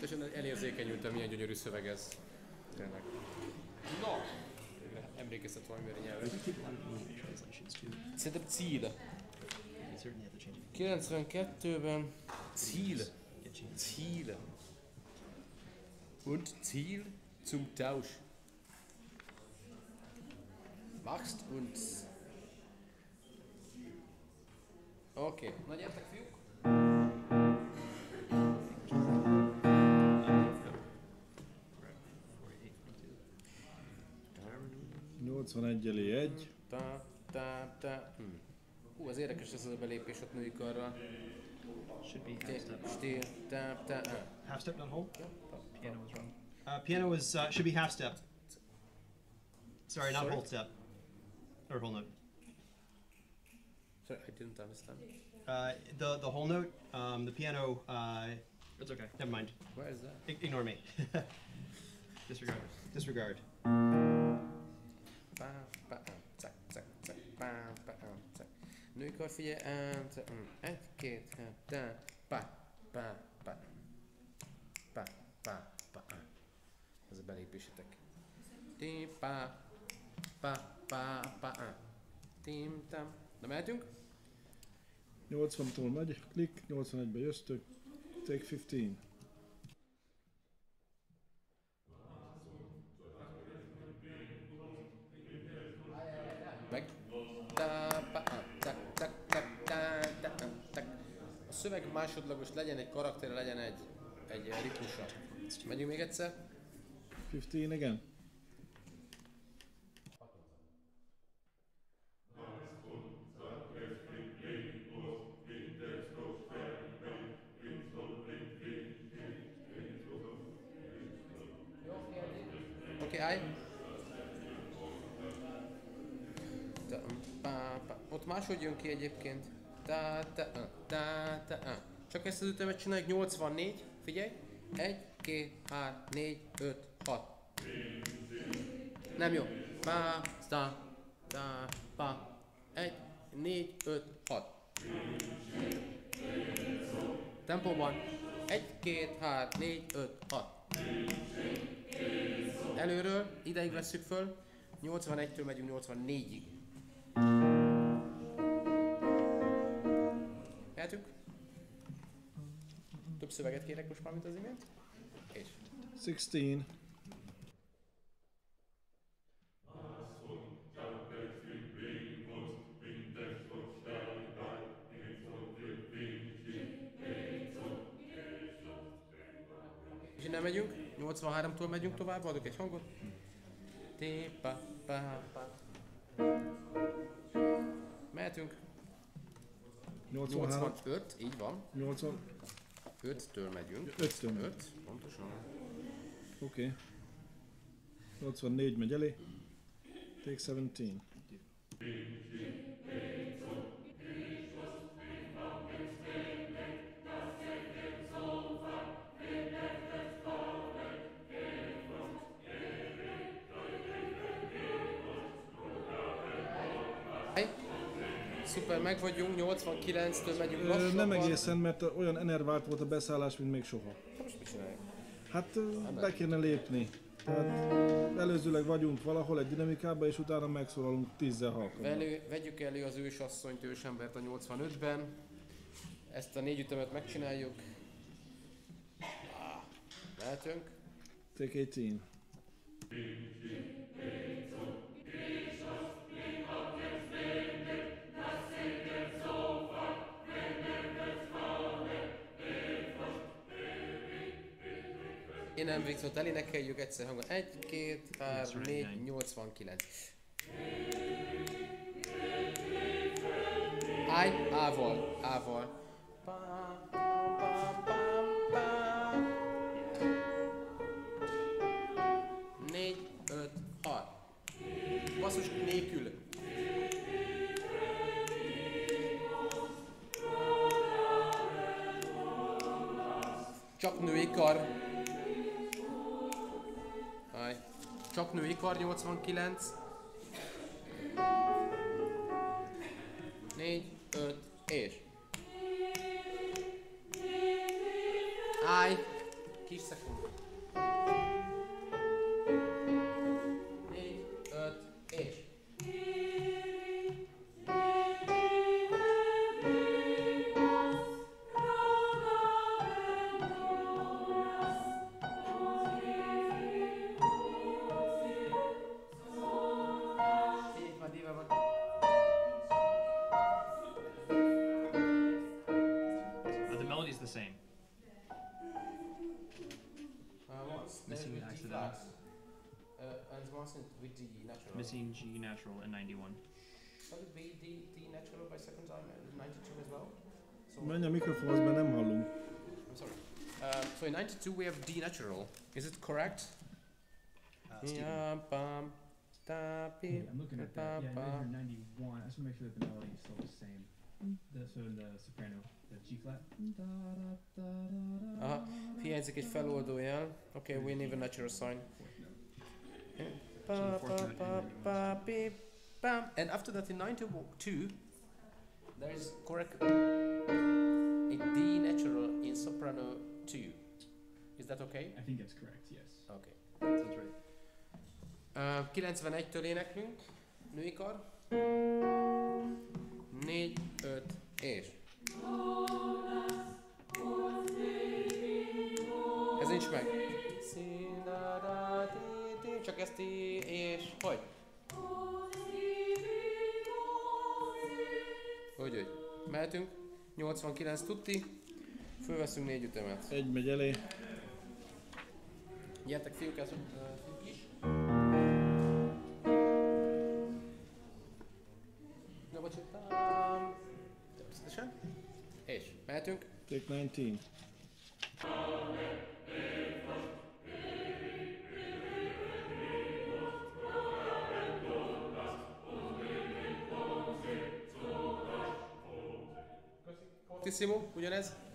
Teljesen elérzékenyültem, milyen gyönyörű szöveg ez. Tényleg. Na! Emlékeztet valamire nyelvre. Translations too. Szerintem Ziel. 92-ben. Ziele. Ziele. Und Ziel zum Tausch. Machst uns. Okay. Nur Nyolcvanegy elé egy. Ta, da, da. Hmm. Hú, az érdekes ez a belépés ott női karral. Should be half step. stél, ta, ta, ah. Half step, not whole. Piano was wrong. Uh, piano is uh, should be half step. Sorry, not Sorry? whole step. Or whole note. Sorry, I didn't understand. Uh, the the whole note. Um, the piano. Uh, It's okay. never mind. Where is that? I- ignore me. Disregard. Disregard. Pa, Nőkar figyelj át. Hm, egy, két, há, pa, pa, pa, pa, pa, pa. Ez a belépésetek. Ti, pa, pa, pa, pa. Tim, tam. Na mehetünk? 80-tól megy, klik, 81-be jöztök, take 15. Meg. Ta. Szöveg másodlagos legyen egy karakter, legyen egy, egy ritmusa. Megyünk még egyszer. 15 again. Oké, állj. Pá. Ott máshogy jön ki egyébként. Ta, ta, ta, ta, ta, ta. Csak ezt az ütemet csináljuk 84. Figyelj. 1, 2, 3, 4, 5, 6. Nem jó. Pá, sta, ta, pa. 1, 4, 5, 6. Tempóban. 1, 2, 3, 4, 5, 6. Előről, ideig vesszük föl, 81-től megyünk 84-ig. Mehetünk? Több szöveget kérek most már, mint az imént? És 16. És innen megyünk, 83-tól megyünk tovább, adok egy hangot. Té, pa, pa, pa. Mehetünk. 83. 85, így van. 80. 5-től megyünk. 5-től. 5, pontosan. Oké. Okay. 84 megy elé. Take 17. Szuper, meg vagyunk, 89-től megyünk Ö, lassabban. nem egészen, mert olyan enervált volt a beszállás, mint még soha. Most mit csináljuk? Hát ö, be kéne lépni. Tehát előzőleg vagyunk valahol egy dinamikába, és utána megszólalunk tízzel halkan. Elő, vegyük elő az ősasszonyt, ősembert a 85-ben. Ezt a négy ütemet megcsináljuk. Mehetünk. Take 18. Én nem végzett el, énekeljük egyszer hangon. Egy, két, három, négy, nyolcvankilenc. Áj, ával, ával. Négy, öt, hat. Basszus nélkül. Csak női kar. Csak női kar 89. 4, 5, és. Állj! Kis szekund. 92 we have D natural. Is it correct? Uh, Steven. Yeah, bum, da, beep, I'm looking at ba, that. Yeah, ba. 91. I just want to make sure that the melody is still the same. The, so in the soprano, the G flat. Aha, hiányzik egy feloldó jel. Okay, we need a natural sign. Ba, ba, ba, in bam. And after that in 92 there is correct a D natural in soprano 2. Is that okay? I think that's correct. Yes. Okay. Sounds right. Uh, 91-től éneklünk, női kar. 4, 5, és. Ez nincs meg. Csak ezt és hogy? Hogy, hogy. Mehetünk. 89 tuti. Fölveszünk négy ütemet. Egy megy elé. Gyertek fiúk, ez uh, is. Na, bocsánat. Természetesen. És mehetünk. Take 19. Tissimo, ugyanez.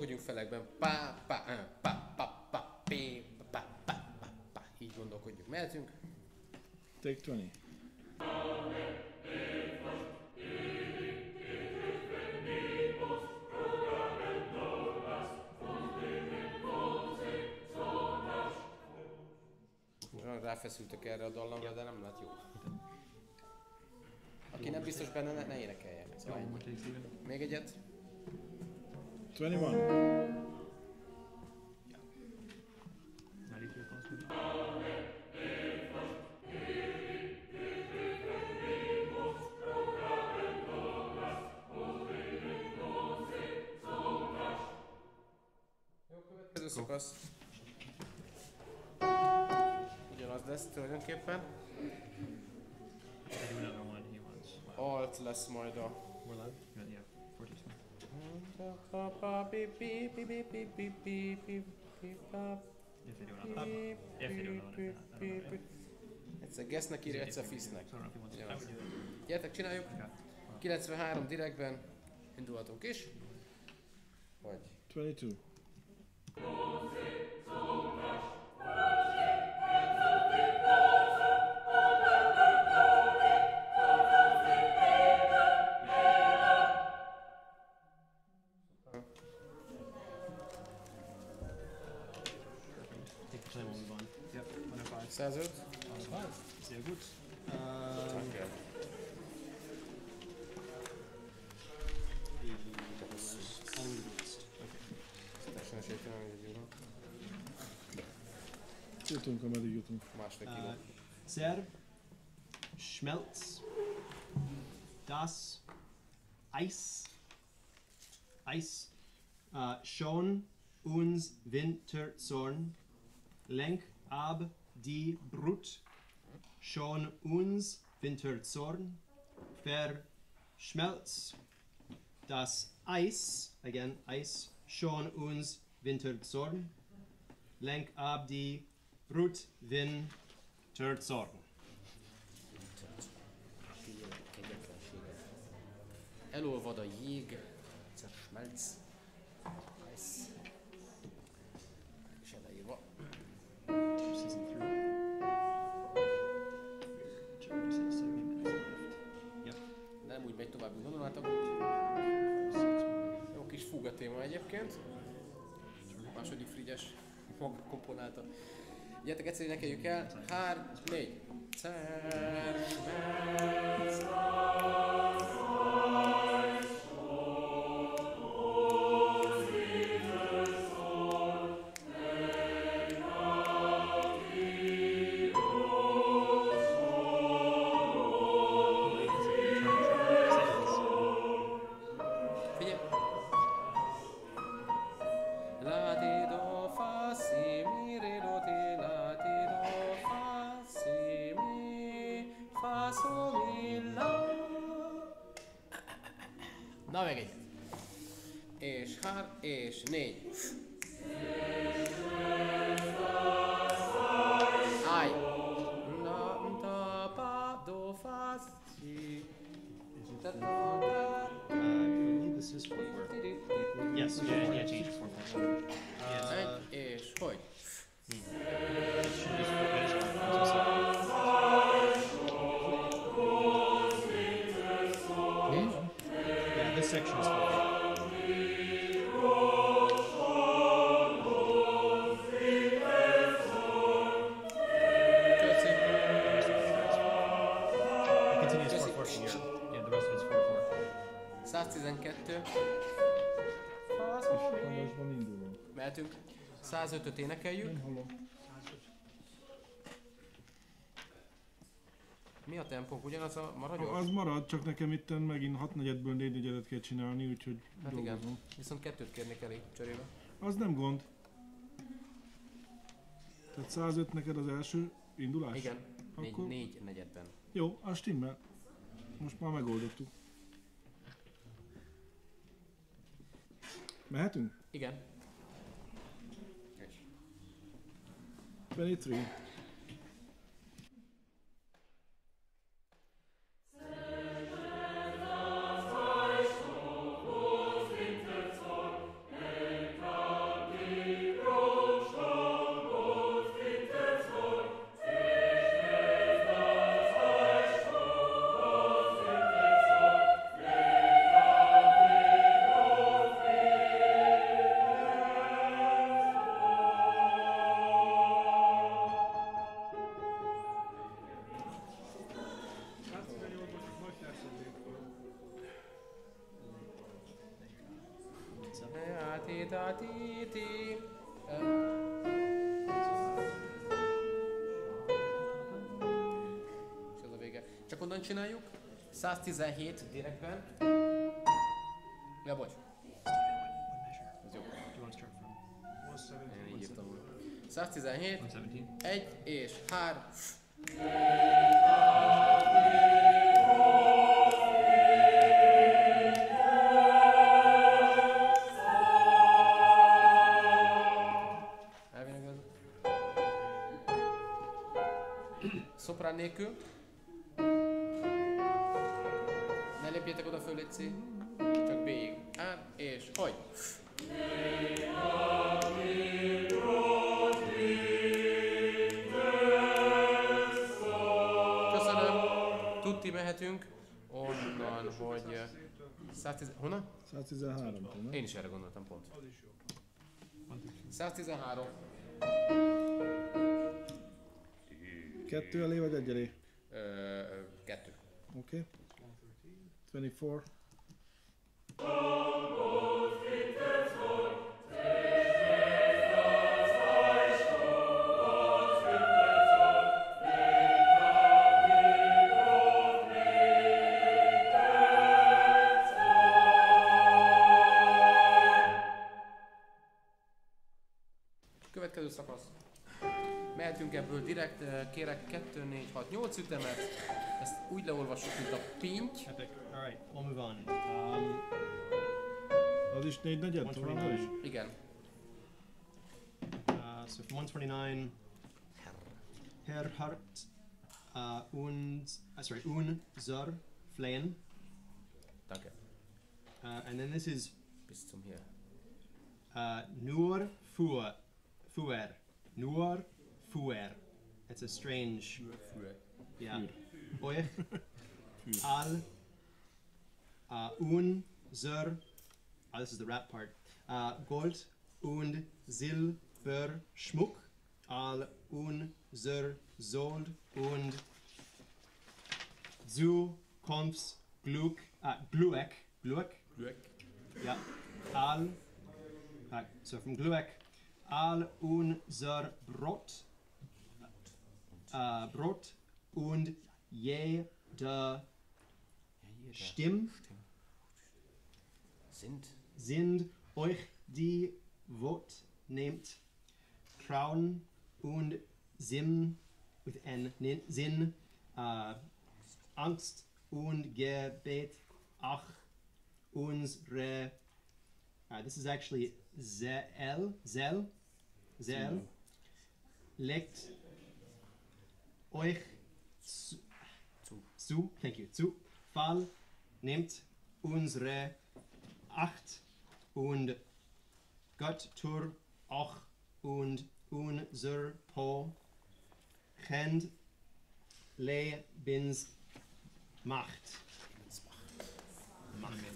Gondolkodjunk felekben. Pá, pá, pá, pá, pá, pé, pá, pá, pá, pá. Így gondolkodjunk. Mehetünk. Take 20. Olyan ráfeszültök erre a dallamra, de nem lett jó. Aki nem biztos benne, ne, ne énekeljen. Szóval. Még egyet. 21. 93 plus maybe. Ez a szakasz. Ugyanaz lesz tulajdonképpen. I do another one. He wants. Wow. Alt lesz majd a... More loud. Inferior attack. Inferior attack. Egyszer Gessnek írja, egyszer Fisznek. Ja. Gyertek, csináljuk. 93 direktben indulhatunk is. Vagy. 22. Jutunk, ameddig jutunk. Másfél kiló. Äh, Serb, Schmelz, das Eis, Eis, äh, schon uns Winterzorn, lenk ab die Brut, schon uns Winterzorn, verschmelz das Eis, again Eis, schon uns Winterzorn, lenk ab die Ruth Win Churchorn. Elolvad a jég, zerschmelz, weiß, és eleírva. Season 3. Nem úgy megy tovább, mint gondolnátok. Jó kis fúga téma egyébként. Második Frigyes maga komponálta. Gyertek egyszer énekeljük el. Hár, négy. Szermez. 105-öt énekeljük. Nem hallom. Mi a tempónk? Ugyanaz a maradjon? Az marad, csak nekem itt megint 6 negyedből 4 negyedet kell csinálni, úgyhogy Hát igen. Viszont kettőt kérnék elég cserébe. Az nem gond. Tehát 105 neked az első indulás? Igen. Négy, Akkor négy negyedben. jó, az stimmel. Most már megoldottuk. Mehetünk? Igen. 23. 117 direktben. Ja, bocs. Ez jó. 117, 117, 1 és 3. 110... Honnan? 113 nem? Én is erre gondoltam pont. Az is jó. 113. Kettő elé vagy egy elé? Ö, kettő. Oké. Okay. 24. Epic. All right, we'll move on. Um, Az is négy negyed? Továbbra is? 129. Igen. Uh, so from 129, Herr Hart uh, und uh, sorry unser Flehen, Danke. uh, and then this is Bis zum hier. uh, nur für fuer nur fuer. It's a strange yeah. Euch al uh, unser uh, this is the rap part. Uh, Gold und Silber Schmuck. Al unser Sold und Zukunfts Glück uh, Glück Glück yeah al uh, so from Glück al unser Brot. Uh, Brot und jeder Stimm Sind. sind euch die Wort nehmt Trauen und Sinn with N Sinn uh, Angst und Gebet ach unsere uh, this is actually Zel Zel Zel legt euch zu, Zu. zu thank you zu. Fall nehmt unsere 8 und Gott tur auch und unser Po kennt Lebens Macht.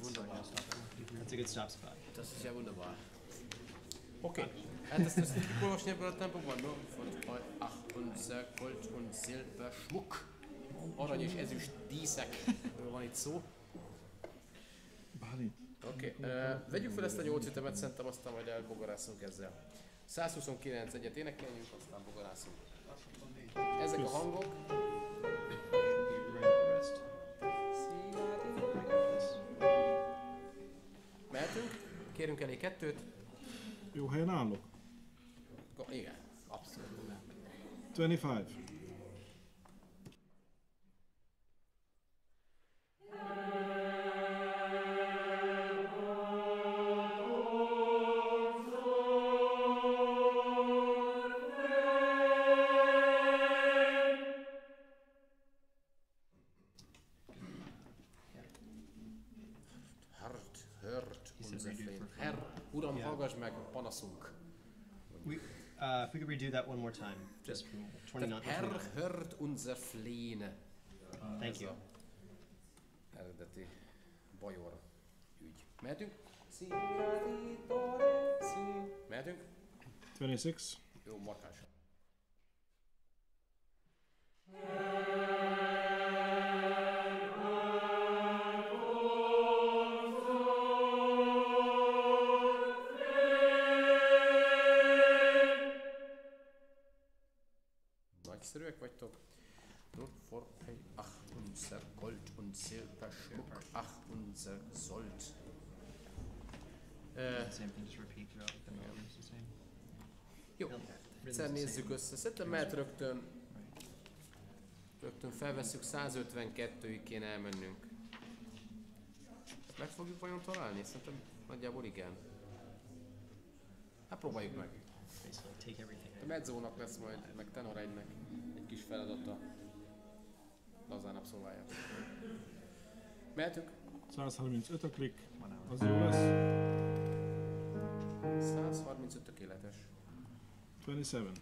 Wunderbar. That's a good stop spot. Das ist ja wunderbar. Okay. Ja, das, das ist wohl noch schnell bei Tempo war nur von ach, unser Gold und Silberschmuck. Oder nicht, also dieser, war nicht so. War nicht. Oké, okay. uh, vegyük fel ezt a 8 ütemet, szerintem aztán majd elbogarászunk ezzel. 129 egyet énekeljünk, aztán bogarászunk. Ezek a hangok. Mehetünk? Kérünk elé kettőt. Jó helyen állok. Go- igen, abszolút. 25. Redo that one more time, just 29. Tehát Herr, hört, unser Flame. Thank you. eredeti bajor ügy. Mehetünk? Mehetünk? 26. Jó, markánsan. Hey, ach unser Gold und Silberstück, ach unser Sold. The same. jó, egyszer nézzük össze. Szerintem mehet rögtön, rögtön felveszünk, 152-ig kéne elmennünk. Meg fogjuk vajon találni? Szerintem nagyjából igen. Hát próbáljuk meg. A medzónak lesz majd, meg tenor egynek egy kis feladata. Lazán abszolválják. Mehetünk? 135 a klik. Az jó lesz. 135 tökéletes. 27.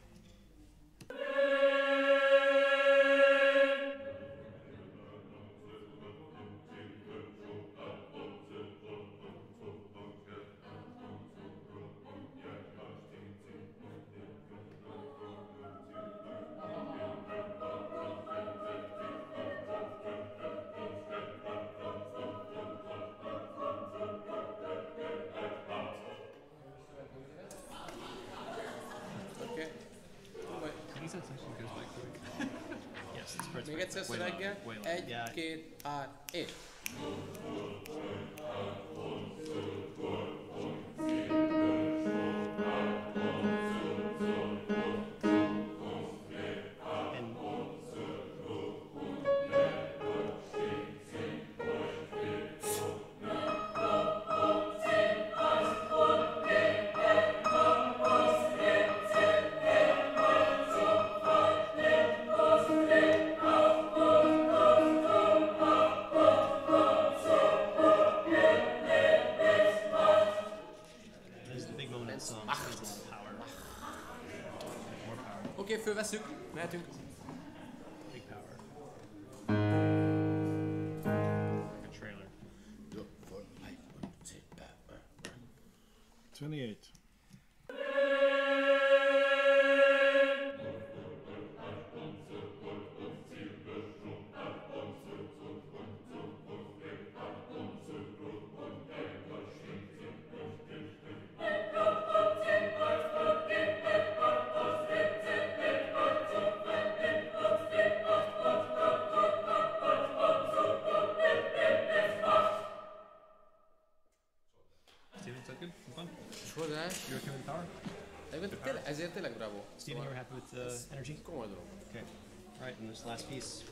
que eu versículo, né? Tem Egyébként tényleg, ezért tényleg bravo. Steven, you were happy with the energy? Komoly dolog. Okay. All right, and this last piece,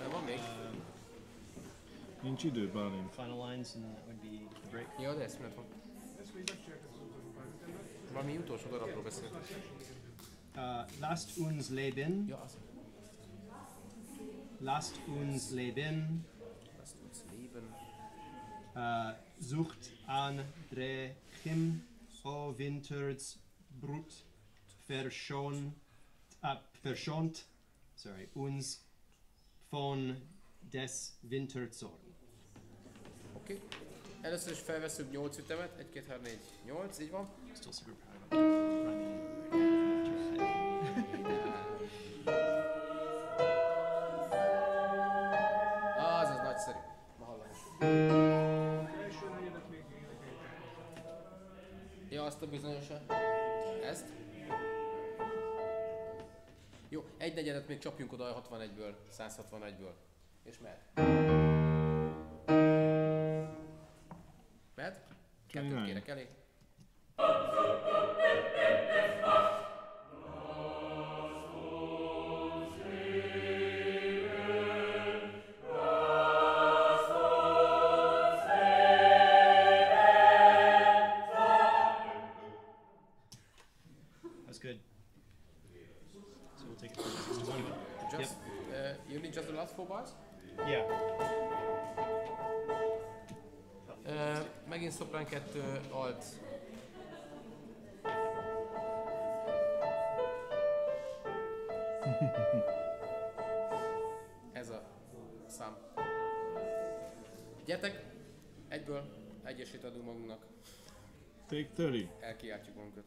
Eh, Van még? um, Nincs idő, Bálint. final lines, and that would be the break. Ja, de eszmélet van. Valami utolsó darabról beszéltünk. Uh, lasst uns leben, Ja, az. lasst uns leben, Lasst uns leben. uh, sucht Andrechem, o Winters Brut verschont, äh, verschont sorry, uns von des Winterzorn. Oké. Okay. Először is felveszünk 8 ütemet, 1, 2, 3, 4, 8, így van. Still super proud of Az, az nagyszerű. Ma hallani. Ja, azt a bizonyosan. ezt. Jó, egy negyedet még csapjunk oda 61-ből, 161-ből. És mehet. Mehet? Kettőt kérek elég. Take 30. Elkiáltjuk magunkat.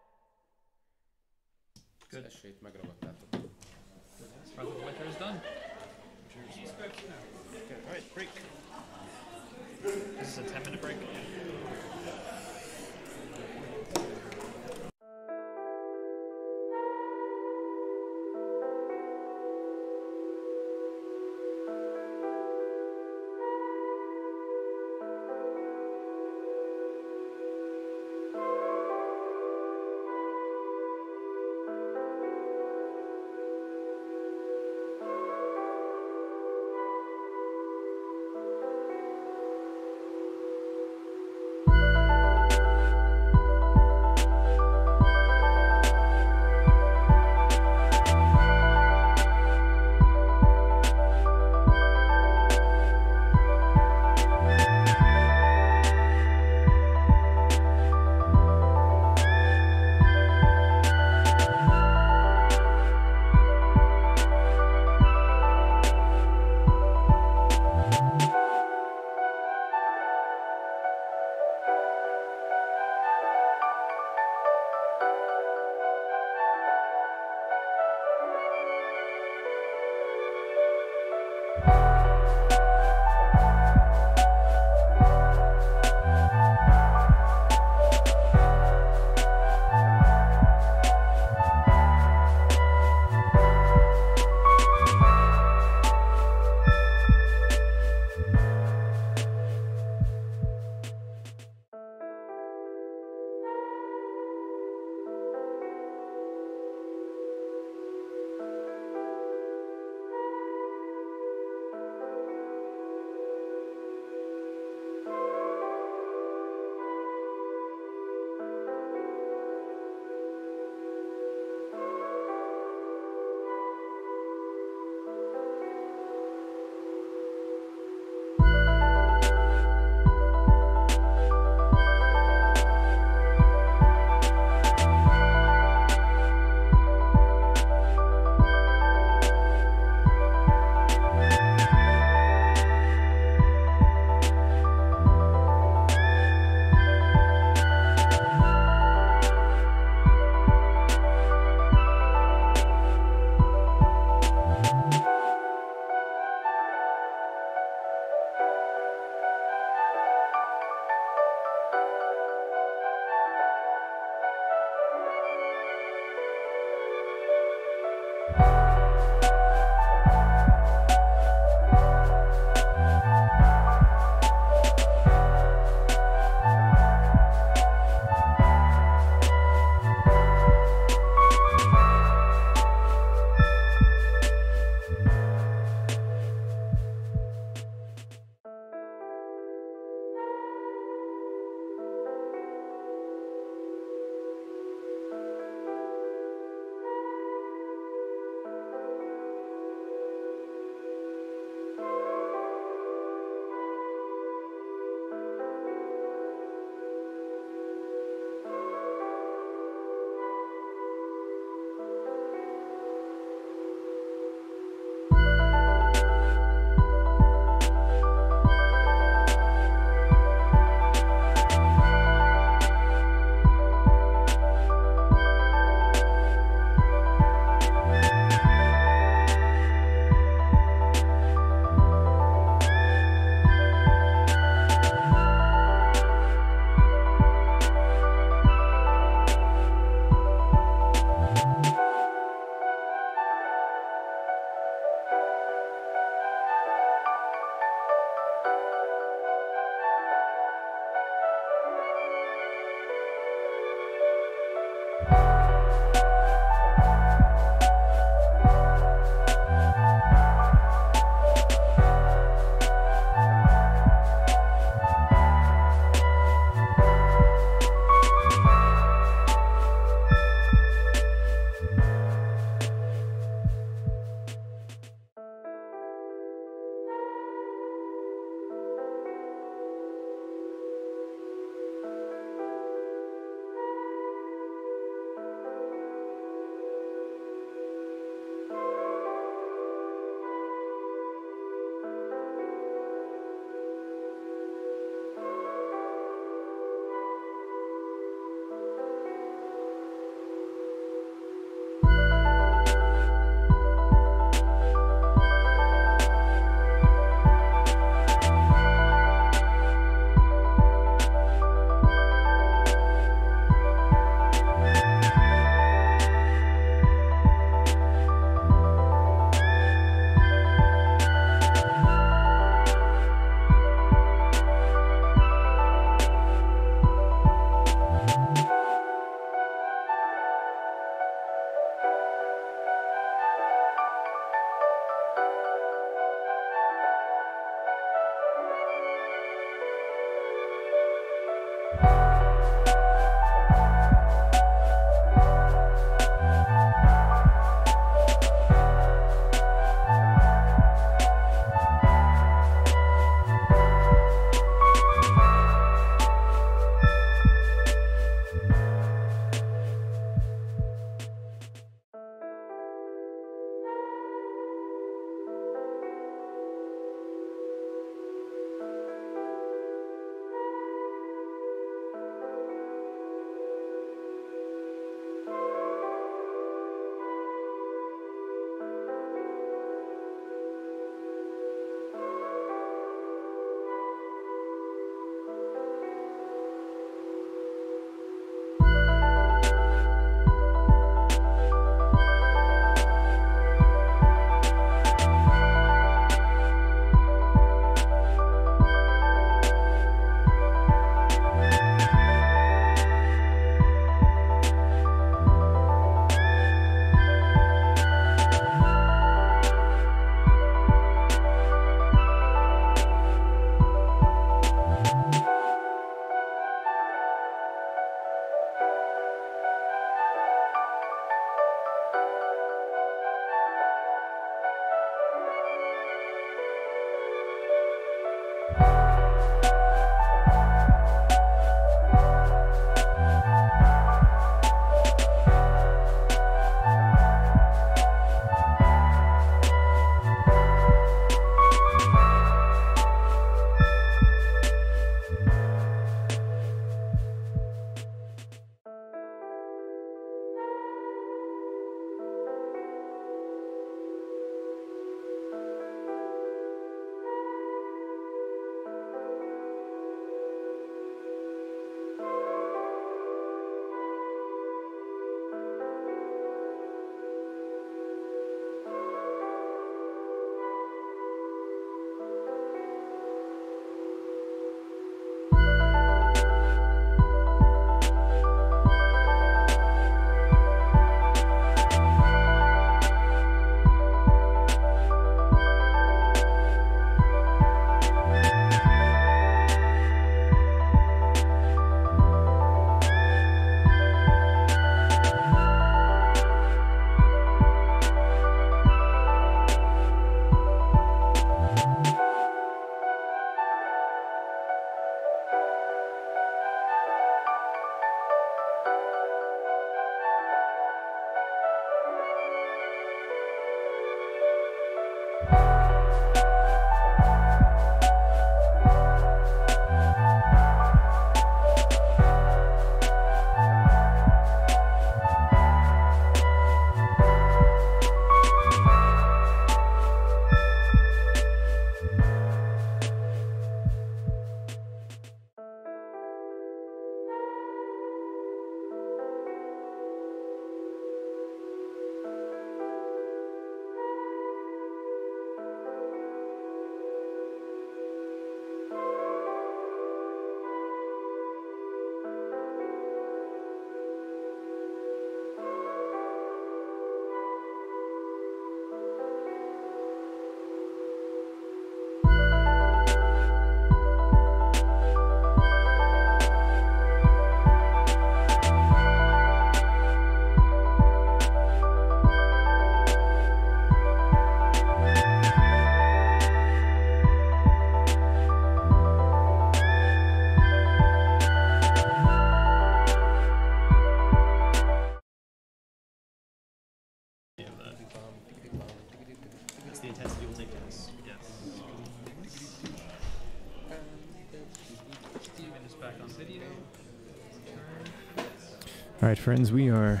All right, friends, we are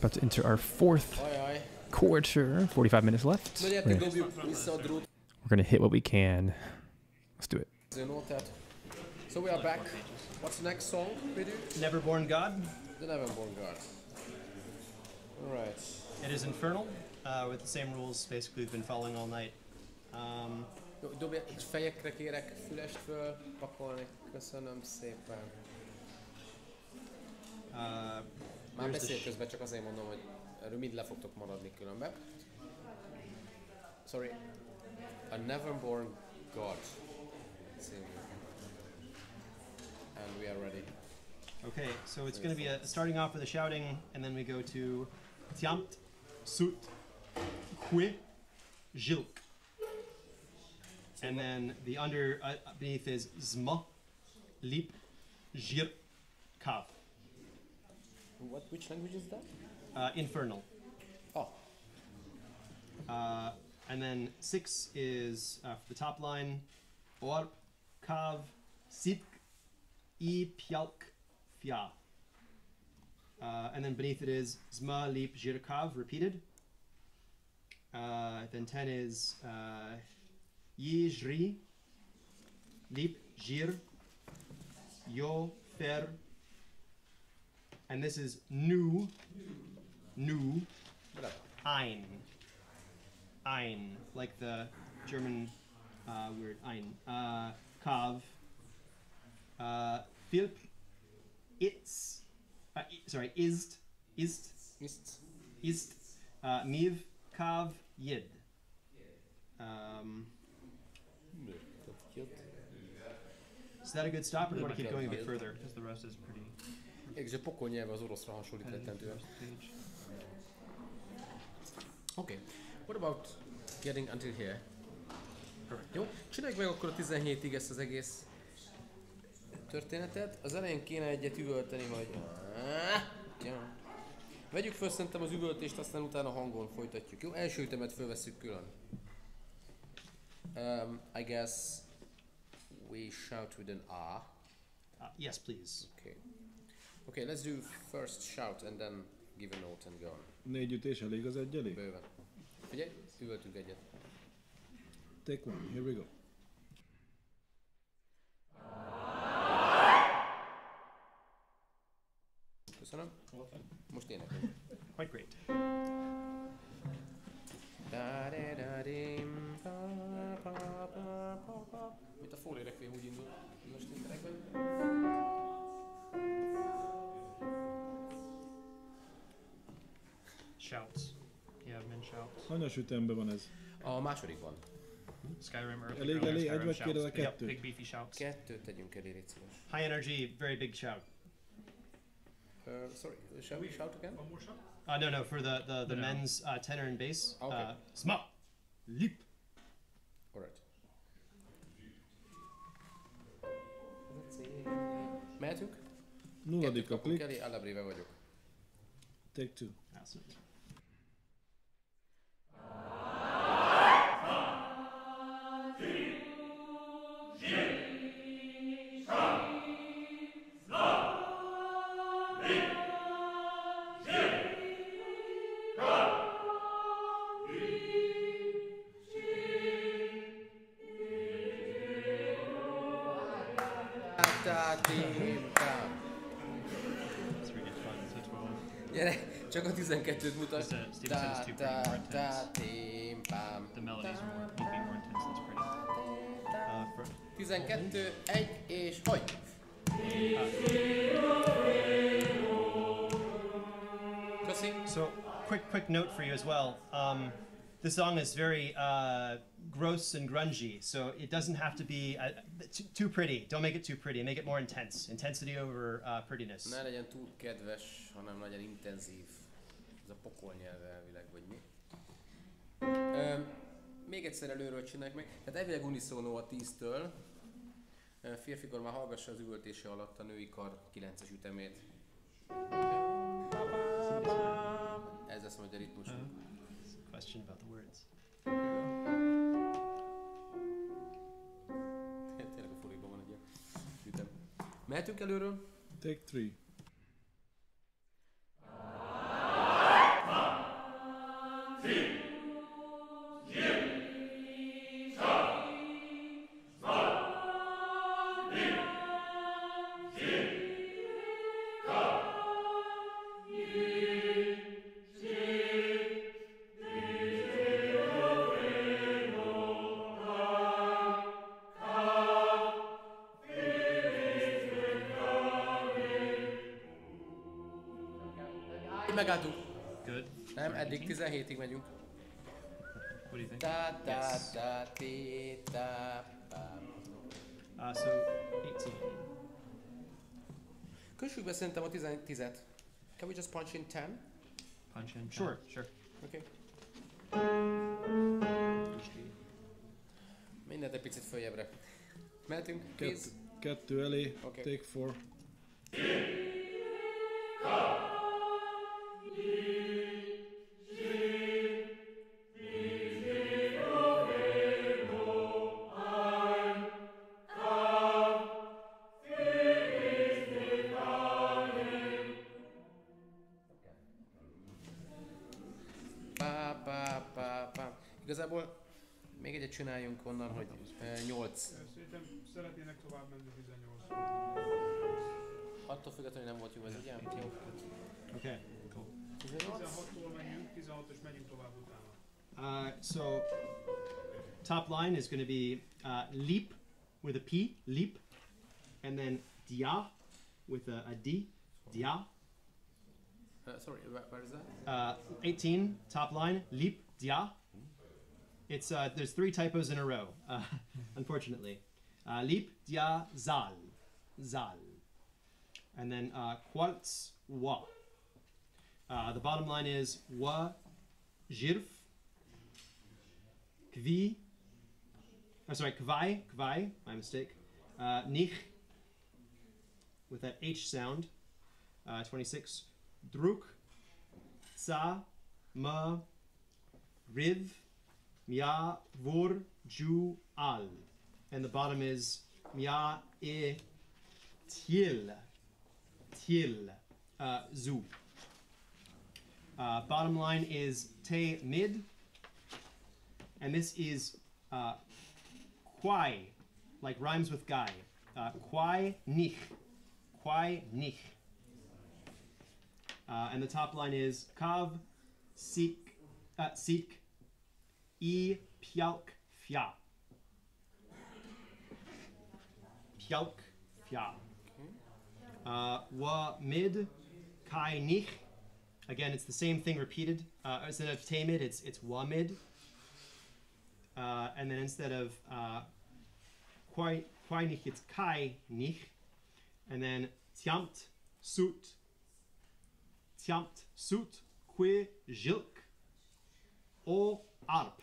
about to enter our fourth quarter. 45 minutes left. We're gonna, dobjuk vissza a drót we're gonna hit what we can. Let's do it. So we are back. What's the next song we do? Neverborn God. The Neverborn God. Alright. It is infernal, uh, with the same rules basically we've been following all night. Um, Jó, egy fejekre kérek fülest föl pakolni. Köszönöm szépen. uh, Már Here's beszél közben, csak azért mondom, hogy erről mind le fogtok maradni különben. Sorry. A Neverborn God. című. And we are ready. okay, so it's going to be a, starting off with a shouting, and then we go to Tiamt, Sut, Hue, Jilk. And then the under uh, beneath is Zma, Lip, Jir, Kav. What, which language is that? Uh, infernal. Oh, Uh, and then six is uh, the top line, Or, Kav, Sitk, E, Pjalk, Fia. Uh, and then beneath it is Zma, Lip, Jirkav, repeated. Uh, then 10 is uh, Yi, Jri, Lip, Jir, Yo, Fer. And this is Nu, Nu. Ein. Ein, like the German uh, word ein. Uh, Kav. Uh, Philp. It's. Uh, i- sorry, ist. Ist. ist, Ist. Uh, Miv. Kav. Yid. Um, is that a good stop, or do you want to keep going a bit further? Because the rest is pretty. És a pokol nyelve az oroszra hasonlít rettentően. Oké. Okay. What about getting until here? Jó, csináljuk meg akkor a 17-ig ezt az egész történetet. Az elején kéne egyet üvölteni. Ja. Vegyük föl szerintem az üvöltést, aztán utána hangon folytatjuk. Jó, első ütemet fölveszünk külön. Um, I guess we shout with an A. Uh, yes, please. Okay. Okay, let's do first shout and then give a note and go on. Négy ütés elég az egy elég? Bőven. Figyelj, üvöltünk egyet. Take one, here we go. Köszönöm. Most énekelünk. Quite great. Mint a Requiem úgy indul. Most interekben. Shouts. You have min shouts. Hanyas ütemben van ez? A másodikban. Skyrim Earth. Elég, elég, egy vagy két, az a Yep, kettő. big beefy shouts. Kettőt tegyünk elé, légy szíves. High energy, very big shout. Uh, sorry, shall we shout again? One more shot? Uh, no, no, for the, the, the No, no. men's uh, tenor and bass. Okay. Uh, Sma. Lip. Alright. Mehetünk? Nulladik Kettőt a kapunk klik, elé, Alabréve vagyok. take two. Awesome. 12-t mutasd. Just, uh, Steven said it's too pretty, more intense. Ta-ta-tim-pam. The melodies are more, would be more intense. That's pretty. Uh, for, 12, 1 és hagy! Köszi. so, quick, quick note for you as well. Um, the song is very uh, gross and grungy, so it doesn't have to be uh, too, too pretty. Don't make it too pretty. Make it more intense. Intensity over uh, prettiness. Ne legyen túl kedves, hanem legyen intenzív. Ez a pokol nyelve elvileg, vagy mi? Öm, még egyszer előről csináljuk meg. Tehát elvileg uniszónó a 10-től. Ö, Férfikor már hallgassa az üvöltése alatt a női kar 9-es ütemét. Ez lesz majd a ritmus. Question about the words. Tényleg a furiban van egy ilyen ütem. Mehetünk előről? Take three. Megálltunk. Szerintem a 10-et. Can we just punch in 10? Punch in. Sure. Sure. Okay. Mindent egy picit följebbre. Mehetünk, Kett, kéz. kettő elé. Oké. Take four. Pá, Uh, so top line is going to be uh, leap with a P, leap, and then dia with a, a D, dia. Uh, sorry, where, is that? Uh, 18 top line, leap, dia. It's uh, there's three typos in a row, uh, unfortunately. Uh, leap, dia, zal, zal, and then uh, quartz, wa. Uh, the bottom line is wa, jirf, kvi. I'm sorry, kvai, kvai. My mistake. Uh, nich, with that H sound. Uh, 26. Druk, tsa, ma, riv, mia, vor, ju, al. And the bottom is mia, e, til, til, uh, zu. Uh, bottom line is te mid, and this is uh, quai, like rhymes with guy. Uh, quai nich, quai nich. Uh, and the top line is kav, sik, uh, sik, e pjalk fja. Pjalk fja. Uh, wa mid, kai nich. Again, it's the same thing repeated. Uh, instead of tamid, it's it's wa mid. Uh, and then instead of uh, nich, it's kai nich. And then tiamt sut Tiamt sut que jilk o arp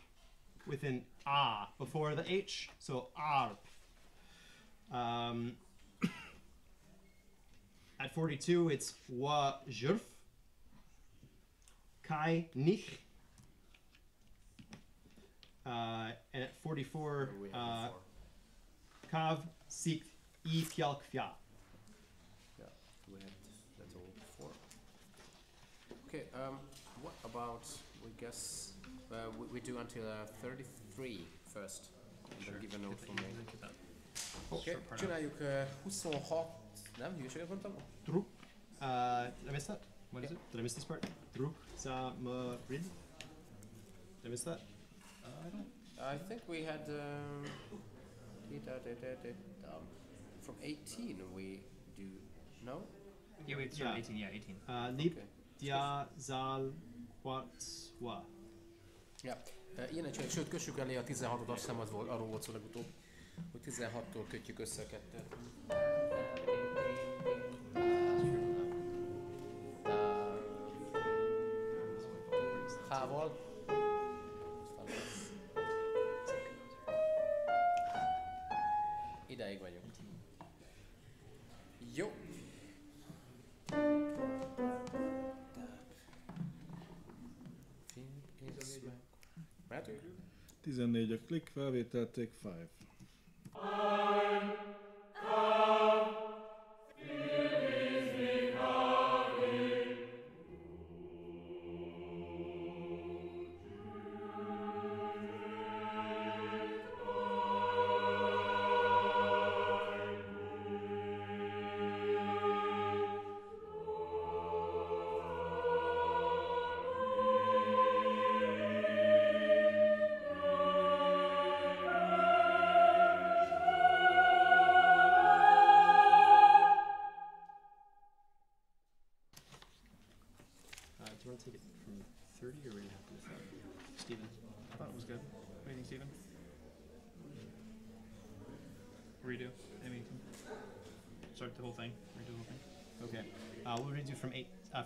with an a before the h so arp um, at 42 it's wa jurf kai nich uh, and at 44 We have uh, before. kav sik e pjalk fja Yeah, we had that all before. Okay, um, what about, we guess, uh, we, we do until uh, 33 first. And then give a note from me. Oké, okay, csináljuk uh, 26, nem? Hülyeséget mondtam? Druk. Uh, did I miss that? What is it? Did I miss this part? Druk sa ma rid. Did I miss that? Uh, I don't. I think we had, um, um, from 18 we do, no? Yeah, wait, Yeah. 18. Yeah, 18. Uh, lip Okay. dia zal what wa. Ja, uh, ilyen csináljuk, sőt kössük elé a 16-ot, azt hiszem az volt, arról volt szó legutóbb, hogy 16-tól kötjük össze a kettőt. hával. Ideig vagyunk. Jó. Mehetünk? 14 a klik, felvételték 5.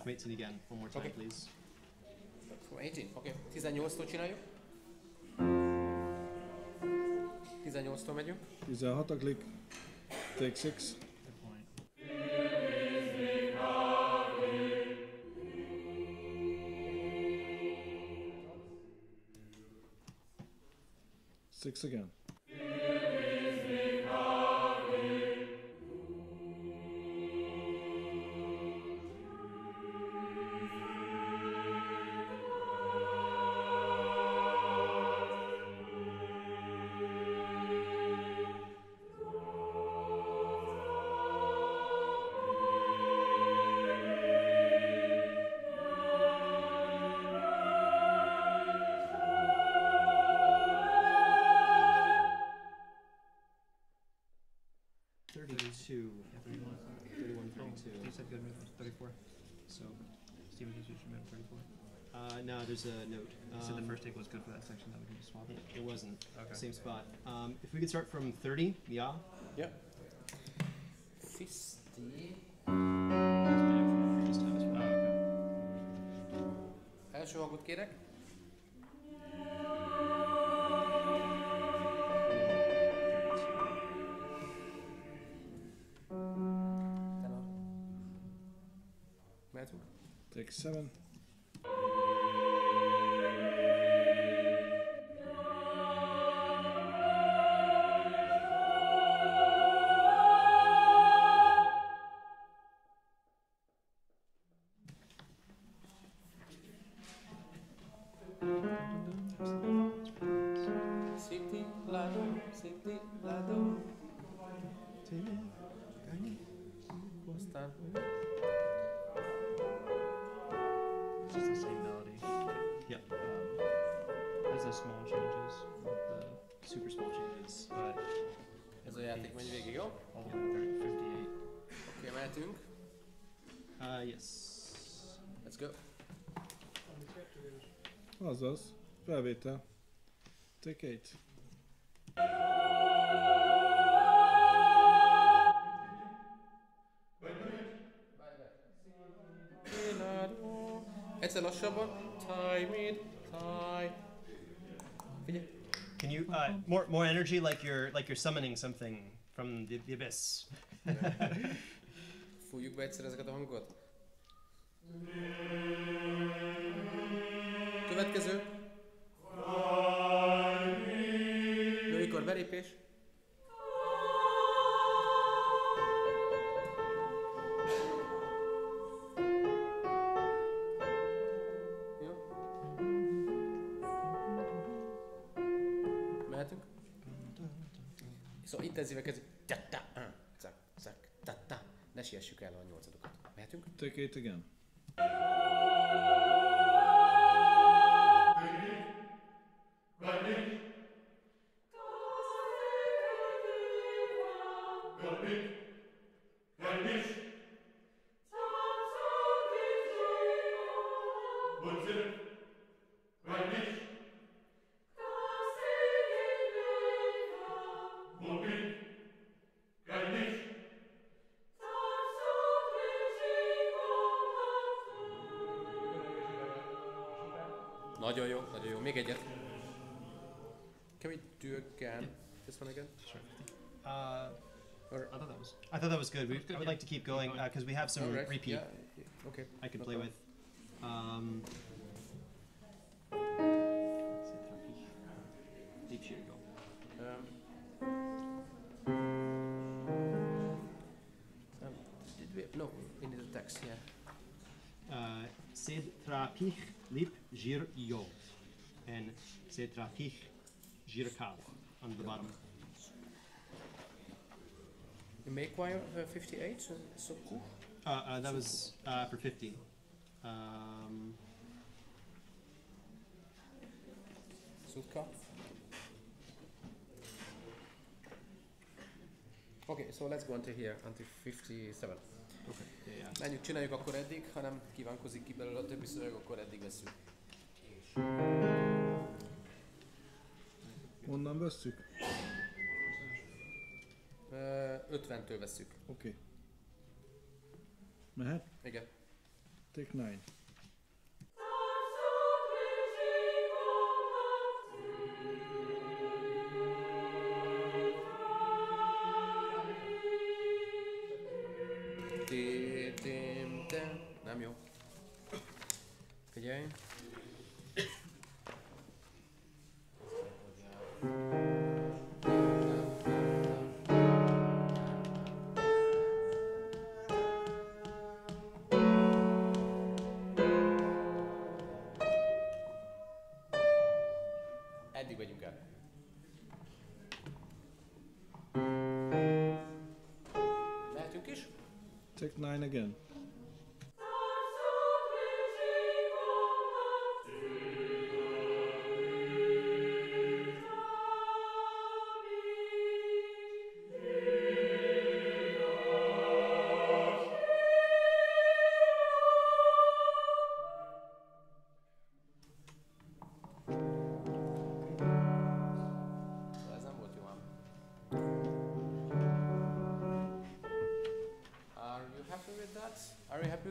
Eight uh, from 18 again. One more time, Okay. please. From 18, oké. Okay. 18-tól csináljuk. 18-tól megyünk. 16 a click. Take 6. Six again. Good for that section. That we can just swap it. It it wasn't. Okay. Same spot. Um, if we could start from 30, yeah. Yep. 50. Have us- Oh, okay. Első hangot kérek. Tenor. Take 7. Azaz. Felvétel. Take 8. Egyszer lassabban. Time it, time. Figyelj. Can you uh, more more energy like you're like you're summoning something from the, the abyss? Fújjuk be egyszer ezeket a hangokat. 8 again. Was I thought that was good. We, I would like to keep going because we have some Alright, repeat Yeah, yeah, okay. I could play with. Um, deep shooter go. Um, um, did we? No, in the text, yeah. Uh, Sed trapich lip gir yo, and sed trapich gir kav on the bottom. You make choir uh, 58, so, so cool. Uh, uh, that was uh, for 50. Um, Sutka. Okay, so let's go until here, until 57. okay. Yeah, yeah. Menjünk, csináljuk akkor eddig, ha nem kívánkozik ki belőle a többi szöveg, akkor eddig veszünk. Onnan vesszük? 50-től veszük. Oké. Okay. Mehet? Igen. Take 9. Again.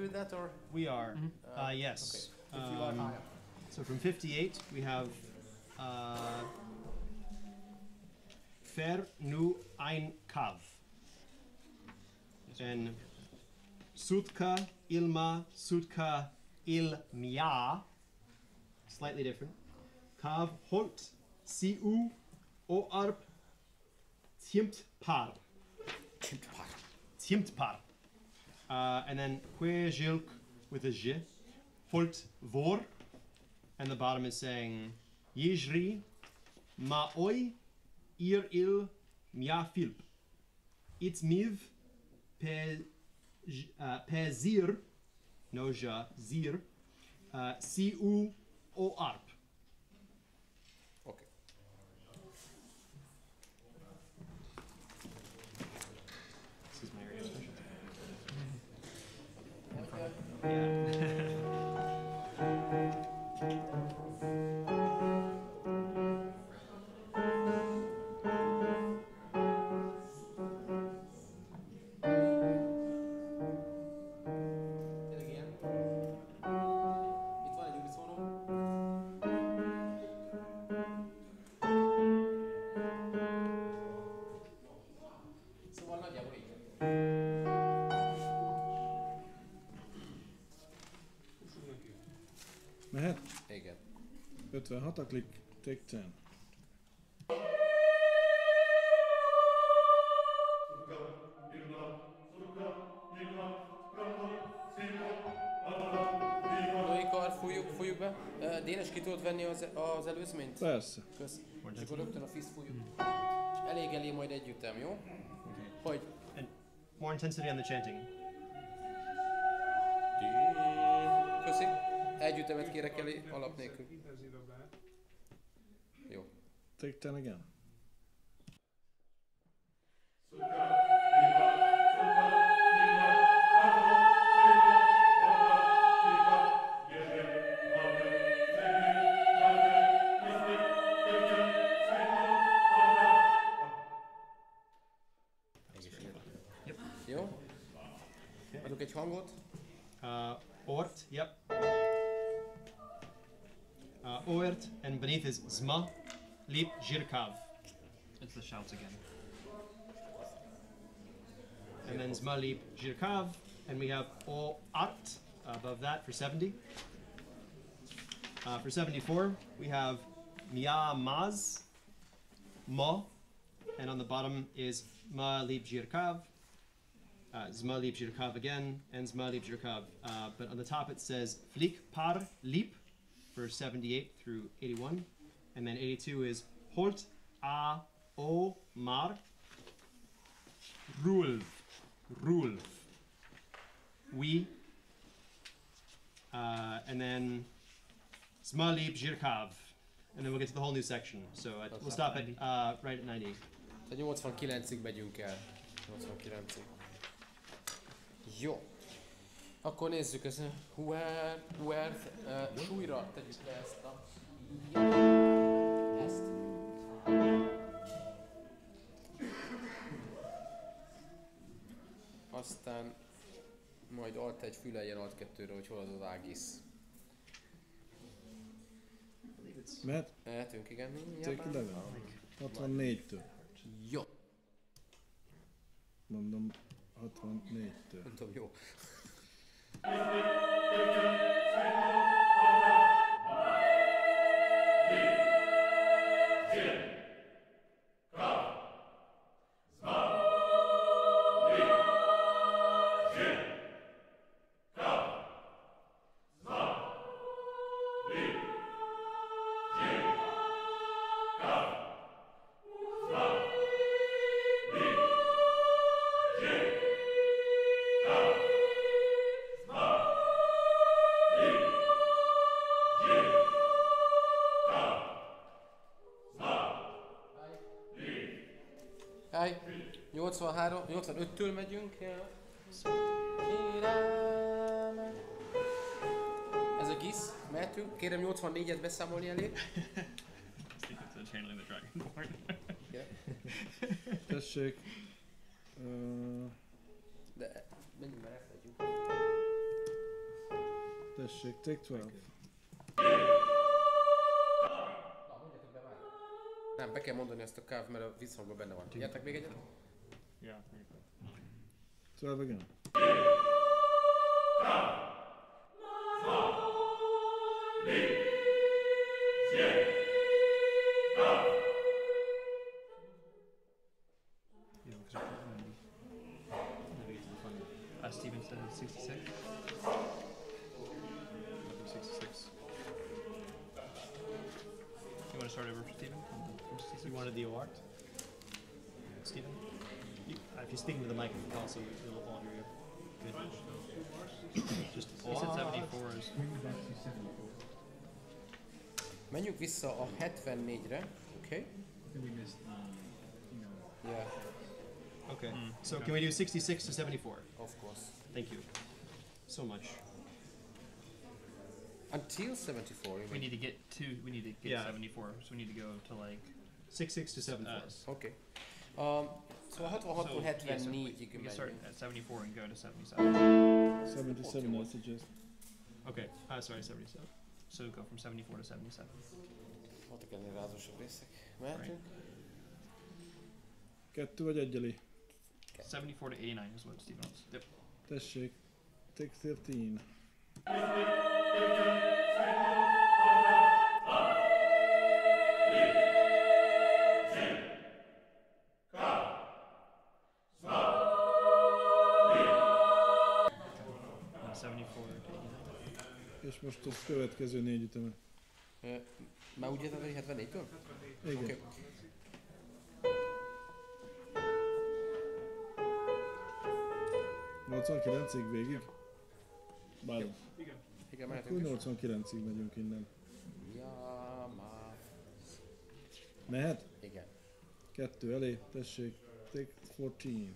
Happy with that or? We are. Uh, Uh, yes. Okay. If you are Um, higher. So from 58, we have uh, Fer nu ein kav. Then Sutka ilma Sutka il mia. Slightly different. Kav holt siu o arp tiemt par. Tiemt par. Uh, and then que jilk with a j. Holt vor. And the bottom is saying Yijri ma oi ir il mia filp. It's miv pe uh, zir no ja zir uh, si u o arp. Okay. This is my area of specialty. Okay. Yeah. 56 a klik. Take 10. Noikar, fújjuk, fújjuk be. Dénes, ki tudod venni az, az előzményt? Persze. Kösz. És akkor rögtön a fiszt fújjuk. És elég elé majd együttem, jó? Hogy? More intensity on the chanting. Köszi. Együttemet kérek elé alap nélkül. Intenzívabb lehet. Jó. Take 10 again. Jó? Adok egy hangot. Uh, ort, yep. Uh, oert, and beneath is zma, lip, zhirkav. It's the shouts again. And then zma, lip, zhirkav, and we have o art above that for 70. Uh, for 74, we have mia maz, mo, and on the bottom is ma, lip, zhirkav uh, Zma Lip Zhirkav again, and Zma Lip Zhirkav. Uh, but on the top it says Flik Par Lip for 78 through 81. And then 82 is Holt A O Mar Rulv. Rulv. We. Uh, and then Zma Lip Zhirkav. And then we'll get to the whole new section. So uh, we'll stop at uh, right at 90. Tehát 89-ig megyünk el. 89-ig. Jó. Akkor nézzük ezt. Where, where, uh, súlyra tegyük le ezt a... Aztán majd alt egy fül legyen alt kettőre, hogy hol az az ágisz. Mert? Lehetünk, igen. Japán. 64-től. Jó. Mondom, 64-től. Mondom, jó. 83, 85-től megyünk. Ez a gisz, mehetünk. Kérem 84-et beszámolni elé. Stick it to channeling the dragonborn. Tessék. De menjünk már elfelejtjük. tessék, take 12. Nem, be kell mondani ezt a káv, mert a visszhangban benne van. Gyertek még egyet? 12 again. 74-re, oké? Okay? I think we missed the, you know, Yeah, okay. Mm, So can we do 66 to 74? of course. Thank you so much. Until 74, you We mean? need to get to. We need to get Yeah. 74, so we need to go to like. 66 to 74. Uh, Oké. Um, szóval 66-tól so, yeah, so we, 74-ig we can start menjünk. at 74 and go to 77. 77 I suggest. Okay. Uh, sorry, 77. So go from 74 to 77. Voltak ennél rázósabb részek. Mehetünk? Kettő vagy egy elé? 74 to 89 is what Steven wants. Yep. Tessék, take 13. Uh, 74 to 89. És most a következő négy ütemet. Ö, Már úgy érted, hogy 74-től? Igen. Okay. 89-ig végig? Bálint. Igen. Igen, Akkor mehetünk is. 89-ig megyünk innen. Ja, má. Mehet? Igen. Kettő elé, tessék, take 14.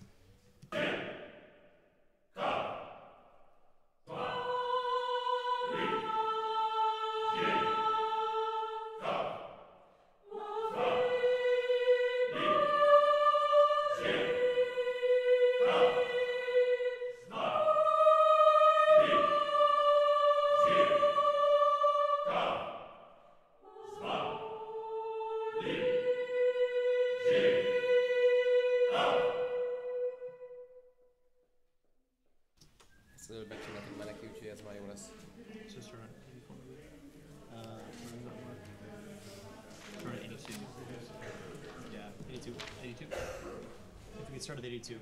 Good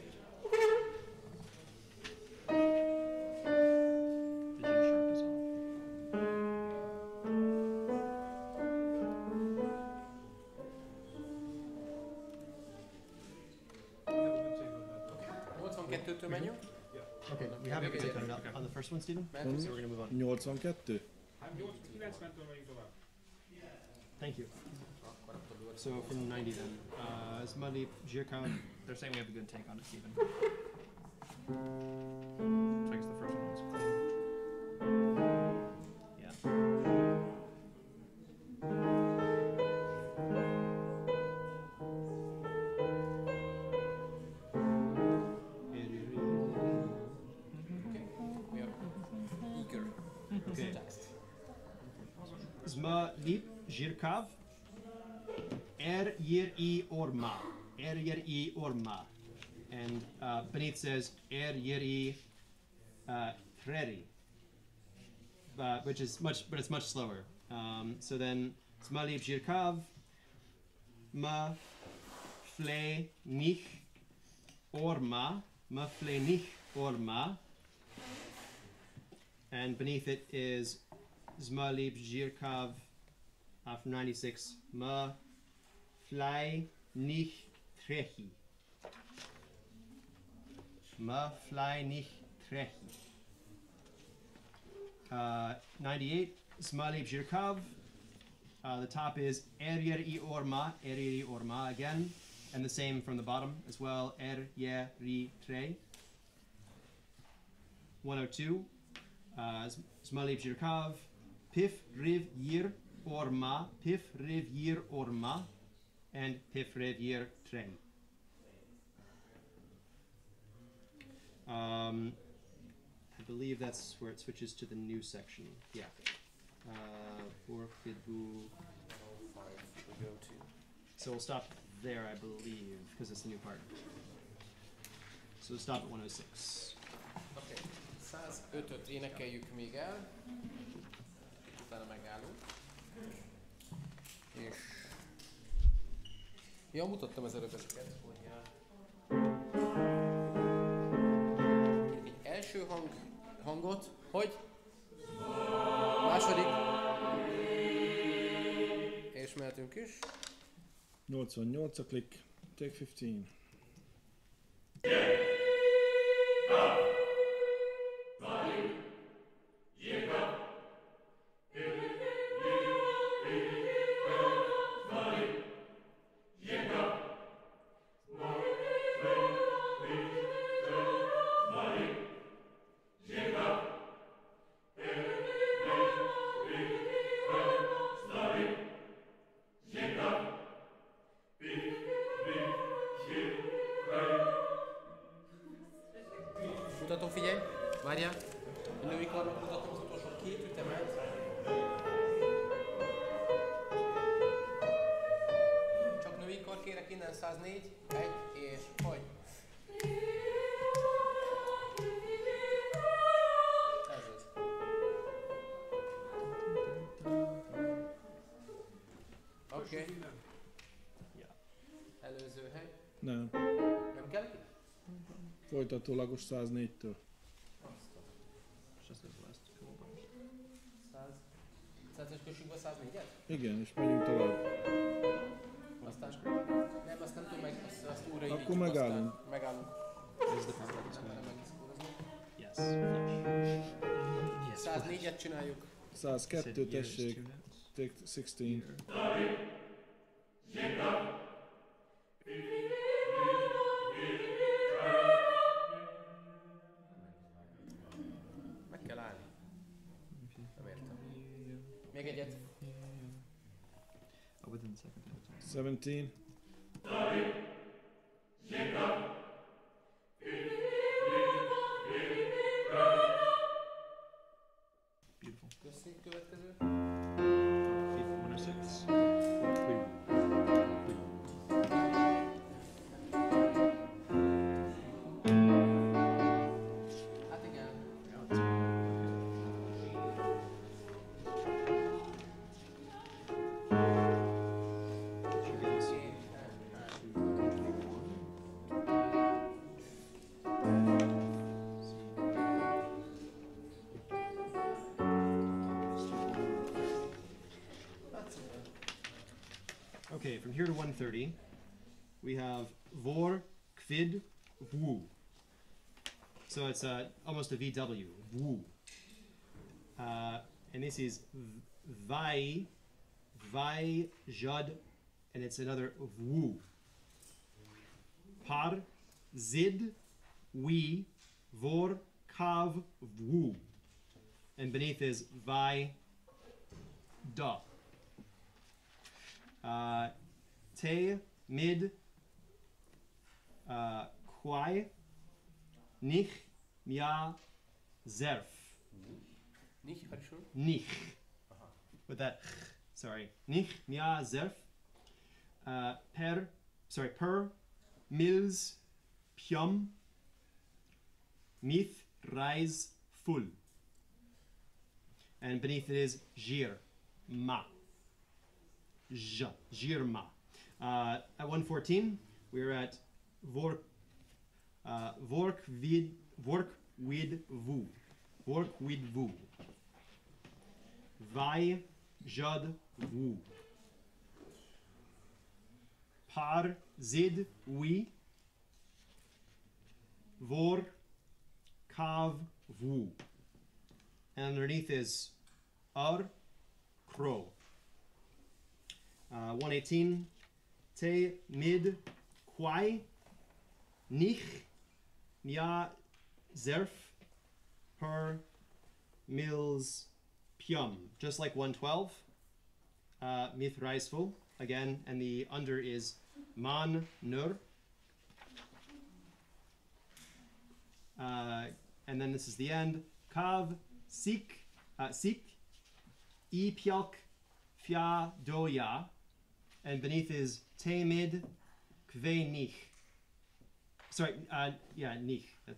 take on that. 82-től? Okay, we haven't Okay, yeah. it on the first one, Steven. Mehetünk. So we're gonna move on. 82? Hát 8 90-től megyünk tovább. Thank you. Akkor nem tudom, mi volt. So from 90 then. Uh, is Monday Jirkan? They're saying we have a good take on it, Steven. Takes the first one was clean. We are eager Okay. Zma lip jirkav er yer i orma. Er Yir I Orma. And uh, beneath says Er Yir I uh, Treri. Uh, which is much, but it's much slower. Um, so then Zma Lip Zhirkav. Ma Fle Nich Orma. Ma Fle Nich Orma. And beneath it is Zmalib uh, from 96. Ma Fly Nich Trechi. Ma Fly Nich Trechi. Uh, 98. Zmalib Zhirkov. Uh, the top is Eryer i Orma, Eryer i Orma again. And the same from the bottom as well. Er Ye Ri Tre. 102. Uh, Zmalib Zhirkov. Pif Riv Yir Orma, Pif Riv Yir Orma, and Pif train. Um, I believe that's where it switches to the new section. Yeah. Uh, for Fidbu. 105 we go to. So we'll stop there, I believe, because it's the new part. So we'll stop at 106. Oké, 105-öt énekeljük még el, utána megállunk. És... Ja, mutattam az előbb ezeket, hogy egy első hang, hangot, hogy? Második. És mehetünk is. 88 a click. Take 15. Mutató, állítólagos 104-től. És ezt lesz, jobban. 100. 105 kössük be 104-et? Igen, és megyünk tovább. Aztán... Nem, azt nem tudom meg, azt, azt újra Akkor megállunk. Aztán, megállunk. Ez the Yes, flash. Yes, 104-et csináljuk. 102, tessék. Take 16. 17. Thirty, we have vor kvid vu. So it's uh, almost a VW, vu. Uh, and this is vai, vai jud, and it's another vu. Par zid we vor kav vu. And beneath is vai da. Uh, te, mid, uh, quai, nich, mia, zerf. Nicht, halt schon. Nich. with that sorry nich nia zerf uh, per sorry per mils pium mith rise full and beneath it is gir ma j gir ma uh, at 114 we're at vork uh, vork vid vork with vu vork with vu vai jad vu par zid we vor kav vu and underneath is ar crow uh, 118 te mid quai nich mia zerf per mils pium just like 112 uh, mith riseful again and the under is man nur. Uh, and then this is the end. Kav sik uh, sik i pialk fia doya and beneath is te mid kve nich sorry uh, yeah nich I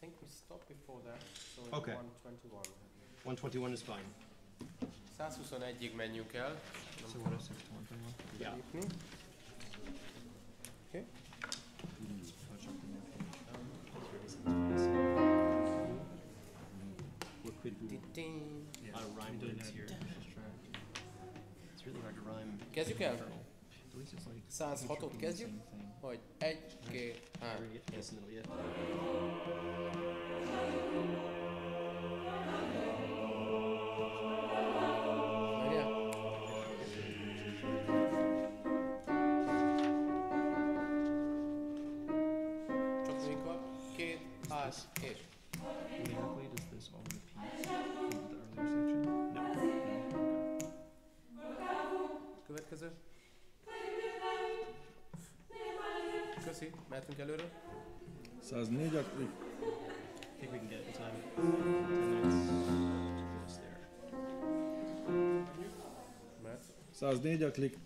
think we stopped before that. So Okay. 121. 121 is fine 121-ig menjünk el. Nem So kell what is it? 121? yeah lépni. Touch up the new page. Kezdjük el? At least it's like 106-ot kezdjük? Hogy 1, 2, I 3. Köszi, mehetünk előre. 104 aklik. I think we can get it in time 10 minutes Almost there Mehet. 104 aklik.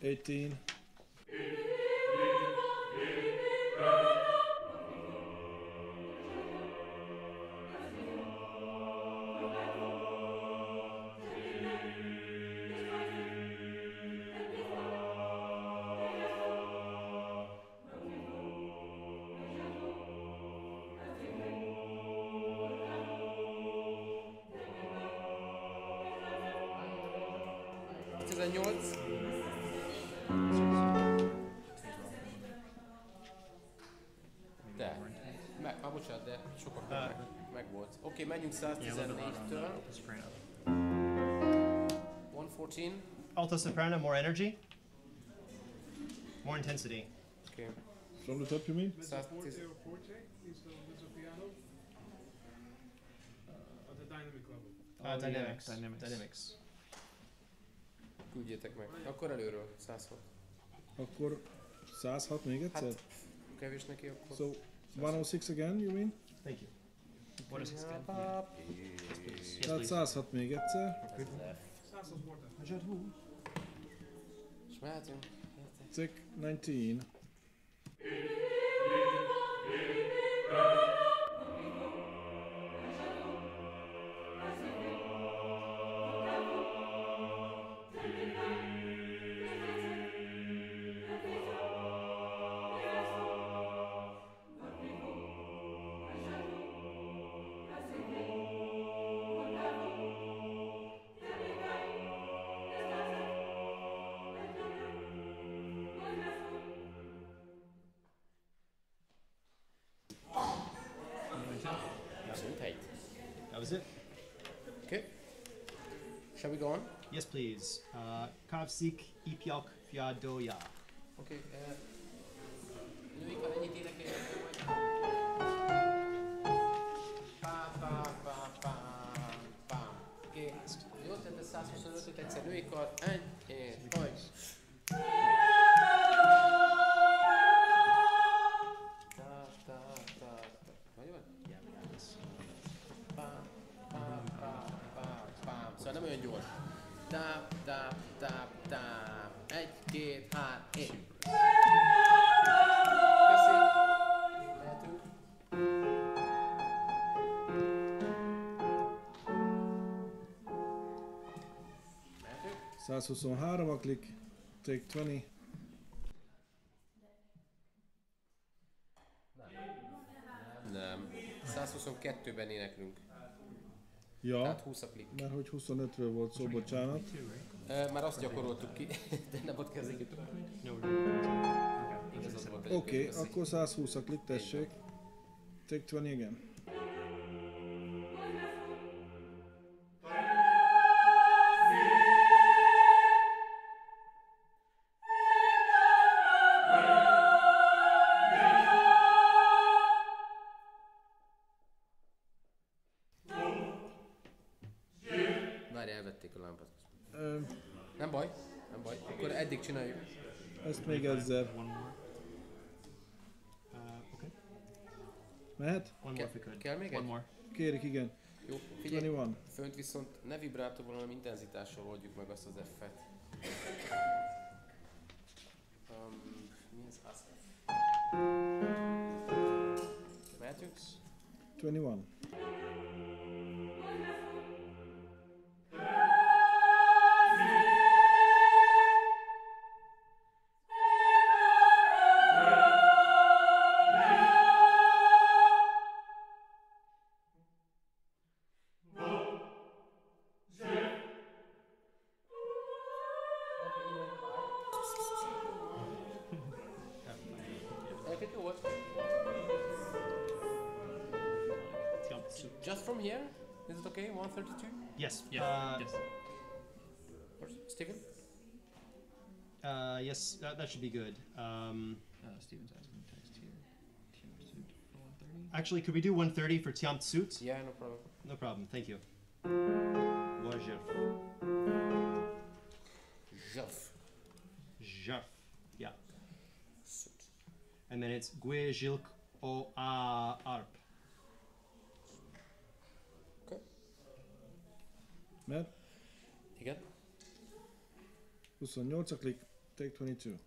18. Alto soprano more energy more intensity Okay. From the top you mean? Mezzo forte or forte is the mezzo piano uh, at the dynamic level. uh, Oh, yeah, dynamics dynamics. dynamics Küldjétek meg. Akkor előről, 106. Akkor 106 még egyszer? Hát, kevés neki akkor. So 106 again, you mean? thank you What is this again? yes Tehát please 106 még egyszer. Sasso forte. Mehetünk. 19. Yes please uh, kav sik ipiok fiadoya Okay. Uh, 123 a klik. Take 20. Nem. 122-ben éneklünk. Ja, Tehát 20 a klik. mert hogy 25-ről volt szó, bocsánat. Ö, Már azt gyakoroltuk ki, de nem ott kezdik. Igazad volt Oké, okay, köszi. akkor 120 a klik, tessék. Take 20 igen. Kérik, igen. Jó, figyelj. 21. Fönt viszont ne vibrátorban, hanem intenzitással oldjuk meg azt az F-et. Um, mi az az? Mehetünk? 21. It okay? 132? Yes. Yeah. Uh, yes. Or Steven? Uh, yes, that, that should be good. Um, Uh, Steven's asking text here. Team suit for 130. actually, could we do 130 for Tiamt Suit? Yeah, no problem. No problem, thank you. Wajif. Jaf. Jaf. Yeah. And then it's Gwe Jilk O A Arp. Mehet? Igen? 28 a klik. Take 22.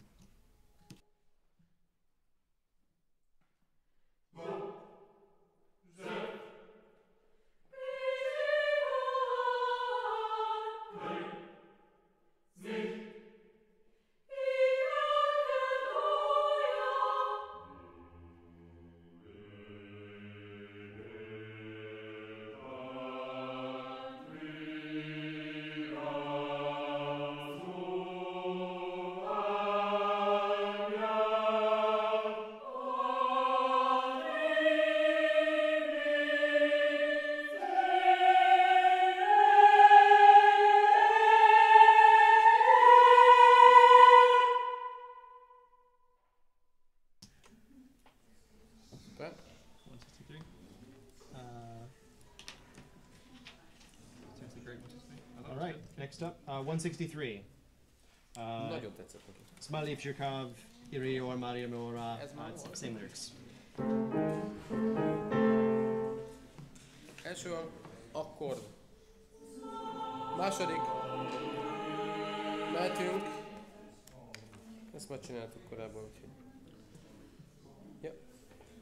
Next up, uh, 163. Uh, Nagyon tetszett neki. Smalip Shirkov, Iri or Maria Mora. Ez már it's volt. same lyrics. Első a akkord. Második. Mehetünk. Ezt már csináltuk korábban, úgyhogy.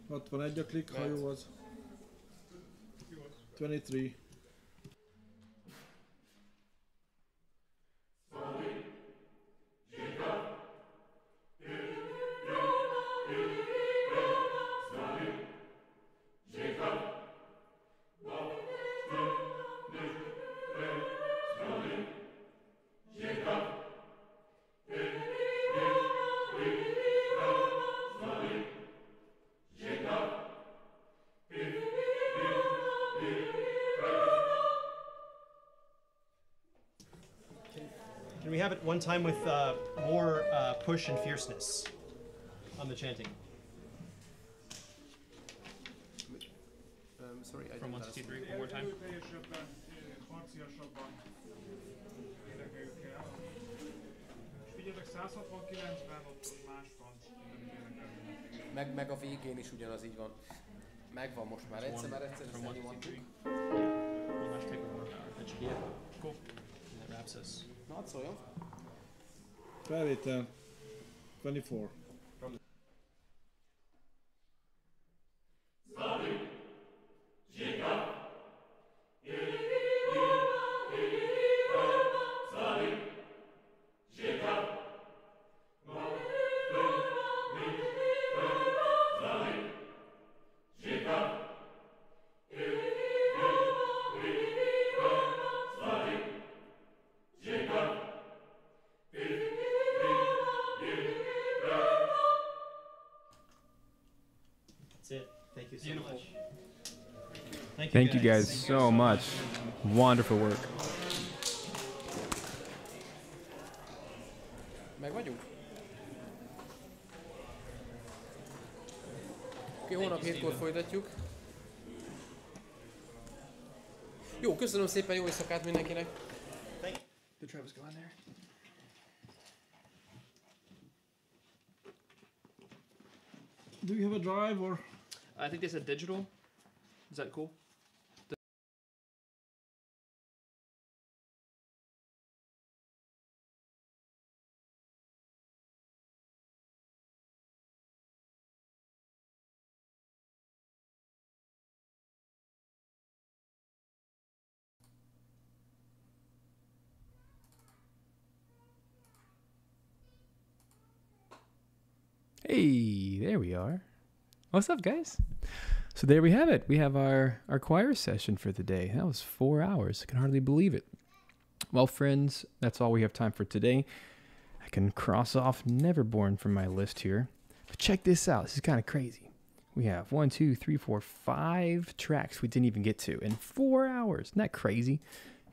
61 a klik, ha Mehet. jó az. 23. One time with uh, more uh, push and fierceness on the chanting? Um, sorry, I From didn't 163 one more time. Erőteljesebben, ö, harciasabban énekeljük el. És figyeljetek, 169-ben ott ott más van. Meg, meg a végén is ugyanaz így van. Megvan most már egyszer, már egyszer From ezt elnyomtuk. 163. We'll have to take one more. That should be it. Cool. And that wraps us. Na, hadd Parita. 24. Uh, Thank you, Thank guys so much. Wonderful work. Meg vagyunk? Oké, hónap hétkor folytatjuk. Jó, köszönöm szépen, jó éjszakát mindenkinek! Did Travis go in there? Do you have a drive or? I think they said digital. Is that cool? Hey, there we are. What's up, guys? So there we have it. We have our our choir session for the day. That was four hours. I can hardly believe it. Well, friends, that's all we have time for today. I can cross off Neverborn from my list here. But check this out. This is kind of crazy. We have one, two, three, four, five tracks we didn't even get to in four hours. Isn't that crazy?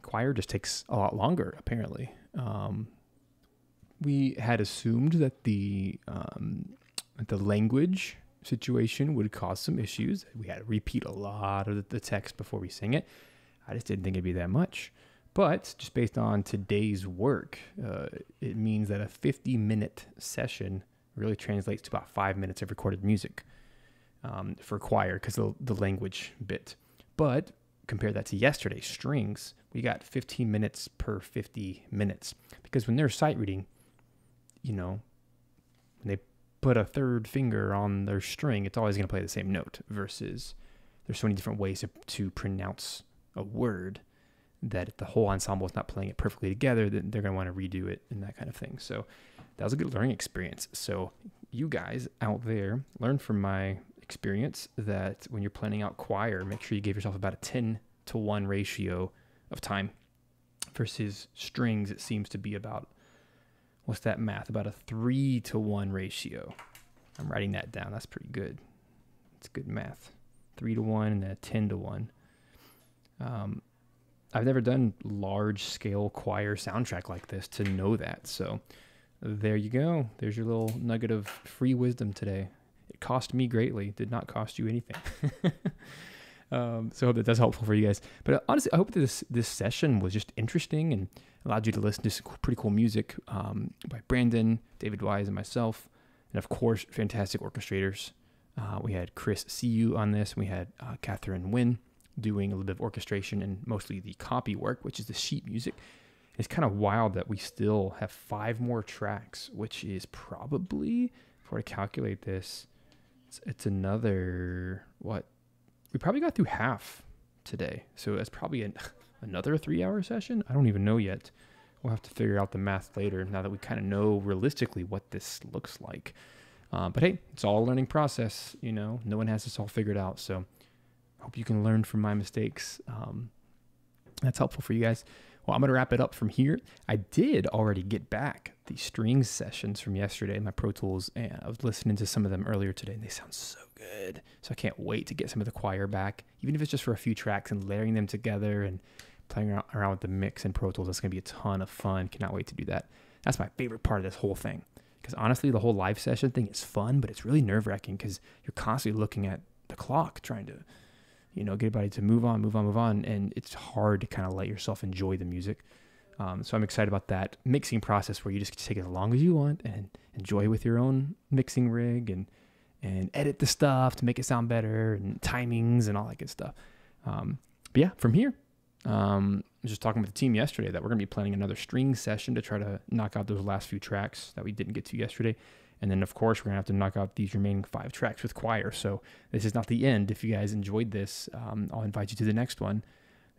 Choir just takes a lot longer, apparently. Um, we had assumed that the um, the language situation would cause some issues. We had to repeat a lot of the- the text before we sing it. I just didn't think it'd be that much. But just based on today's work, uh, it means that a 50 minute session really translates to about five minutes of recorded music um, for choir because of the language bit. But compare that to yesterday's strings, we got 15 minutes per 50 minutes because when they're sight reading, you know, put a third finger on their string, it's always going to play the same note versus there's so many different ways to, to pronounce a word that if the whole ensemble is not playing it perfectly together, then they're going to want to redo it and that kind of thing. So that was a good learning experience. So you guys out there learn from my experience that when you're planning out choir, make sure you give yourself about a 10 to 1 ratio of time versus strings. It seems to be about what's that math? About a three to one ratio. I'm writing that down. That's pretty good. It's good math. Three to one and then a 10 to one. Um, I've never done large scale choir soundtrack like this to know that. So there you go. There's your little nugget of free wisdom today. It cost me greatly. Did not cost you anything. um, so I hope that that's helpful for you guys. But uh, honestly, I hope this this session was just interesting and allowed you to listen to some pretty cool music um, by Brandon, David Wise, and myself, and of course, fantastic orchestrators. Uh, we had Chris Siu on this. We had uh, Catherine Nguyen doing a little bit of orchestration and mostly the copy work, which is the sheet music. It's kind of wild that we still have five more tracks, which is probably, if I were to calculate this, it's, it's another, what? We probably got through half today. So it's probably an, another three hour session. I don't even know yet. We'll have to figure out the math later now that we kind of know realistically what this looks like. Uh, but hey, it's all a learning process. You know, no one has this all figured out. So hope you can learn from my mistakes. Um, that's helpful for you guys. Well, I'm going to wrap it up from here. I did already get back the strings sessions from yesterday my Pro Tools, and I was listening to some of them earlier today, and they sound so good. So I can't wait to get some of the choir back, even if it's just for a few tracks and layering them together and playing around, with the mix in Pro Tools. That's going to be a ton of fun. Cannot wait to do that. That's my favorite part of this whole thing. Because honestly, the whole live session thing is fun, but it's really nerve wracking because you're constantly looking at the clock trying to you know, get everybody to move on, move on, move on. And it's hard to kind of let yourself enjoy the music. Um, so I'm excited about that mixing process where you just take it as long as you want and enjoy with your own mixing rig and and edit the stuff to make it sound better and timings and all that good stuff. Um, but yeah, from here, Um, I was just talking with the team yesterday that we're to be planning another string session to try to knock out those last few tracks that we didn't get to yesterday. And then, of course, we're going to have to knock out these remaining five tracks with choir. So this is not the end. If you guys enjoyed this, um, I'll invite you to the next one.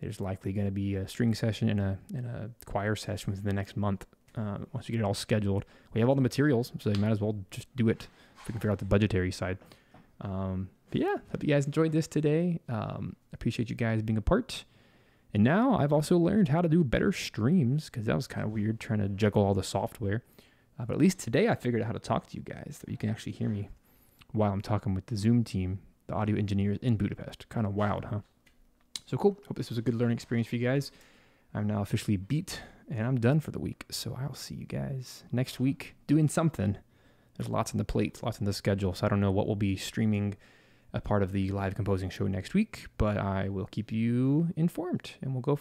There's likely going to be a string session and a, and a choir session within the next month. Uh, once we get it all scheduled, we have all the materials, so you might as well just do it if we can figure out the budgetary side. Um, but yeah, hope you guys enjoyed this today. Um, appreciate you guys being a part. And now I've also learned how to do better streams because that was kind of weird trying to juggle all the software. Uh, but at least today I figured out how to talk to you guys so you can actually hear me while I'm talking with the Zoom team, the audio engineers in Budapest. Kind of wild, huh? So cool. Hope this was a good learning experience for you guys. I'm now officially beat and I'm done for the week. So I'll see you guys next week doing something. There's lots on the plate, lots on the schedule. So I don't know what will be streaming a part of the live composing show next week, but I will keep you informed and we'll go